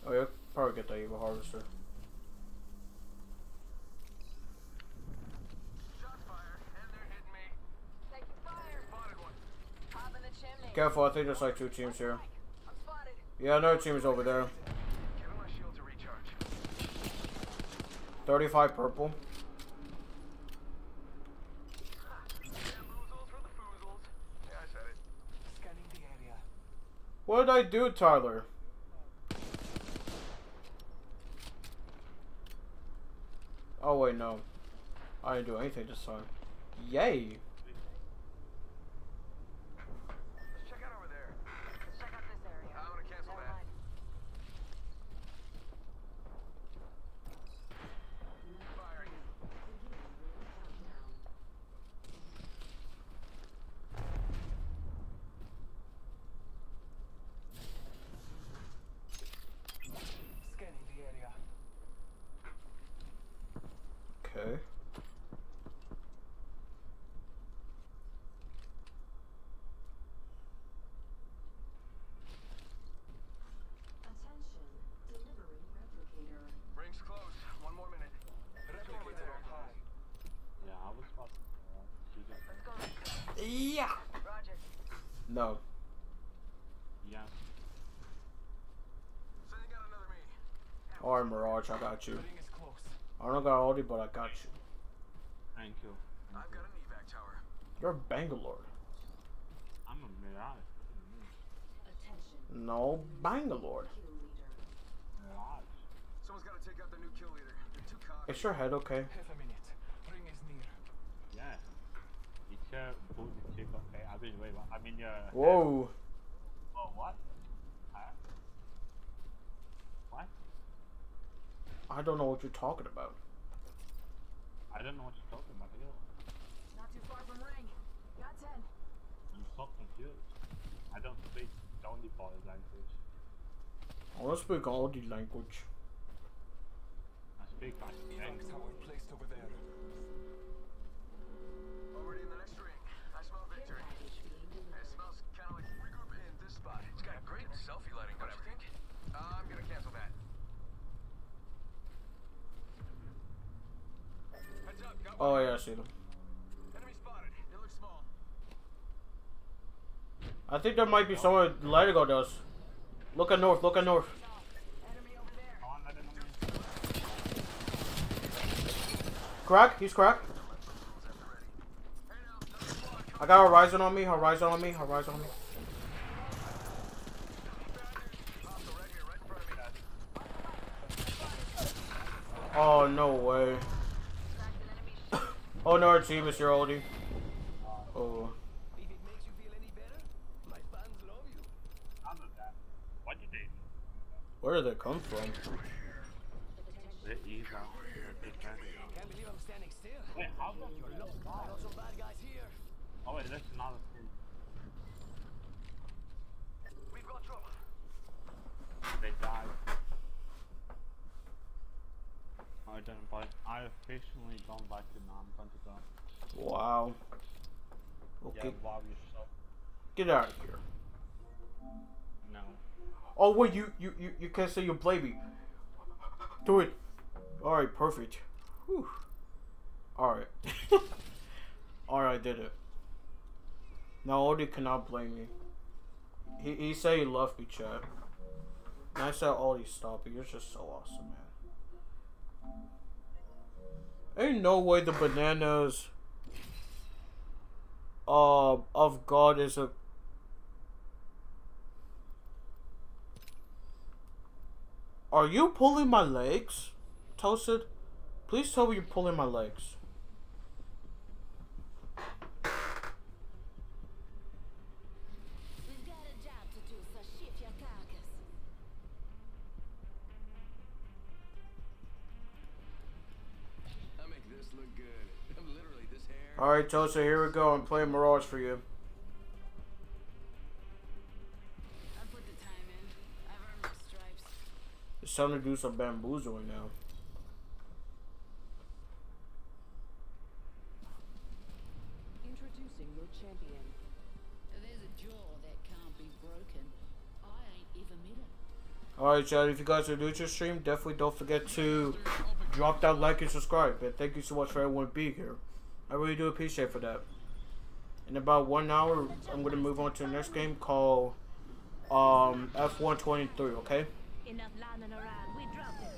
Oh yeah, probably get that Evo harvester. Careful, I think there's like two teams here. Yeah, another team is over there. Giving my shield to recharge. 35 purple. Bamboozles for the foozles. Yeah, I said it. Scanning the area. What did I do, Tyler? Oh wait, no. I didn't do anything this time. Yay! Let's check out over there. Let's check out this area. I'm gonna cancel Never that. mind. Firing. Scanning the area. Okay. Attention, delivering replicator. Rings close. One more minute. Replicator on high. Yeah, I was about to. Uh, shoot it. Let's go this way. Yeah! Roger. No. Yeah. Sending out another me. Alright, I got you. Ring is close. I don't got Aldi, but I got you. Thank you. I've got an evac tower. You're Bangalore. I'm a Mirage. What do you mean? Attention, No, Bangalore. kill Someone's got to take out the new kill leader. They're too cocky. Is your head okay? Half a minute. Ring is near. Yeah. It's a booty chick, okay? I mean, wait, what? I mean, uh. Whoa. Oh, what? Huh? What? I don't know what you're talking about. I don't know what you're talking about. Yo. Not too far from ring. Got 10. I'm so confused. I don't speak only body language. I want to speak Aldi language. I speak like Evac placed over there. Already in the next ring. I smell victory. It smells kind of like regroup in this spot. It's got great selfie lighting, don't you think? Uh, I'm gonna cancel that. Heads up, got Oh one. yeah, I see them. Enemy spotted. They look small. I think there might be somewhere Latigo does. Look at north, look at north. Enemy over there. Come on, let it know. Crack, he's cracked. I got Horizon on me, Horizon on me, Horizon on me. Hostile right here, right in front of me. Oh, no way. Cracked an enemy shield. Oh, no, team is your oldie. Oh. If it makes you feel any better, my fans love you. Of that. What you did? Where did they come from? Out. The. Can't believe I'm standing still. Wait, how does You're. I bad guys here. Oh wait, that's another thing. We've got trouble. They died. I didn't buy. I officially don't like it now. I'm going to go. Wow. Yeah, Okay, wow yourself. get out of here. No. Oh wait, you you you, you can't say you blame me. Do it. All right, perfect. Whew. All right. All right, I did it. Now Odie cannot blame me. He he said he loved me, chat. And I said Odie, stop it. You're just so awesome, man. Ain't no way the bananas uh, of God is a Are you pulling my legs, Toasted? Please tell me you're pulling my legs. Alright, Tosa, here we go. I'm playing Mirage for you. I put the time in. I've earned my stripes. It's time to do some bamboozling now. Introducing your champion. There's a jaw that can't be broken. I ain't even met it. Alright, chat, if you guys are new to the stream, definitely don't forget to drop that like and subscribe. And thank you so much for everyone being here. I really do appreciate for that. In about one hour, I'm going to move on to the next game called um, F123, okay? Enough lying around. We dropped it.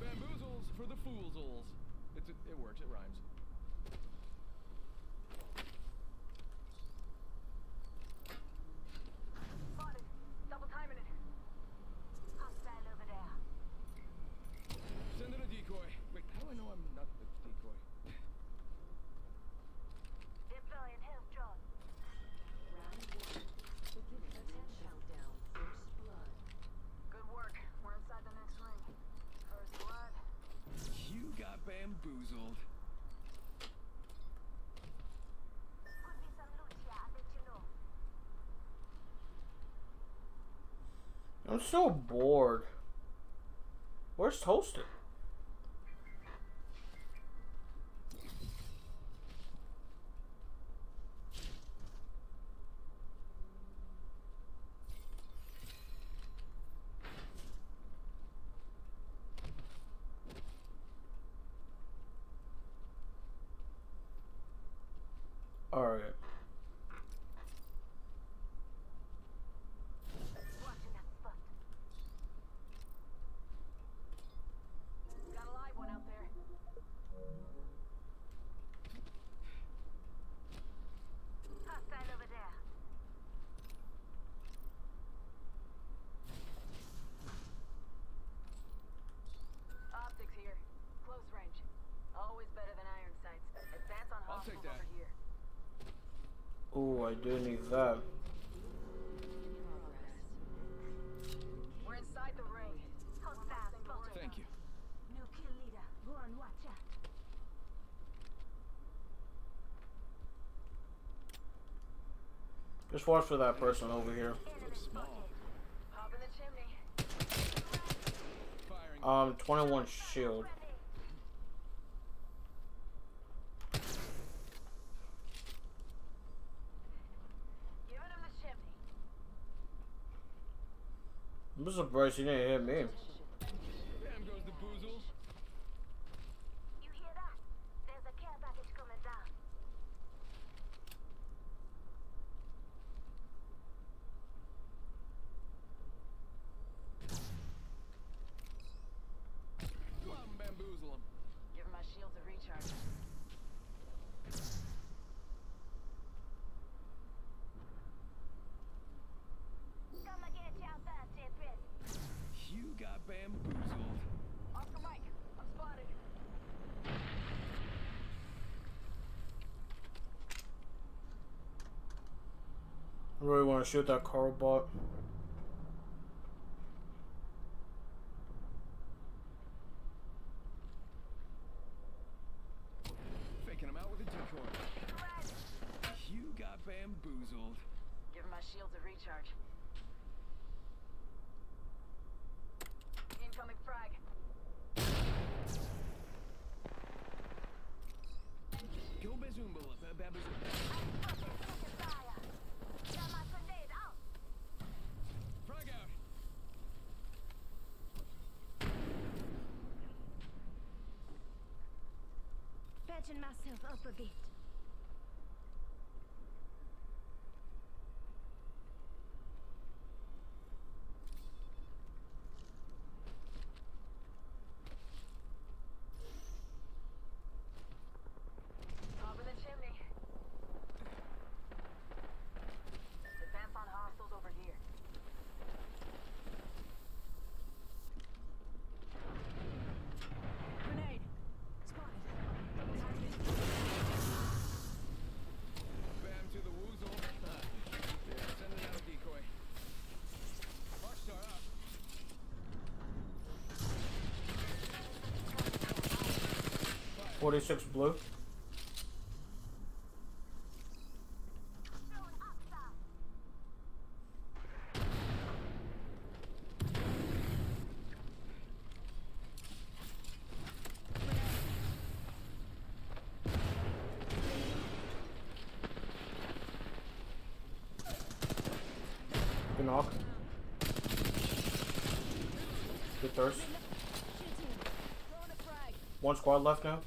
Bamboozles for the foolsals. It's, it, it works, it rhymes. Spotted. Double timing it. Hostile over there. Send in a decoy. Wait, how do I know I'm not the decoy? Deploying health drone. Round one. Beginning attack countdown. First blood. Good work. We're inside the next ring. First blood. You got bamboozled. Could be some loot here. I'll let you know. I'm so bored. Where's Toasted? Alright. Watching that spot. Got a live one out there. Hostile over there. Optics here. Close range. Always better than iron sights. Advance on I'll take hostiles that. over here. Ooh, I do need that. We're inside the ring. Thank you. New kill leader. Go on, watch out. Just watch for that person over here. Enemy spotted. Hop in the chimney. Firing. Um, 21 shield. Giving him the chimney. I'm surprised he didn't hit me. Bam goes the boozle. You hear that? There's a care package coming down. Go out and bamboozle him. Give my shields a recharge. Come and get your birthday present. You got bamboozled. Oscar Mike, I'm spotted. I really want to shoot that car bot. Faking him out with a decoy. You got bamboozled. Give my shields a recharge. Incoming frag. Go bazoombala. Ba- Babazoom. Frag out. Myself up a bit. Hop in the chimney. 46 blue. Good thirst. One squad left now.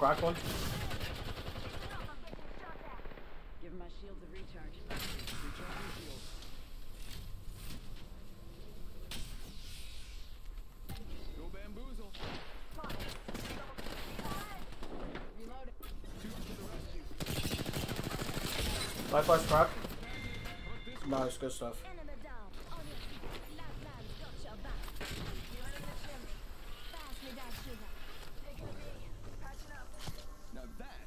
Crack one. Give my shields a recharge. Recharging shields. Go bamboozle. Reloading. Two to the rescue. Life crack. Nice, good stuff. Enemy down. On your feet. Lifeline got your back. You're in the chimney. Pass me that sugar. Taking a beat. Patching up. Now that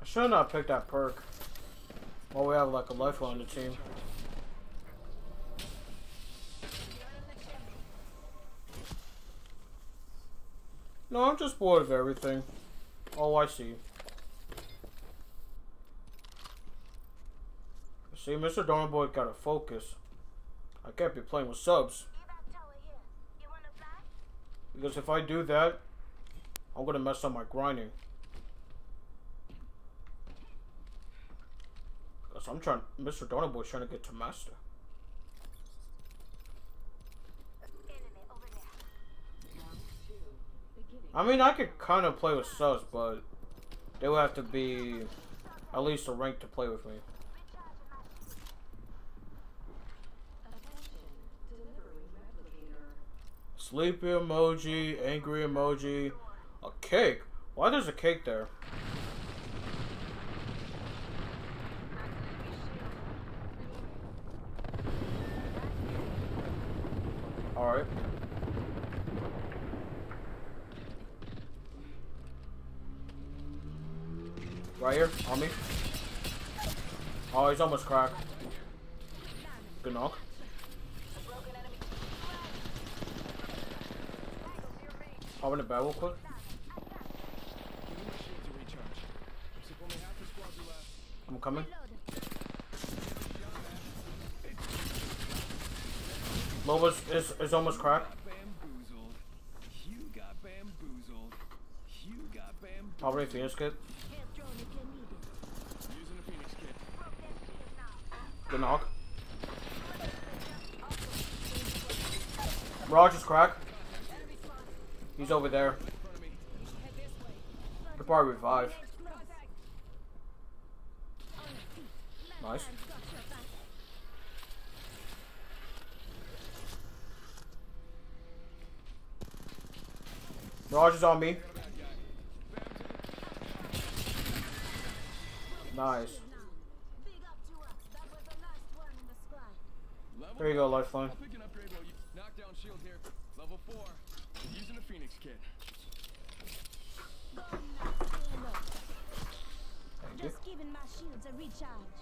I should not pick that perk. While we have like a lifeline on the team. No, I'm just bored of everything. Oh, I see. See, Mr. Donald Boy gotta focus. I can't be playing with subs. Because if I do that, I'm gonna mess up my grinding. Because I'm trying, Mr. Donald Boy's trying to get to master. I mean, I could kind of play with subs, but they would have to be at least a rank to play with me. Sleepy emoji, angry emoji, a cake. Why there's a cake there? Alright. Right here, on me. Oh, he's almost cracked. Good knock. Hop in the bed real quick. I'm coming. Loba's is, is almost cracked. Bamboozled. You got bamboozled. You got bamboozled. Probably Phoenix kit. Health drone if you need it. Using a Phoenix kit. Broke that shield now. Good knock. Roger's is cracked. He's over there. Could probably revive. Nice. Is on me. Nice. Big up to us. That was the last one in the squad. Level There you go, lifeline. I'll pick an upgrade while you knockdown shield here. Level four. Using a Phoenix kit. Go now, stay low. Thank you. Just giving my shields a recharge.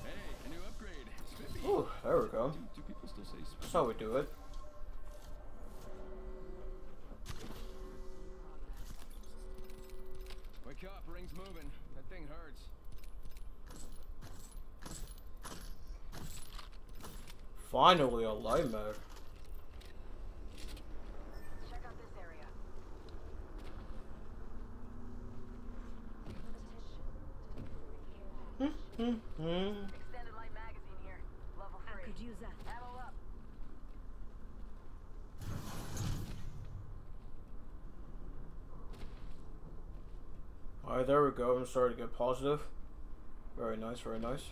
Hey, a new upgrade. Spiffy. Ooh, there we go. Do, do people still say That's how we do it. Wake up, ring's moving. That thing hurts. Finally, a light mode. Check out this area. Hmm, hmm, hmm. Extended light magazine here. Level I could use that. Ammo up. Alright, there we go. I'm starting to get positive. Very nice, very nice.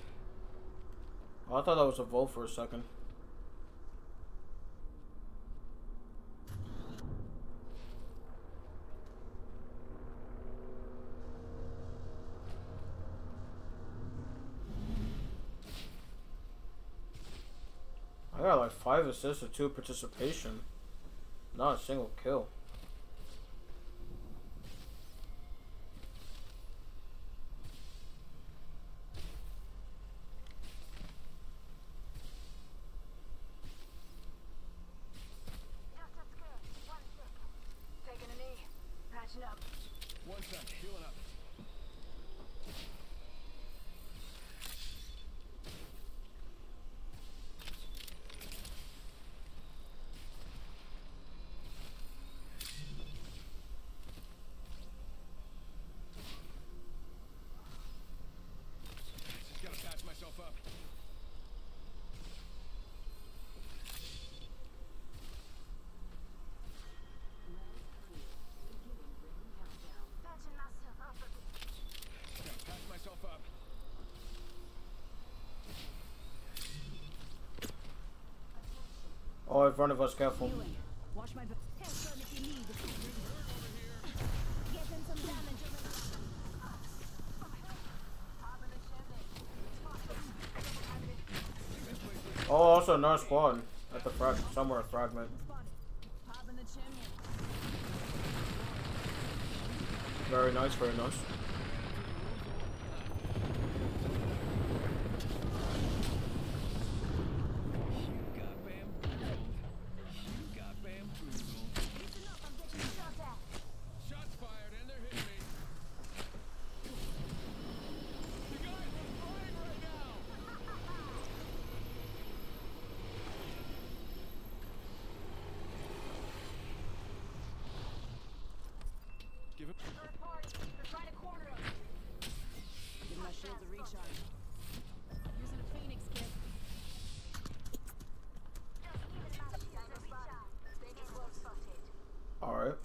Oh, I thought that was a vote for a second. Five assists and two participation. Not a single kill. One sec, healing up. Just gotta patch myself up. Patching myself up a bit. Gotta patch myself up. In front of us, careful. Oh, also another squad at the frag somewhere fragment. Very nice, very nice. You got bamboozled. You got bamboozled. Listen up, I'm getting shot at. Shots fired and they're hitting me. You guys are flying right now. Give it. Third party. They're trying to corner us. Give my shields a recharge. Using a phoenix kit. Just giving my shield a recharge. Taking well spotted. Alright.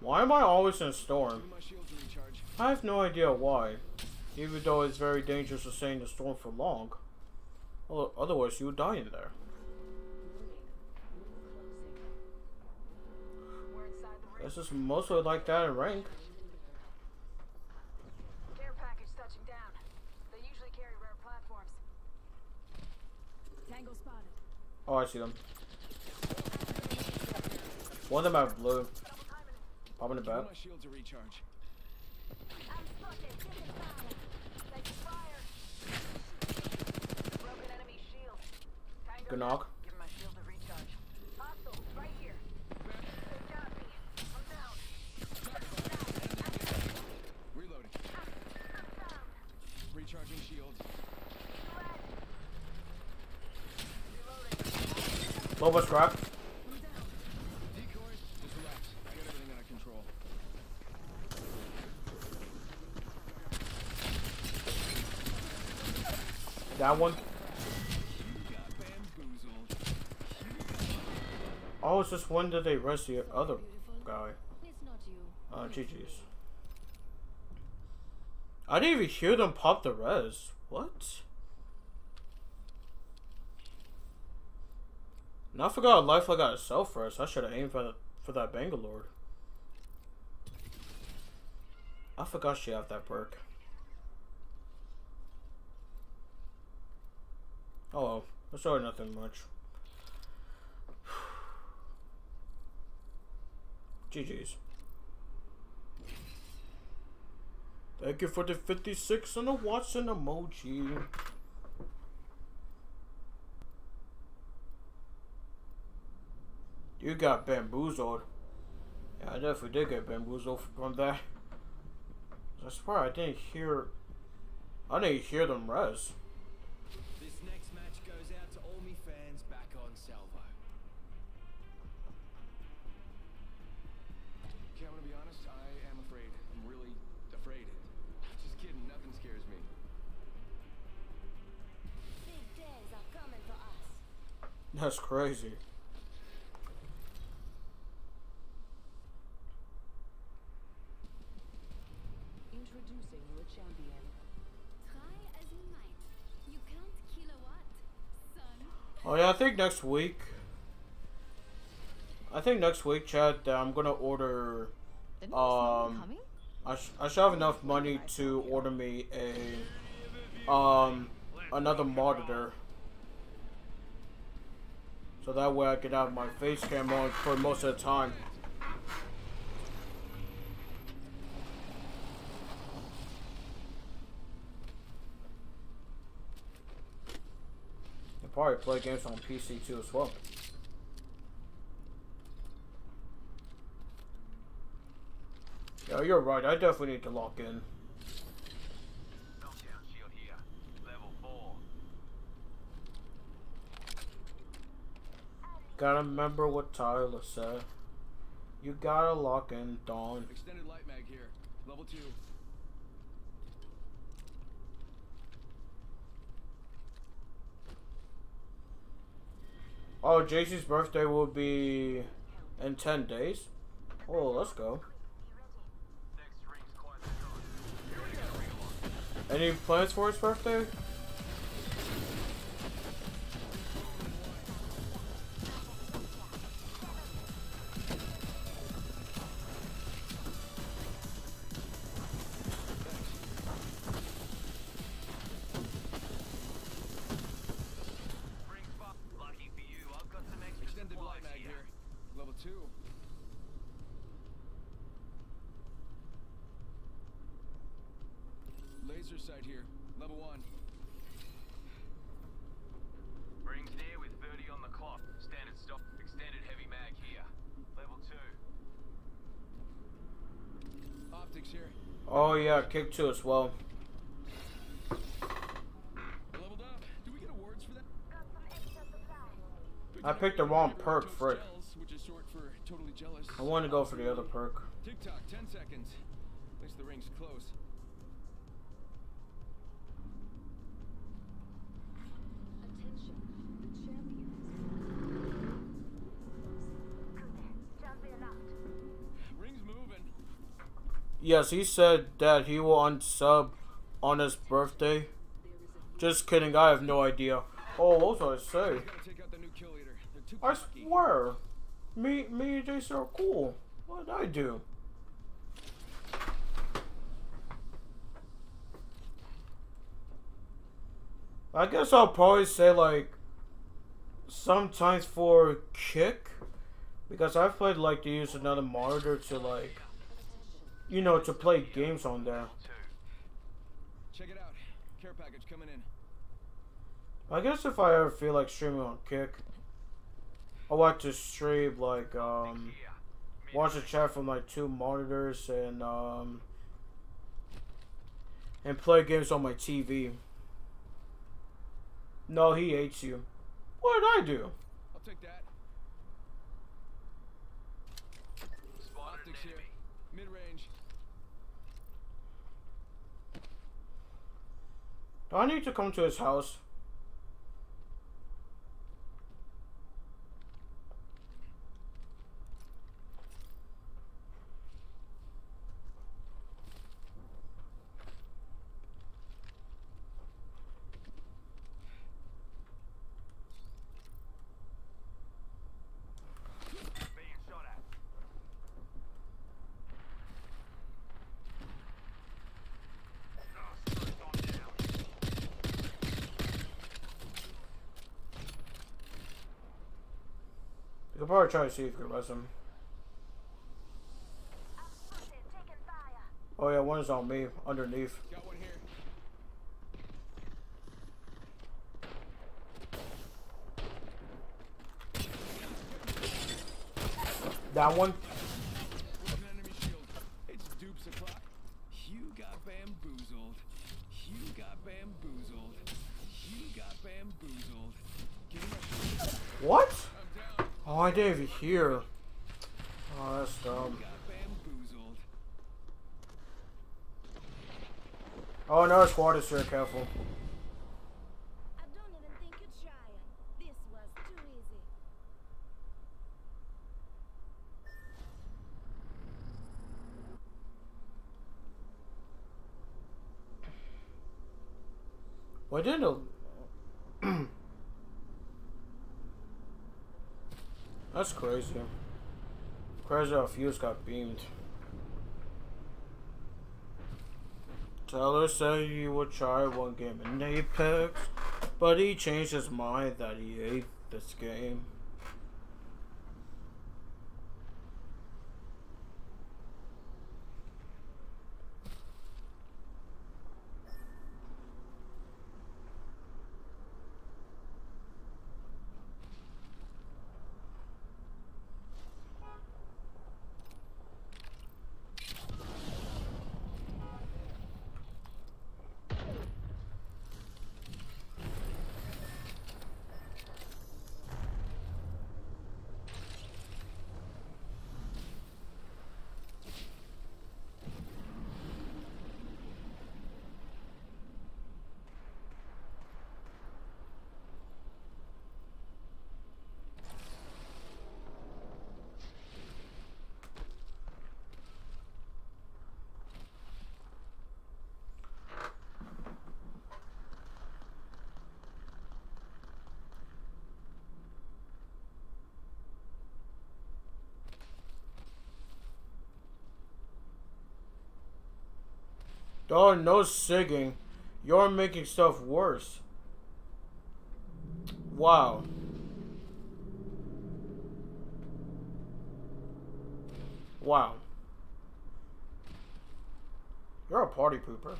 Why am I always in a storm? Give my shields a recharge. I have no idea why. Even though it's very dangerous to stay in the storm for long. Otherwise you would die in there. We're inside the ring. This is mostly like that in rank. Care package touching down. They usually carry rare platforms. Tango spotted. Oh, I see them. One of them have blue. Pop in the Give back. my shields a recharge. I'm spotted. Taking fire. Taking fire. Broken enemy shield. Tango Good down. knock. Give my shield a recharge. Hostile, right here. They got me. I'm down. Reloading. Recharging shields. Loba's cracked. Decoys, just relax. I got everything under control. That one. Oh, it's just when did they rest the other guy? Uh, GG's. I didn't even hear them pop the res. What? And I forgot life I got a self res. I should have aimed for the, for that Bangalore. I forgot she had that perk. Oh well, really nothing much. GG's. Thank you for the 56 and the Wattson emoji. You got bamboozled. Yeah, I definitely did get bamboozled from that. I swear I didn't hear. I didn't hear them res. That's crazy. Introducing your champion. Try as you might. You can't kill a what, son? Oh yeah, I think next week. I think next week, Chad, that I'm gonna order. Um, I, sh- I should have enough money to order me a um another monitor, so that way I could have my face cam on for most of the time. I probably play games on PC too as well. Yeah, you're right. I definitely need to lock in. Gotta remember what Tyler said. You gotta lock in Don. Extended light mag here. Level two. Oh, JC's birthday will be in 10 days? Oh, let's go. Next ring's quite the shot. Any plans for his birthday? Oh, yeah, kick 2 as well. I picked the wrong perk, frick. I want to go for the other perk. Tick tock, 10 seconds. Yes, he said that he will unsub on his birthday. Just kidding, I have no idea. Oh, what was I say? Gotta take out the new kill leader. They're too I swear. Me, me and Jason are cool. What did I do? I guess I'll probably say like sometimes for kick because I've played like to use another monitor to like you know to play games on there. Check it out. Care package coming in. I guess if I ever feel like streaming on kick, I like to stream like um watch the chat from like two monitors and um and play games on my TV. No, he hates you. What did I do? I'll take that. Spotted an Optics here. enemy. Mid range. Do I need to come to his house? Being shot at. Oh, sorry, gone down. You could probably try to see if you can res him. Oh yeah, one is on me underneath. That one. What? Oh, I didn't even hear. Oh, that's dumb. Oh, another squad is here. Careful. I don't even think you're trying. This was too easy. Why didn't it? That's crazy. Crazy how Fuse got beamed. Tyler said he would try one game in Apex, but he changed his mind that he hates this game. Darn, no singing. You're making stuff worse. Wow. Wow. You're a party pooper.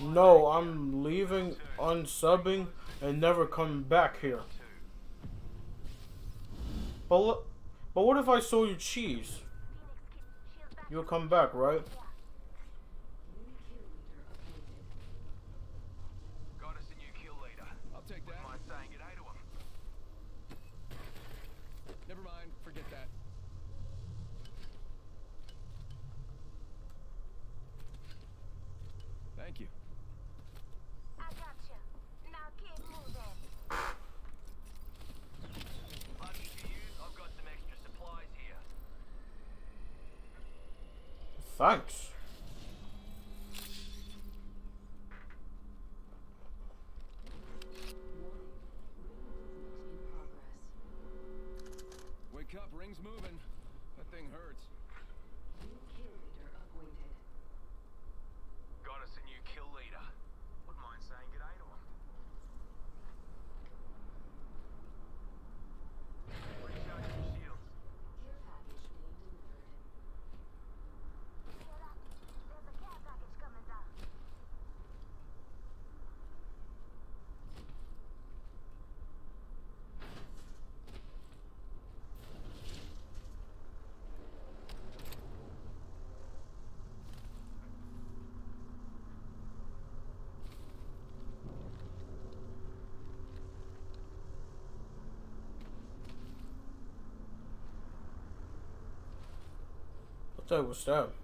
No, I'm leaving, unsubbing, and never coming back here. But, but what if I sold you cheese? You'll come back, right? So what's up?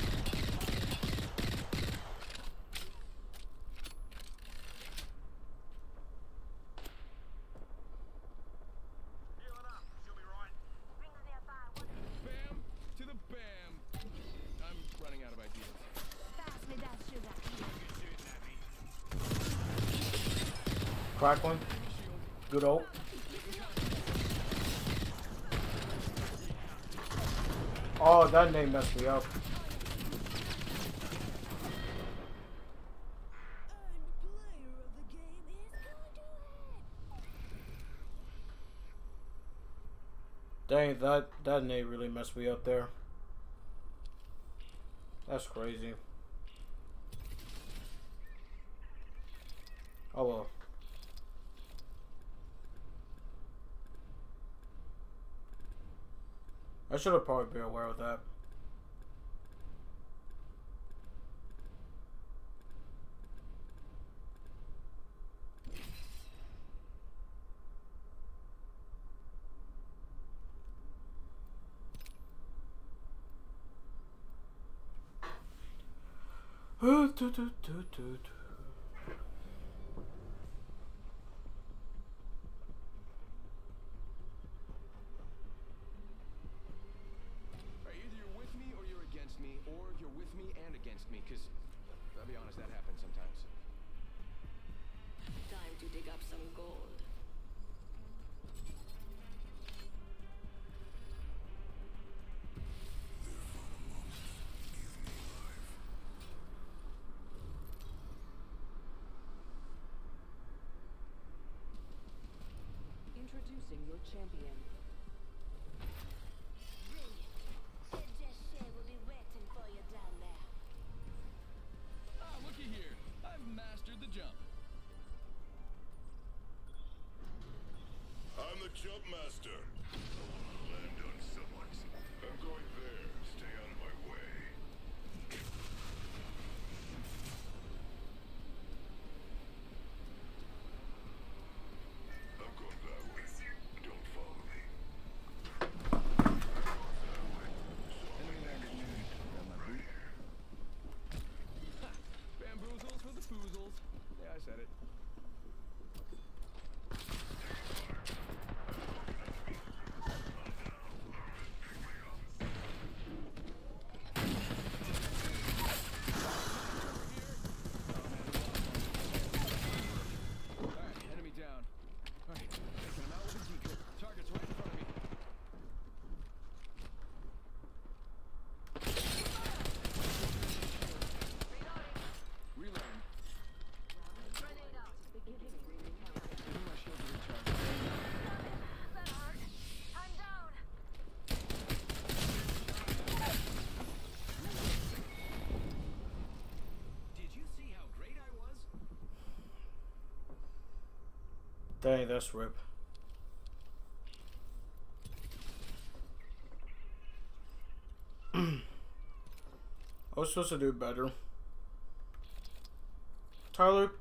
Crack one. Good old. Oh, that name messed me up. Dang, that, that name really messed me up there. That's crazy. Should have probably been aware of that. Right, Your champion. Looky here. I've mastered the jump. I'm the jump master. I want to land on someone's. I'm going there. Stay out of my way. I'm going that way. Don't follow me. Foozles. Yeah, I said it. Alright, enemy down. Alright, taking him out with a decoy. Target's right in front of me. Reloading. Giving my shield a recharge. Did you see how great I was? Dang, that's rip. I was supposed to do better. Tyler,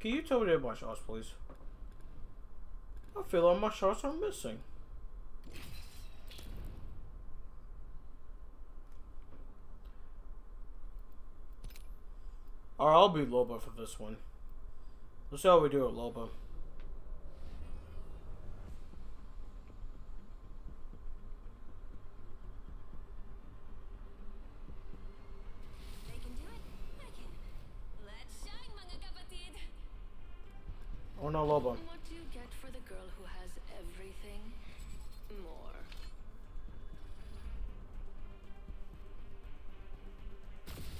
can you tell me my shots, please? I feel like my shots are missing. Alright, I'll be Loba for this one. Let's see how we do at Loba. No, Loba. What do you get for the girl who has everything? More.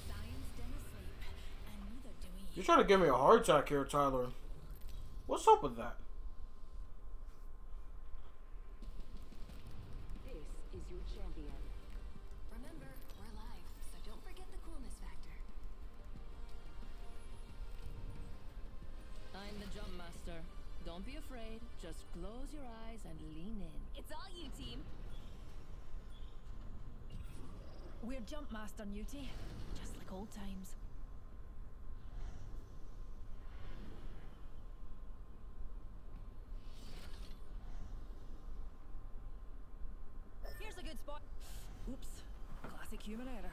Science done asleep, and neither do we. You're trying to give me a heart attack here, Tyler. What's up with that? Jump master, Newty. Just like old times. Here's a good spot. Oops. Classic human error.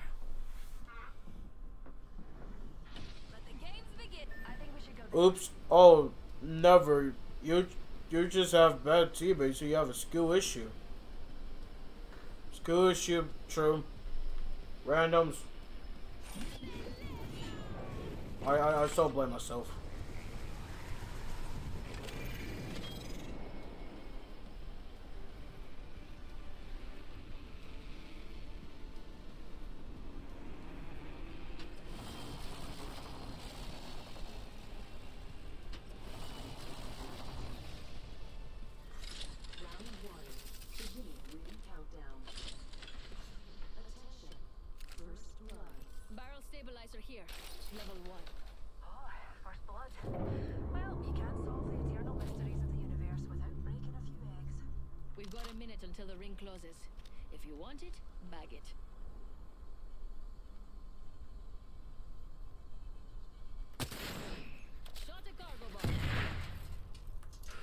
Let the games begin. I think we should go. Oops. Oh, never. You you just have bad teammates, so you have a skill issue. Skill issue, true. Randoms. I, I, I still blame myself. Round one. Beginning ring Stabilizer here. Level one. Oh, first blood. Well, you can't solve the eternal mysteries of the universe without breaking a few eggs. We've got a minute until the ring closes. If you want it, bag it. Shot a cargo bomb.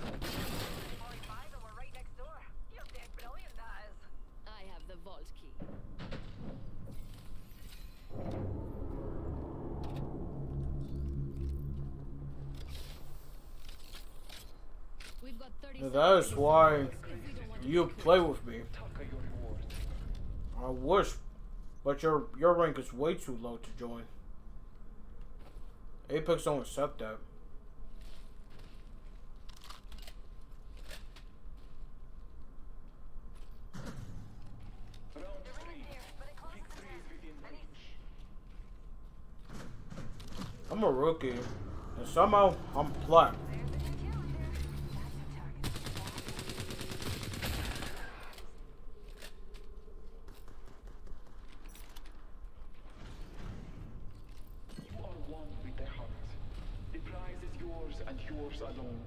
45 and we're right next door. You're dead brilliant, that is. I have the vault key. We've got 30 Now that is why you play with me. I wish, but your your rank is way too low to join. Apex don't accept that. I'm a rookie, and somehow I'm black. You are one with their hearts. The prize is yours and yours alone.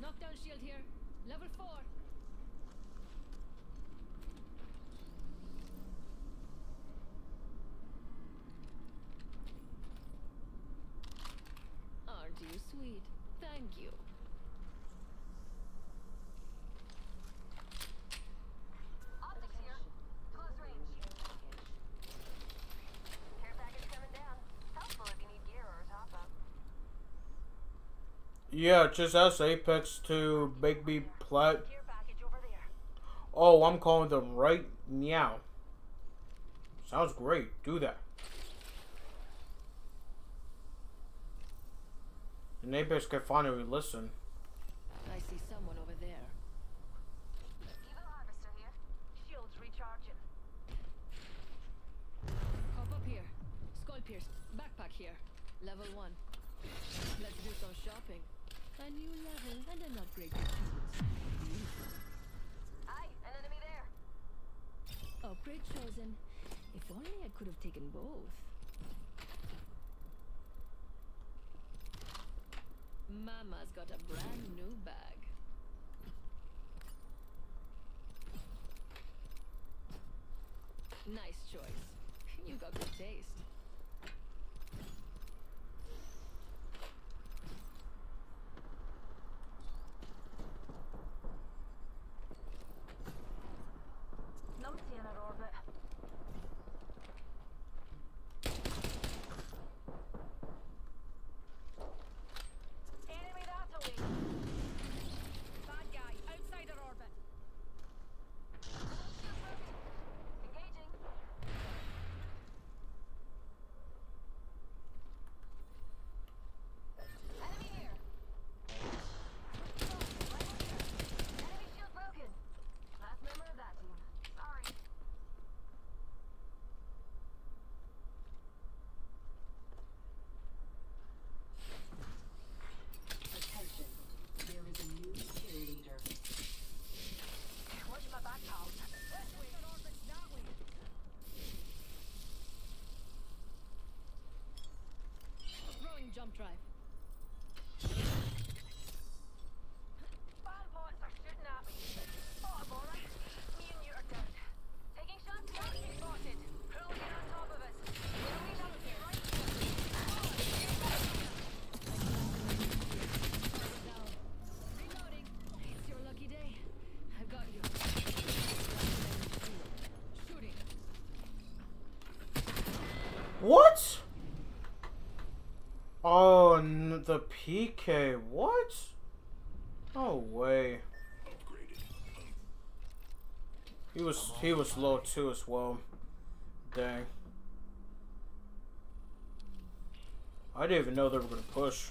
Knockdown shield here. Level four. Aren't you sweet? Thank you. Optics here. Close range. Care package coming down. Helpful if you need gear or a top up. Yeah, just ask Apex to make me plat. Care package over there. Oh, I'm calling them right now. Sounds great. Do that. And Apex can finally listen. I see someone over there. Evo harvester here. Shields recharging. Hop up here. Skull pierce. Backpack here. Level one. Let's do some shopping. A new level and an upgrade. Aye, an enemy there. Upgrade chosen. If only I could have taken both. Mama's got a brand new bag. Nice choice. You got good taste. Numpty in our orbit. Enemy that away. Bad guy, outside our orbit. Engaging. Enemy here. Enemy shield broken. Last member of that team. Sorry. Attention. There is a new kill leader. Watch my back, pals. This way. Orbit's that way. Throwing jump drive. Spam bots are shooting at me. Oh, I'm alright. Me and you are dead. Taking shots. Target spotted. Pull in on top of us. Enemy numpty right Reloading. It's your lucky day. I've got you. Shooting. What? Oh, n- the PK. What? No way. He was he was low too as well. Dang. I didn't even know they were gonna push.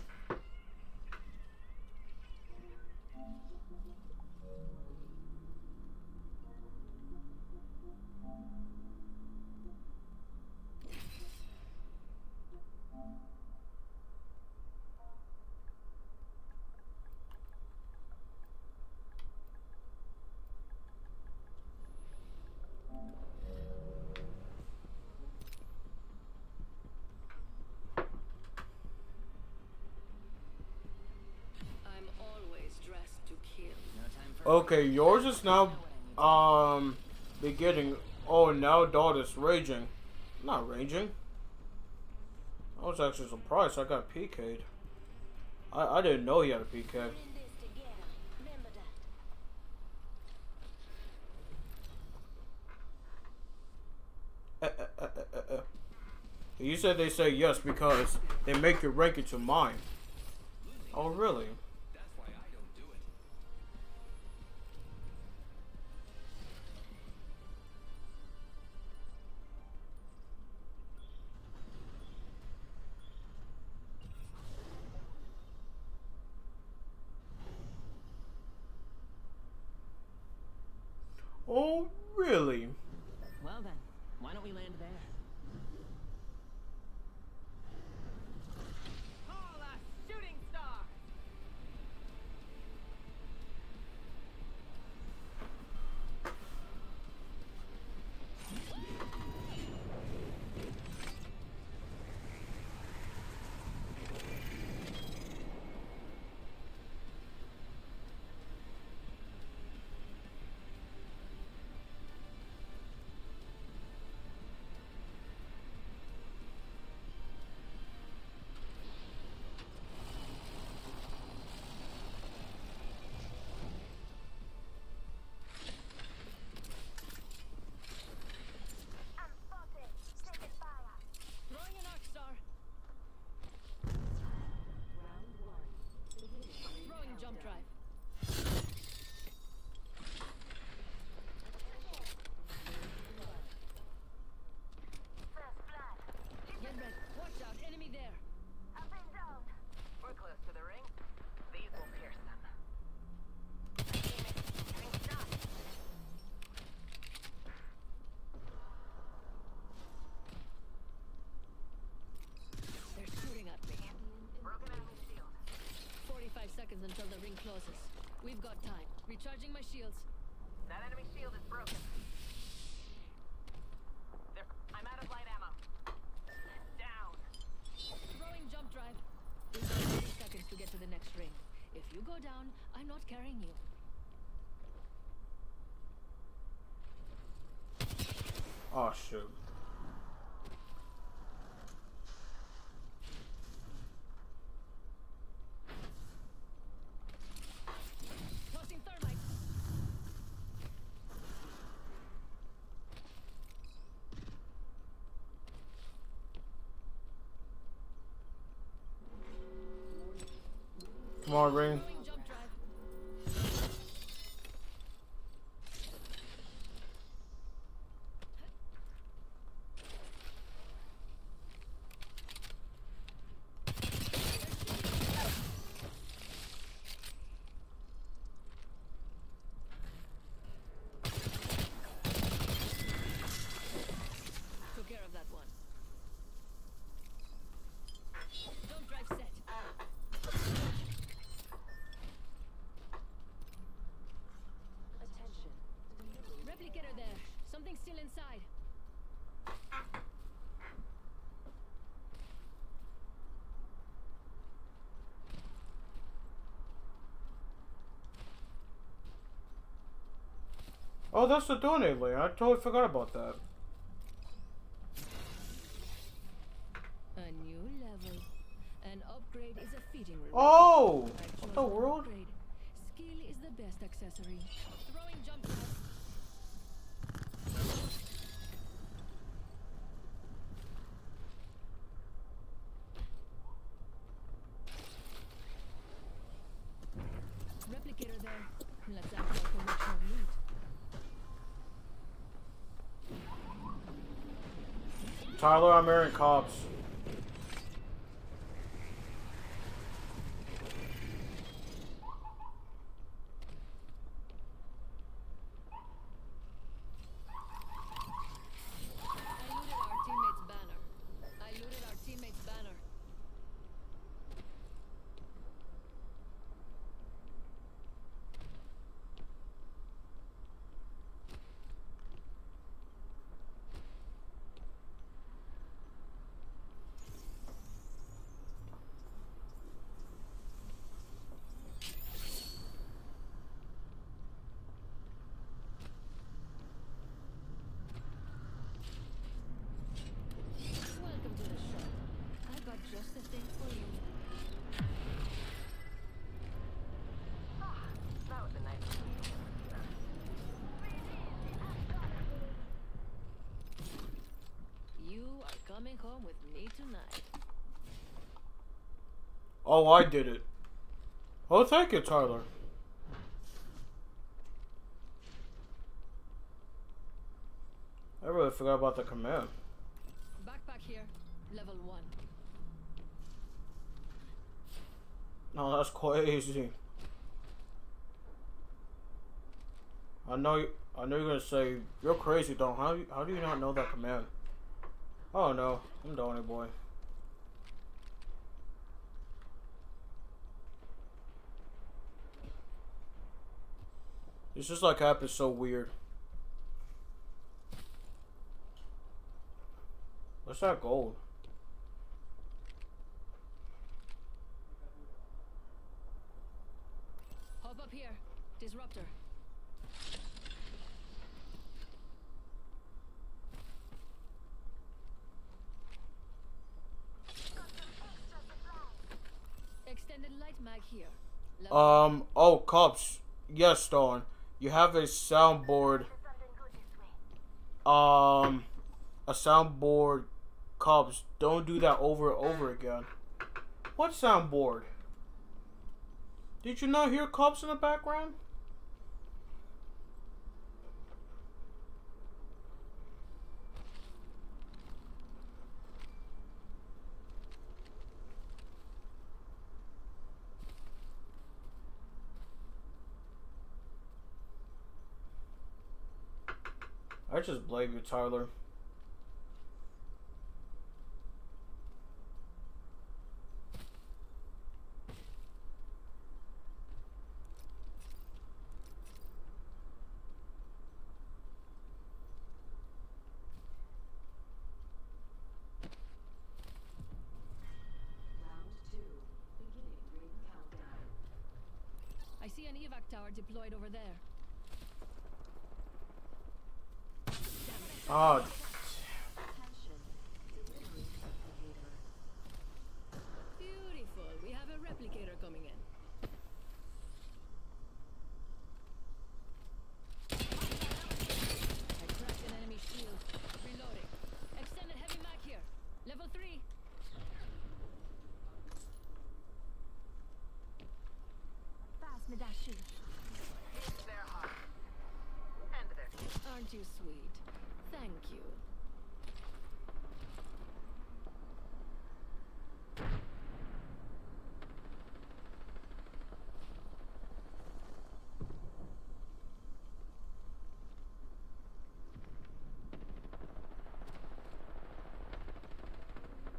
Okay, yours is now um beginning. Oh, now daughter's raging. Not raging. I was actually surprised. I got PK'd. I I didn't know he had a PK. Uh, uh, uh. You said they say yes because they make your rank into mine. Oh, really? Recharging my shields. That enemy shield is broken. There, I'm out of light ammo. Down. Throwing jump drive. We've got 30 seconds to get to the next ring. If you go down, I'm not carrying you. Oh shoot. Come on, ring. Throwing jump drive. Took care of that one. Jump drive set. Attention. Replicator there. Something still inside. Oh, that's the donate layer. I totally forgot about that. A new level. An upgrade is a fitting reward. Oh! I've What the chosen world? upgrade. Skill is the best accessory. Throwing jump drive. Replicator there. Let's act like a ritual loot. Tyler, I'm Aaron Cops. I looted our teammate's banner. I looted our teammate's banner. Coming home with me tonight. Oh, I did it. Oh, thank you, Tyler. I really forgot about the command. Backpack here, level one. No, that's crazy. I know. I know you're gonna say you're crazy, Don. How how do you not know that command? Oh no, I'm Donny boy. It's just like happens so weird. What's that gold? Hop up here, disruptor. Extended light mag here. Level Um. Oh, cops. Yes, Dawn. You have a soundboard. Um, a soundboard. Cops, don't do that over and over again. What soundboard? Did you not hear cops in the background? I just blame you, Tyler. I see an evac tower deployed over there. Oh, Beautiful. We have a replicator coming in. I cracked an enemy shield. Reloading. Extended heavy mag here. Level three. Pass me that shoe. They're hot. End this. Aren't you sweet? Thank you.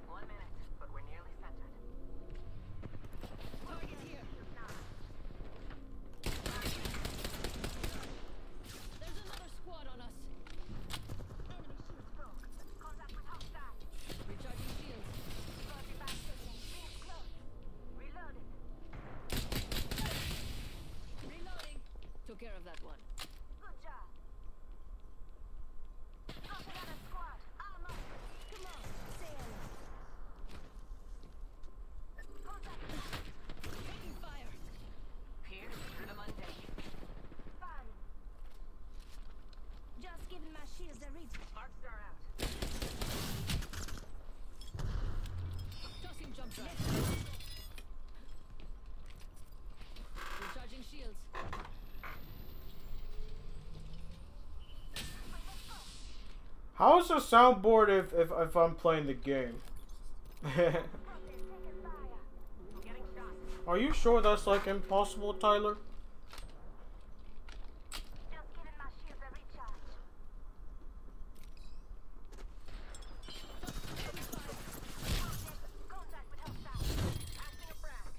One minute, but we're nearly centered. Target here. There's another squad on us. Enemy shields broke. Contact with hostile. Recharging shields. Roger back station. Rings close. Reloaded. Reloading. Took care of that one. Good job. Got another squad. I'm up. Come on. Say hello. Contact. Taking fire. Here, through the Monday. Fine. Just giving my shields a reach. Arc star out. Tossing jump drive. Recharging shields. How is the soundboard if if, if I'm playing the game? Are you sure that's like impossible, Tyler? Just giving my shields a recharge. Contact with hostile. Acting a frag.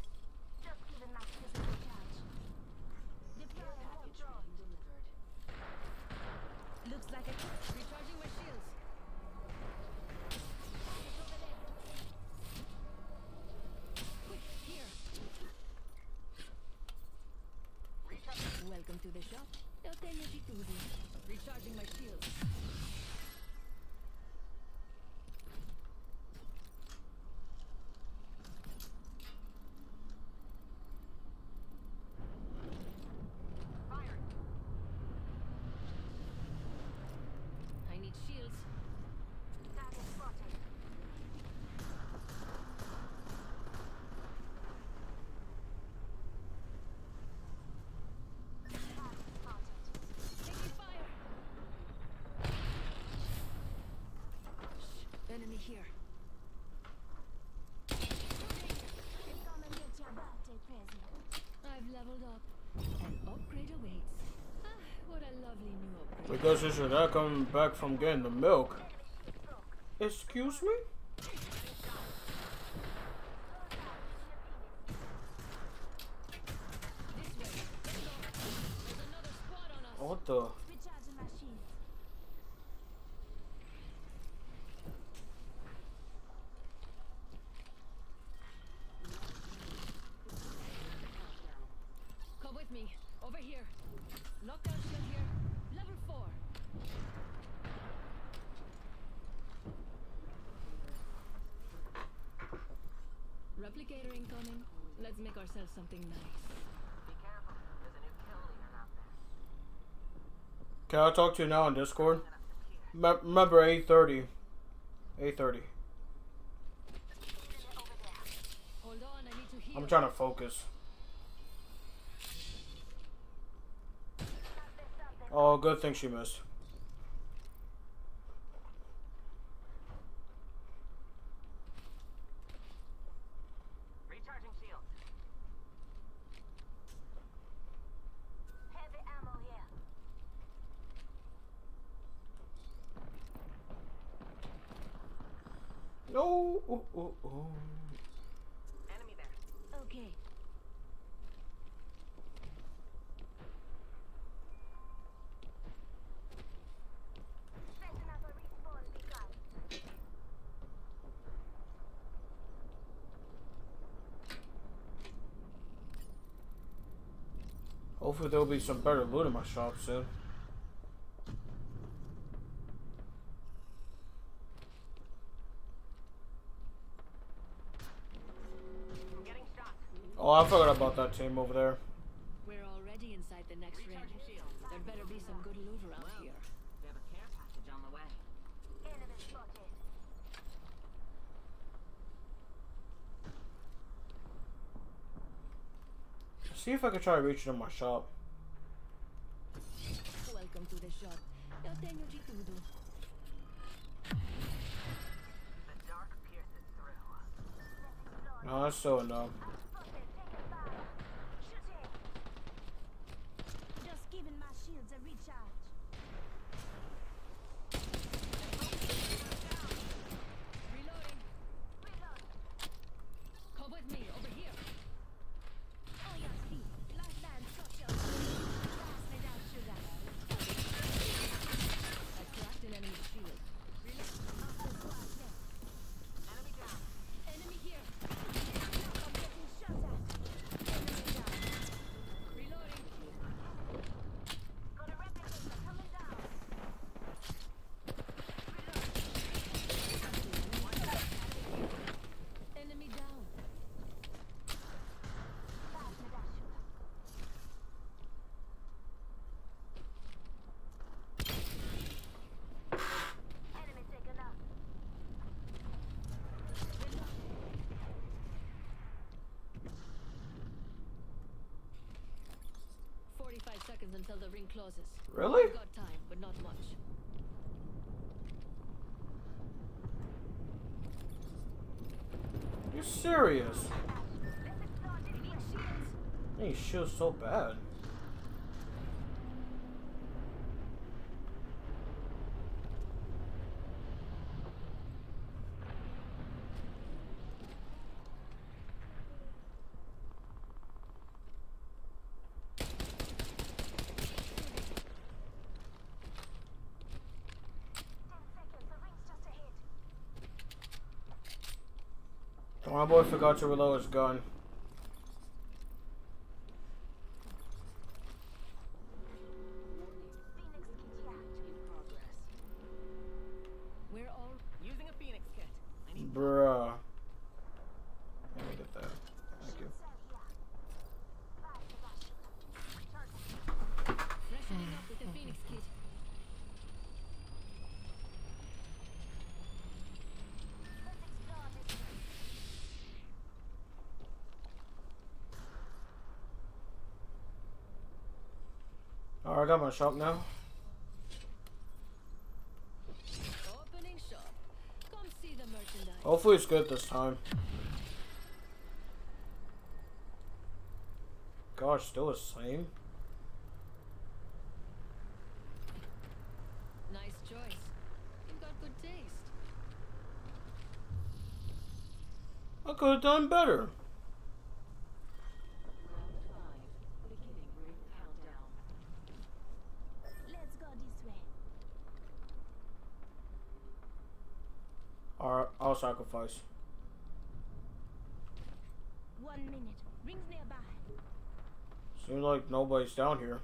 Just giving my shields a recharge. Deploying more drones. Looks like a Recharging my shields. quick here. Enemy here. I've leveled up. An upgrade awaits. Ah, what a lovely new upgrade. Because this is not coming back from getting the milk. Excuse me? What the? Come with me. Over here. Knockdown shield here. Level 4. Replicator incoming. Let's make ourselves something nice. Can I talk to you now on Discord? Me- remember 8.30. 8.30. Hold on, I need to heal. I'm trying to focus. Oh, good thing she missed. Recharging shields. Heavy ammo here. No. Oh, oh. Enemy there. Okay. Setting up a respawn beacon. Hopefully there'll be some better loot in my shop soon. I'm getting shot. Oh, I forgot about that team over there. We're already inside the next ring. There better be some good loot around here. We have a care package on the way. Enemy spotted. See if I can try to reach it in my shop. Welcome to the shop. Eu tenho de tudo. The dark pierces through. No, that's so enough. Just giving my shields a recharge. Reloading. Come with me, over here. On your feet. Lifeline structure. Pass me down, sugar. I cracked an enemy shield. Enemy down. Enemy here. I'm getting shot at. Enemy down. Reloading. Got a replicator coming down. Enemy down. Pass me down, sugar. Enemy taken out. Forty-five seconds until the ring closes. Really? We've got time, but not much. You serious? Hey, shield's so bad. My boy forgot to reload his gun. I got my shop now. Shop. Hopefully it's good this time. Gosh, still the same. Nice choice. You got good taste. I could have done better. sacrifice. One minute. Rings nearby. Seems like nobody's down here.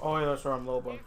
Oh yeah, that's right, I'm low, Lobo.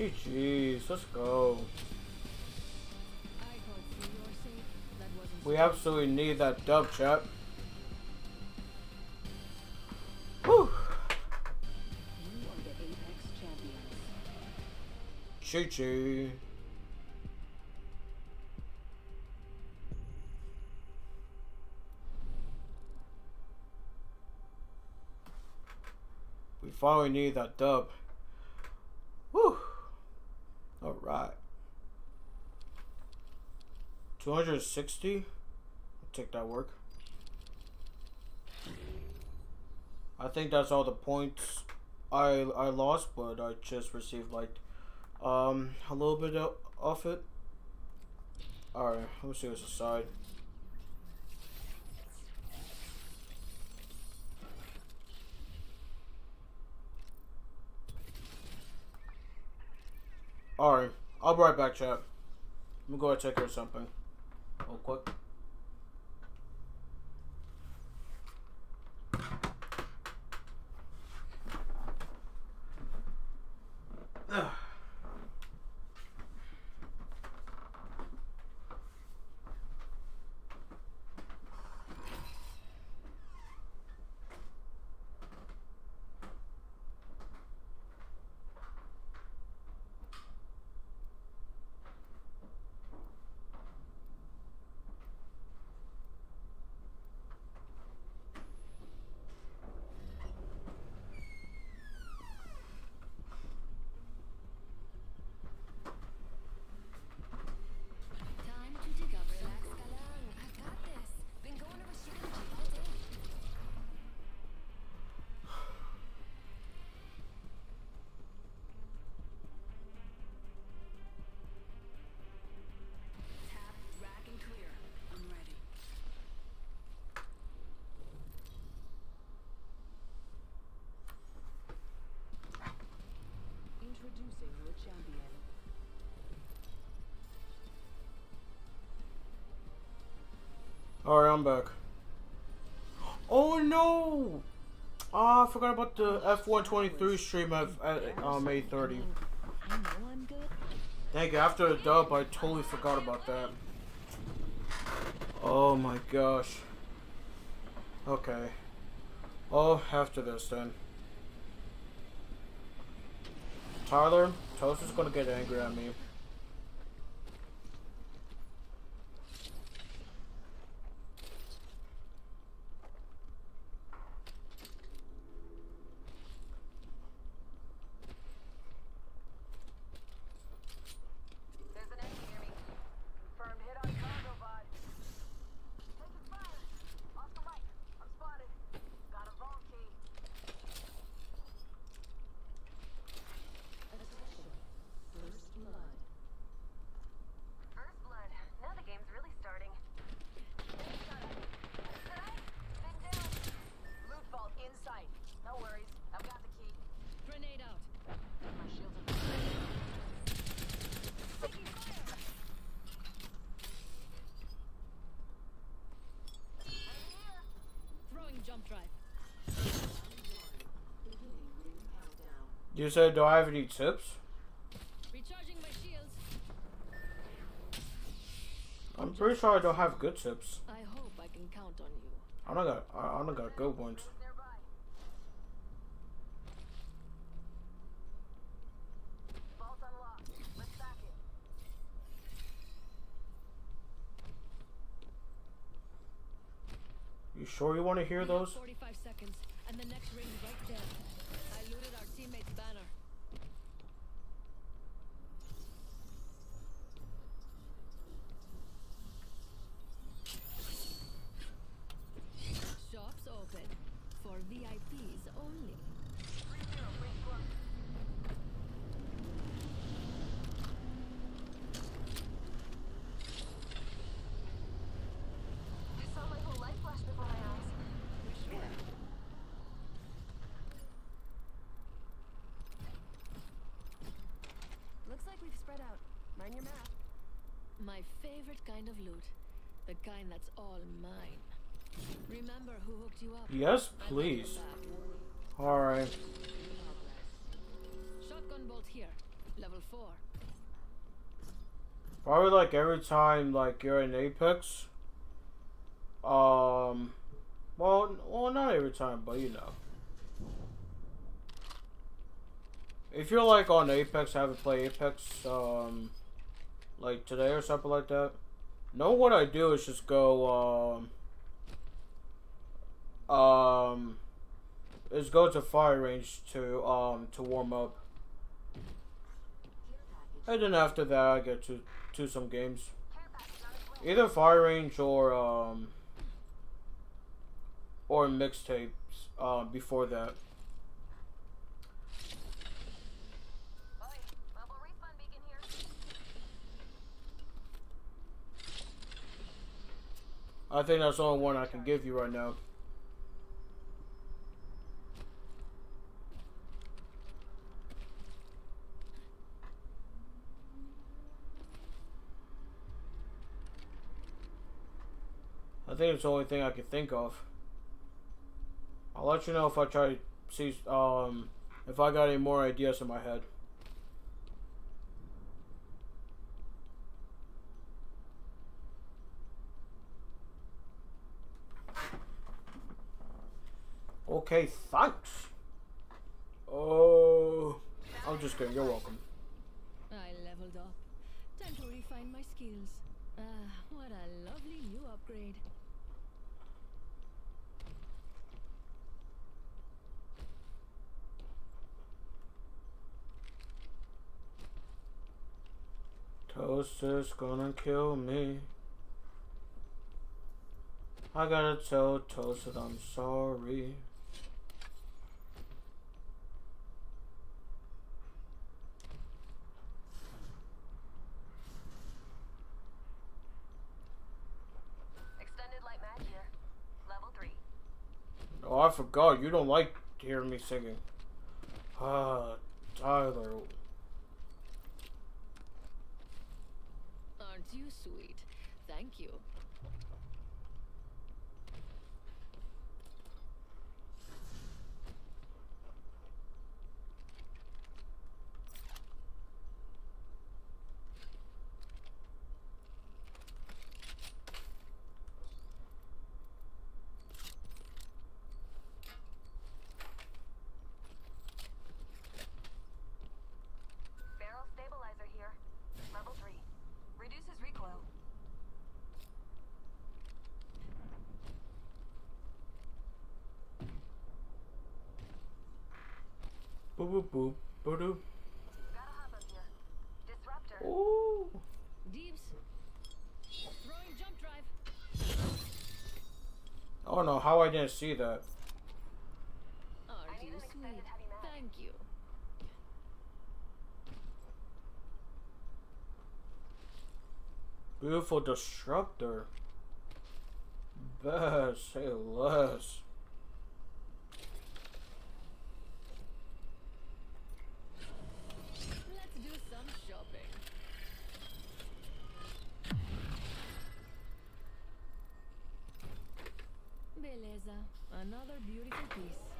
GG's, let's go. We absolutely need that dub, chat. Choo choo. We finally need that dub. 60. I'll take that work. I think that's all the points I I lost, but I just received like um a little bit of, of it. Alright, let me see what's aside. Alright, I'll be right back, chat. Let me go and check out something real Introducing your champion. All right, I'm back. Oh no! Ah, I forgot about the F1 23 stream at, at um, 8:30. I know I'm. Thank you. After the dub, I totally forgot about that. Oh my gosh. Okay. Oh, after this then. Tyler, Toast is gonna get angry at me. There's an enemy near me. Confirmed hit on cargo bot. Taking fire. Off the right. I'm spotted. Got a vault key. First blood. First blood. Now the game's really starting. Been down. Loot vault in sight. No worries. I've got the key. Grenade out. My shields are Taking fire. Enemy here. Throwing jump drive. You said, do I have any tips? Recharging my shields. I'm pretty sure I don't have good tips. I hope I can count on you. I don't got, I I don't got good ones. Nearby. Vault unlocked. Let's back it. You sure you want to hear those? 45 seconds, and the next ring's right there. I looted our teammate's banner. Shops open. For VIPs only. Three zero. Ring close. I saw my whole life flash before my eyes. Looks like we've spread out. Mind your map. My favorite kind of loot. The kind that's all mine. Yes, I please. back. Alright. Shotgun bolt here. Level 4. Probably like every time like you're in Apex. Um well well not every time, but you know. If you're like on Apex, haven't played Apex, um like today or something like that. Know what I do is just go um um, let's go to fire range to um to warm up. And then after that, I get to to some games, either fire range or um or mixtapes uh, before that. I think that's the only one I can give you right now. Think it's the only thing I can think of. I'll let you know if I try to see um if I got any more ideas in my head. Okay, thanks. Oh, I'm just kidding. You're welcome. I leveled up. Time to refine my skills. Ah, what a lovely new upgrade. Toast is gonna kill me. I gotta tell Toast that I'm sorry. Extended light mag. Level 3. Oh, I forgot. You don't like hearing me singing. Ah, Tyler. Aren't you sweet? Thank you. Barrel stabilizer here. Level 3. Reduces recoil. Boop boop boop boop doop. Gotta hop up here. Disruptor. Ooh. Deeps. Throwing jump drive. I don't know how I didn't see that. Aren't you sweet? Thank you. Beautiful disruptor. Best, say less. Beleza. Another beautiful piece.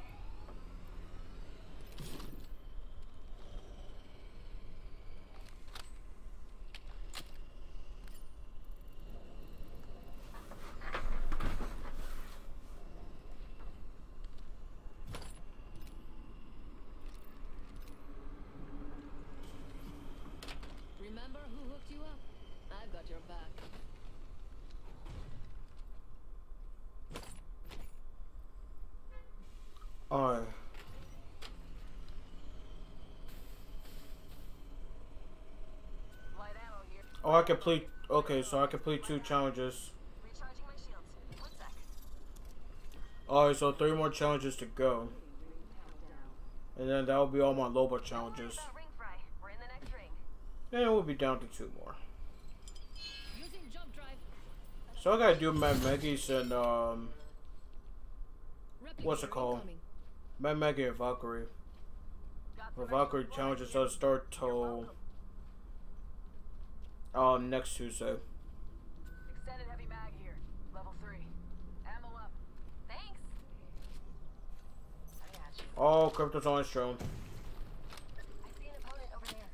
Remember who hooked you up? I've got your back. Alright. Light ammo here. Oh, I complete. Okay, so I complete two challenges. Alright, so three more challenges to go. And then that'll be all my Loba challenges. And we'll be down to two more. So I gotta do Mad Maggie's and, um, what's it called? Mad Maggie and Valkyrie. The Valkyrie challenges doesn't start till, uh, next Tuesday. Extended heavy mag here. Level 3. Ammo up. Thanks. I got you. Oh, Crypto's on his drone. I see an opponent over there.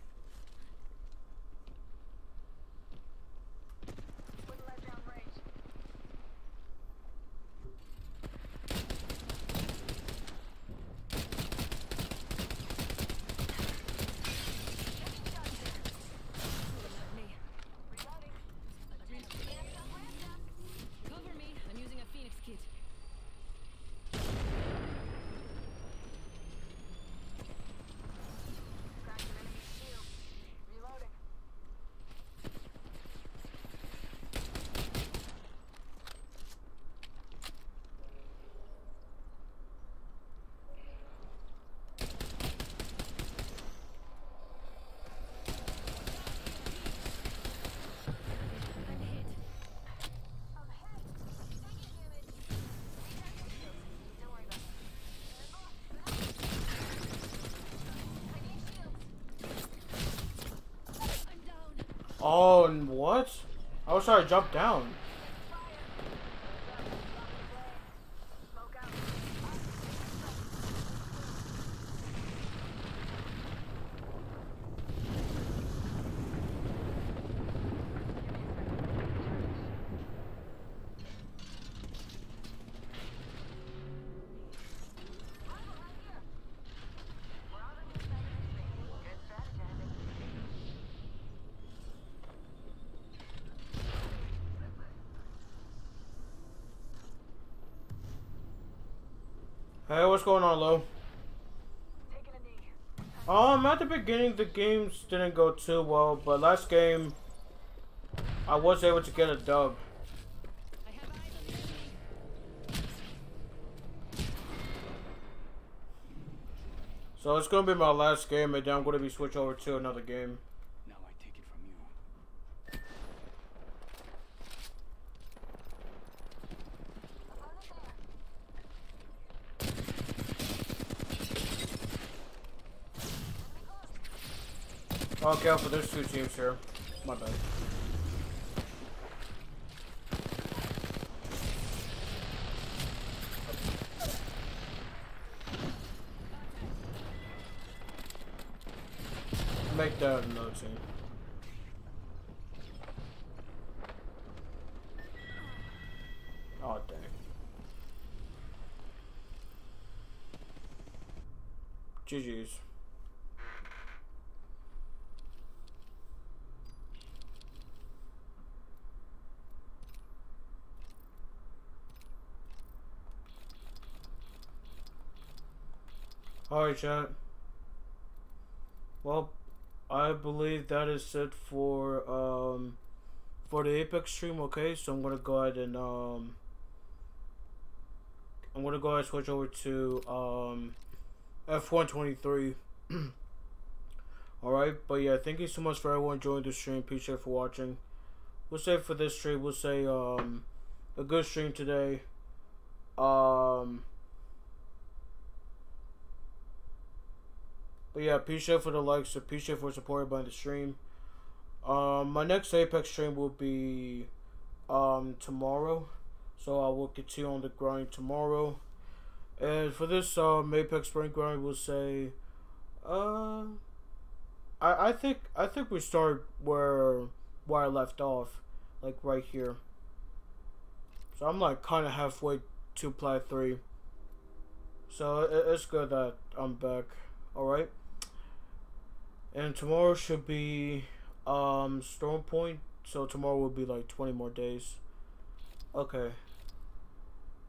Wouldn't let down range. Cover me. I'm using a Phoenix kit. Oh, and what? To jump down. Hey, what's going on, Lo? Um, at the beginning, the games didn't go too well, but last game, I was able to get a dub. So it's gonna be my last game, and then I'm gonna be switch over to another game. Now I take it from you. Okay, for there's two teams here. My bad. Make that another team. Oh dang. GG's. Alright, chat. Well, I believe that is it for um for the Apex stream, okay? So I'm gonna go ahead and um I'm gonna go ahead and switch over to um F1 23. Alright, but yeah, thank you so much for everyone joining the stream. Appreciate for watching. We'll say for this stream, we'll say um a good stream today. Um But yeah, appreciate for the likes, appreciate for supporting by the stream. Um, my next Apex stream will be um tomorrow, so I will continue on the grind tomorrow. And for this um Apex Spring grind, we'll say, uh, I I think I think we start where where I left off, like right here. So I'm like kind of halfway to plat three. So it, it's good that I'm back. All right. And tomorrow should be um Storm Point. So tomorrow will be like 20 more days. Okay.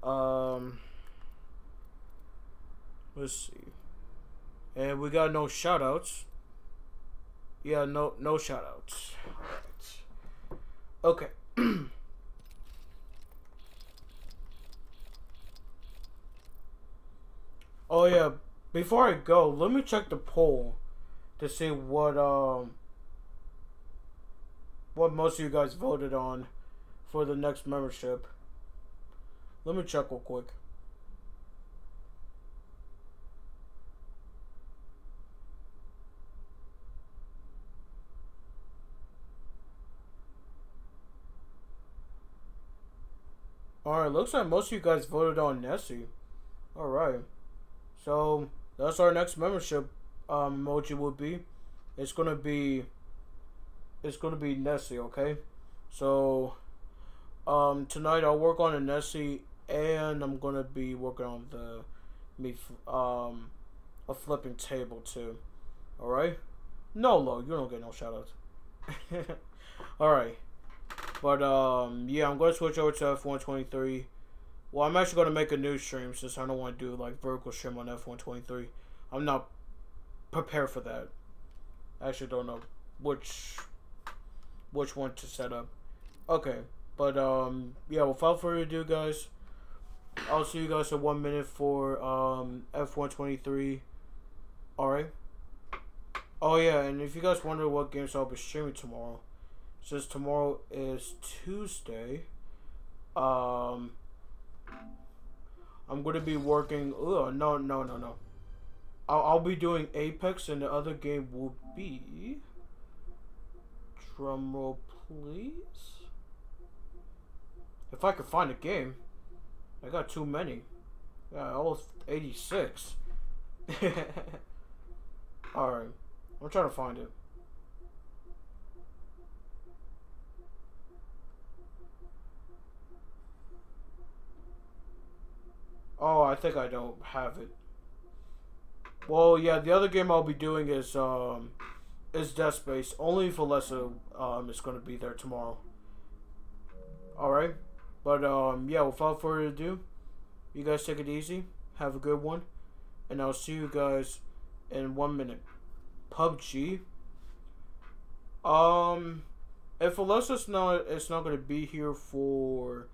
Um let's see. And we got no shoutouts. Yeah, no no shoutouts. Okay. oh yeah, before I go, let me check the poll to see what um what most of you guys voted on for the next membership. Let me check real quick. Alright, looks like most of you guys voted on Nessie. Alright. So, that's our next membership um, emoji would be. It's gonna be. It's gonna be Nessie, okay? So, um, tonight I'll work on a Nessie, and I'm gonna be working on the me um a flipping table too. All right? No, low, you don't get no shoutouts. All right, but um, yeah, I'm gonna switch over to F1 23. Well, I'm actually gonna make a new stream since I don't want to do like vertical stream on F1 23. I'm not prepare for that. I actually don't know which which one to set up. Okay, but um yeah, without further ado, guys, I'll see you guys in one minute for um F1 23. All right. Oh yeah, and if you guys wonder what games I'll be streaming tomorrow, since tomorrow is Tuesday, um, I'm gonna be working. Oh no no no no. I'll, I'll be doing Apex, and the other game will be. Drumroll, please. If I could find a game. I got too many. Yeah, almost 86. Alright. I'm trying to find it. Oh, I think I don't have it. Well, yeah, the other game I'll be doing is um is Dead Space. Only Valessa um is gonna be there tomorrow. Alright. But um yeah, without further ado, you guys take it easy. Have a good one. And I'll see you guys in one minute. PUBG. Um if Alessa's not it's not gonna be here for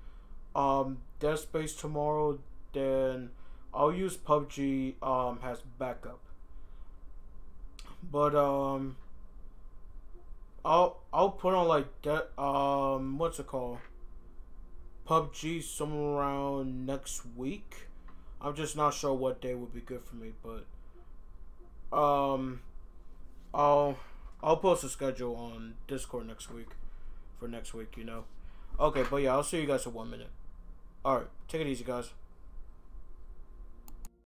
um Dead Space tomorrow, then I'll use PUBG um as backup. But um I'll I'll put on like that um what's it called? PUBG somewhere around next week. I'm just not sure what day would be good for me, but um I'll I'll post a schedule on Discord next week for next week, you know. Okay, but yeah, I'll see you guys in one minute. Alright, take it easy guys.